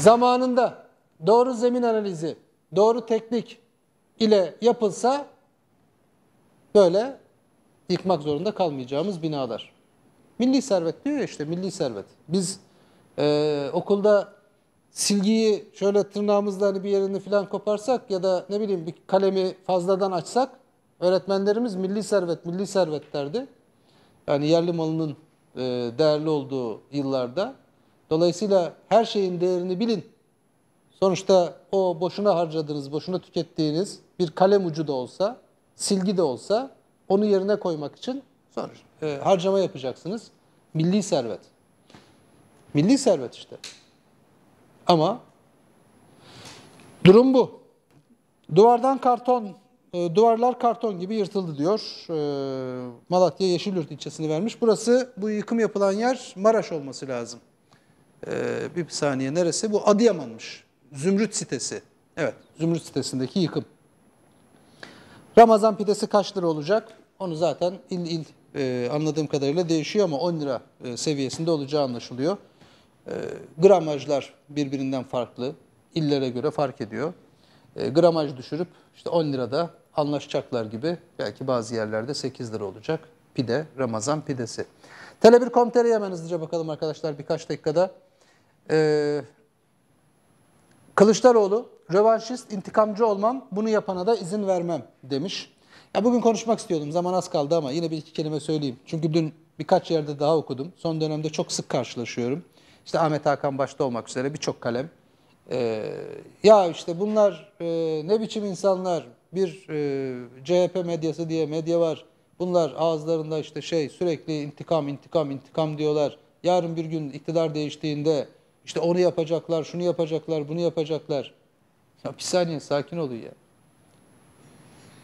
Speaker 1: zamanında doğru zemin analizi, doğru teknik ile yapılsa böyle yıkmak zorunda kalmayacağımız binalar. Milli servet diyor ya işte milli servet. Biz e, okulda silgiyi şöyle tırnağımızla hani bir yerini falan koparsak ya da ne bileyim bir kalemi fazladan açsak öğretmenlerimiz milli servet, milli servet derdi. Yani yerli malının e, değerli olduğu yıllarda. Dolayısıyla her şeyin değerini bilin. Sonuçta o boşuna harcadığınız, boşuna tükettiğiniz bir kalem ucu da olsa, silgi de olsa onu yerine koymak için sonuç, e, harcama yapacaksınız. Milli servet. Milli servet işte. Ama durum bu. Duvardan karton, e, duvarlar karton gibi yırtıldı diyor. E, Malatya Yeşilyurt ilçesini vermiş. Burası bu yıkım yapılan yer Maraş olması lazım. E, bir saniye neresi? Bu Adıyaman'mış. Zümrüt sitesi. Evet, Zümrüt sitesindeki yıkım. Ramazan pidesi kaç lira olacak? Onu zaten il il e, anladığım kadarıyla değişiyor ama 10 lira e, seviyesinde olacağı anlaşılıyor. E, gramajlar birbirinden farklı. illere göre fark ediyor. E, gramaj düşürüp işte 10 lirada anlaşacaklar gibi belki bazı yerlerde 8 lira olacak. Pide, Ramazan pidesi. Tele1.com.tr'ye hemen hızlıca bakalım arkadaşlar birkaç dakikada. Ee, Kılıçdaroğlu, rövanşist, intikamcı olmam, bunu yapana da izin vermem demiş. Ya bugün konuşmak istiyordum, zaman az kaldı ama yine bir iki kelime söyleyeyim. Çünkü dün birkaç yerde daha okudum. Son dönemde çok sık karşılaşıyorum. İşte Ahmet Hakan başta olmak üzere birçok kalem. Ee, ya işte bunlar e, ne biçim insanlar, bir e, CHP medyası diye medya var. Bunlar ağızlarında işte şey sürekli intikam, intikam, intikam diyorlar. Yarın bir gün iktidar değiştiğinde işte onu yapacaklar, şunu yapacaklar, bunu yapacaklar. Ya bir saniye sakin olun ya.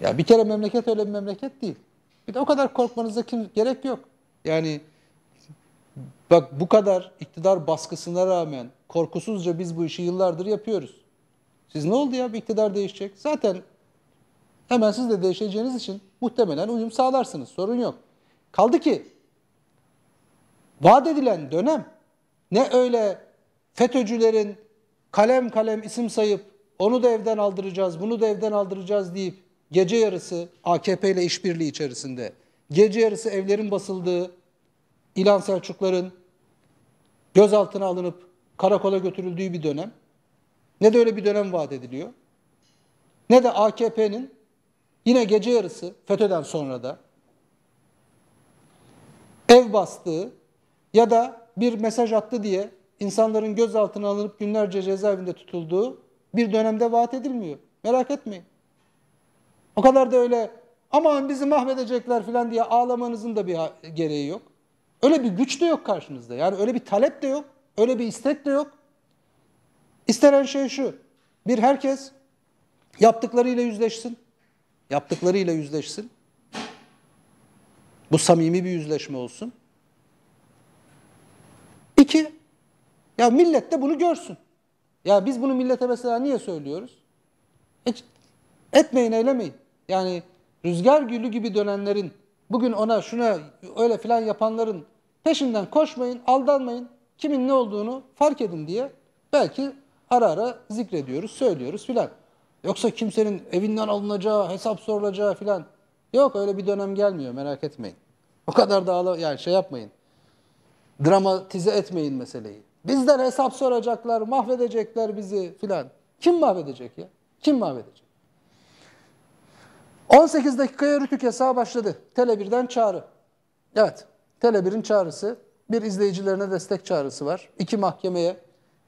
Speaker 1: Ya bir kere memleket öyle bir memleket değil. Bir de o kadar korkmanıza kim, gerek yok. Yani bak bu kadar iktidar baskısına rağmen korkusuzca biz bu işi yıllardır yapıyoruz. Siz ne oldu ya bir iktidar değişecek? Zaten hemen siz de değişeceğiniz için muhtemelen uyum sağlarsınız. Sorun yok. Kaldı ki vaat edilen dönem ne öyle FETÖ'cülerin kalem kalem isim sayıp onu da evden aldıracağız, bunu da evden aldıracağız deyip gece yarısı AKP ile işbirliği içerisinde gece yarısı evlerin basıldığı İlhan Selçukların gözaltına alınıp karakola götürüldüğü bir dönem. Ne de öyle bir dönem vaat ediliyor. Ne de AKP'nin yine gece yarısı FETÖ'den sonra da ev bastığı ya da bir mesaj attı diye insanların gözaltına alınıp günlerce cezaevinde tutulduğu bir dönemde vaat edilmiyor. Merak etmeyin. O kadar da öyle aman bizi mahvedecekler falan diye ağlamanızın da bir gereği yok. Öyle bir güç de yok karşınızda. Yani öyle bir talep de yok. Öyle bir istek de yok. İstenen şey şu. Bir herkes yaptıklarıyla yüzleşsin. Yaptıklarıyla yüzleşsin. Bu samimi bir yüzleşme olsun. İki, ya millet de bunu görsün. Ya biz bunu millete mesela niye söylüyoruz? Hiç etmeyin, eylemeyin. Yani rüzgar gülü gibi dönenlerin, bugün ona şuna öyle filan yapanların peşinden koşmayın, aldanmayın. Kimin ne olduğunu fark edin diye belki ara ara zikrediyoruz, söylüyoruz filan. Yoksa kimsenin evinden alınacağı, hesap sorulacağı filan. Yok öyle bir dönem gelmiyor merak etmeyin. O kadar da yani şey yapmayın. Dramatize etmeyin meseleyi. Bizden hesap soracaklar, mahvedecekler bizi filan. Kim mahvedecek ya? Kim mahvedecek? 18 dakikaya Rütük hesabı başladı. Tele1'den çağrı. Evet, Tele1'in çağrısı. Bir izleyicilerine destek çağrısı var. İki mahkemeye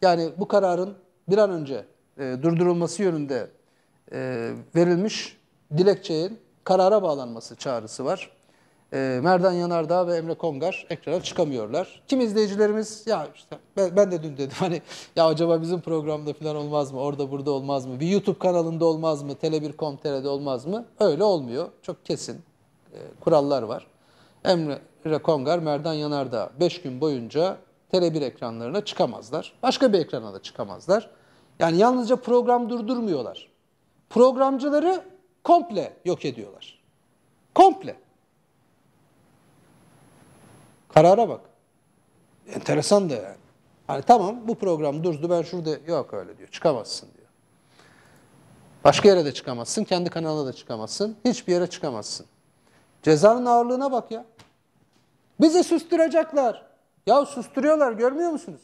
Speaker 1: yani bu kararın bir an önce e, durdurulması yönünde e, verilmiş dilekçenin karara bağlanması çağrısı var. E, Merdan Yanardağ ve Emre Kongar ekrana çıkamıyorlar. Kim izleyicilerimiz ya işte ben, ben de dün dedim hani ya acaba bizim programda falan olmaz mı? Orada burada olmaz mı? Bir YouTube kanalında olmaz mı? Tele1.com.tr'de olmaz mı? Öyle olmuyor. Çok kesin e, kurallar var. Emre Kongar, Merdan Yanardağ 5 gün boyunca Tele1 ekranlarına çıkamazlar. Başka bir ekrana da çıkamazlar. Yani yalnızca program durdurmuyorlar. Programcıları komple yok ediyorlar. Komple. Karara bak. Enteresan da yani. Hani tamam bu program durdu ben şurada yok öyle diyor. Çıkamazsın diyor. Başka yere de çıkamazsın. Kendi kanalına da çıkamazsın. Hiçbir yere çıkamazsın. Cezanın ağırlığına bak ya. Bizi susturacaklar. Ya susturuyorlar görmüyor musunuz?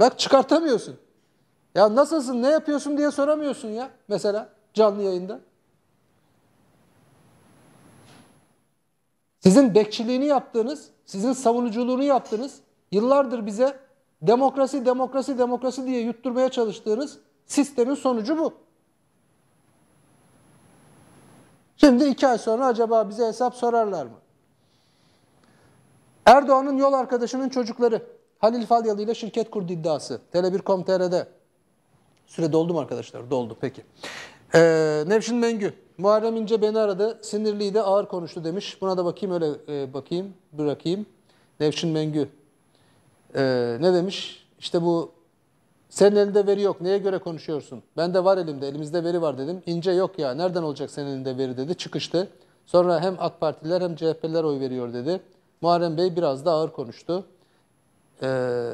Speaker 1: Bak çıkartamıyorsun. Ya nasılsın ne yapıyorsun diye soramıyorsun ya mesela canlı yayında. Sizin bekçiliğini yaptığınız, sizin savunuculuğunu yaptığınız, yıllardır bize demokrasi, demokrasi, demokrasi diye yutturmaya çalıştığınız sistemin sonucu bu. Şimdi iki ay sonra acaba bize hesap sorarlar mı? Erdoğan'ın yol arkadaşının çocukları Halil Falyalı ile şirket kurdu iddiası. Tele1.com.tr'de. Süre doldu mu arkadaşlar? Doldu peki. Ee, Nevşin Mengü. Muharrem İnce beni aradı. Sinirliydi, ağır konuştu demiş. Buna da bakayım öyle e, bakayım, bırakayım. Nevşin Mengü. Ee, ne demiş? İşte bu senin elinde veri yok. Neye göre konuşuyorsun? Ben de var elimde. Elimizde veri var dedim. İnce yok ya. Nereden olacak senin elinde veri dedi. Çıkıştı. Sonra hem AK Partililer hem CHP'liler oy veriyor dedi. Muharrem Bey biraz da ağır konuştu. Ee,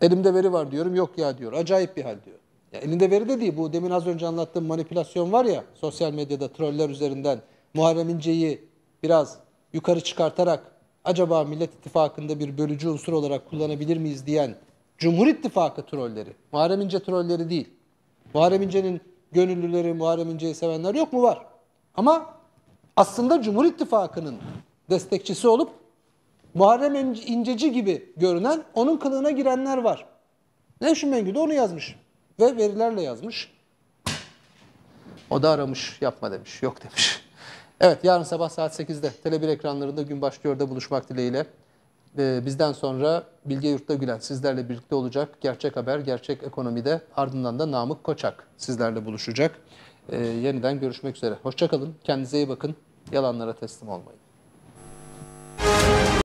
Speaker 1: elimde veri var diyorum. Yok ya diyor. Acayip bir hal diyor. Ya elinde veri de değil. Bu demin az önce anlattığım manipülasyon var ya sosyal medyada troller üzerinden Muharrem İnce'yi biraz yukarı çıkartarak acaba Millet İttifakı'nda bir bölücü unsur olarak kullanabilir miyiz diyen Cumhur İttifakı trolleri. Muharrem İnce trolleri değil. Muharrem İnce'nin gönüllüleri, Muharrem İnce'yi sevenler yok mu? Var. Ama aslında Cumhur İttifakı'nın destekçisi olup Muharrem İnceci gibi görünen onun kılığına girenler var. Nevşin Mengü de onu yazmış. Ve verilerle yazmış. O da aramış, yapma demiş, yok demiş. Evet, yarın sabah saat 8'de Tele1 ekranlarında gün başlıyor da buluşmak dileğiyle. Ee, bizden sonra Bilge Yurt'ta Gülen sizlerle birlikte olacak. Gerçek Haber, Gerçek Ekonomi'de ardından da Namık Koçak sizlerle buluşacak. Ee, yeniden görüşmek üzere. Hoşçakalın, kendinize iyi bakın, yalanlara teslim olmayın.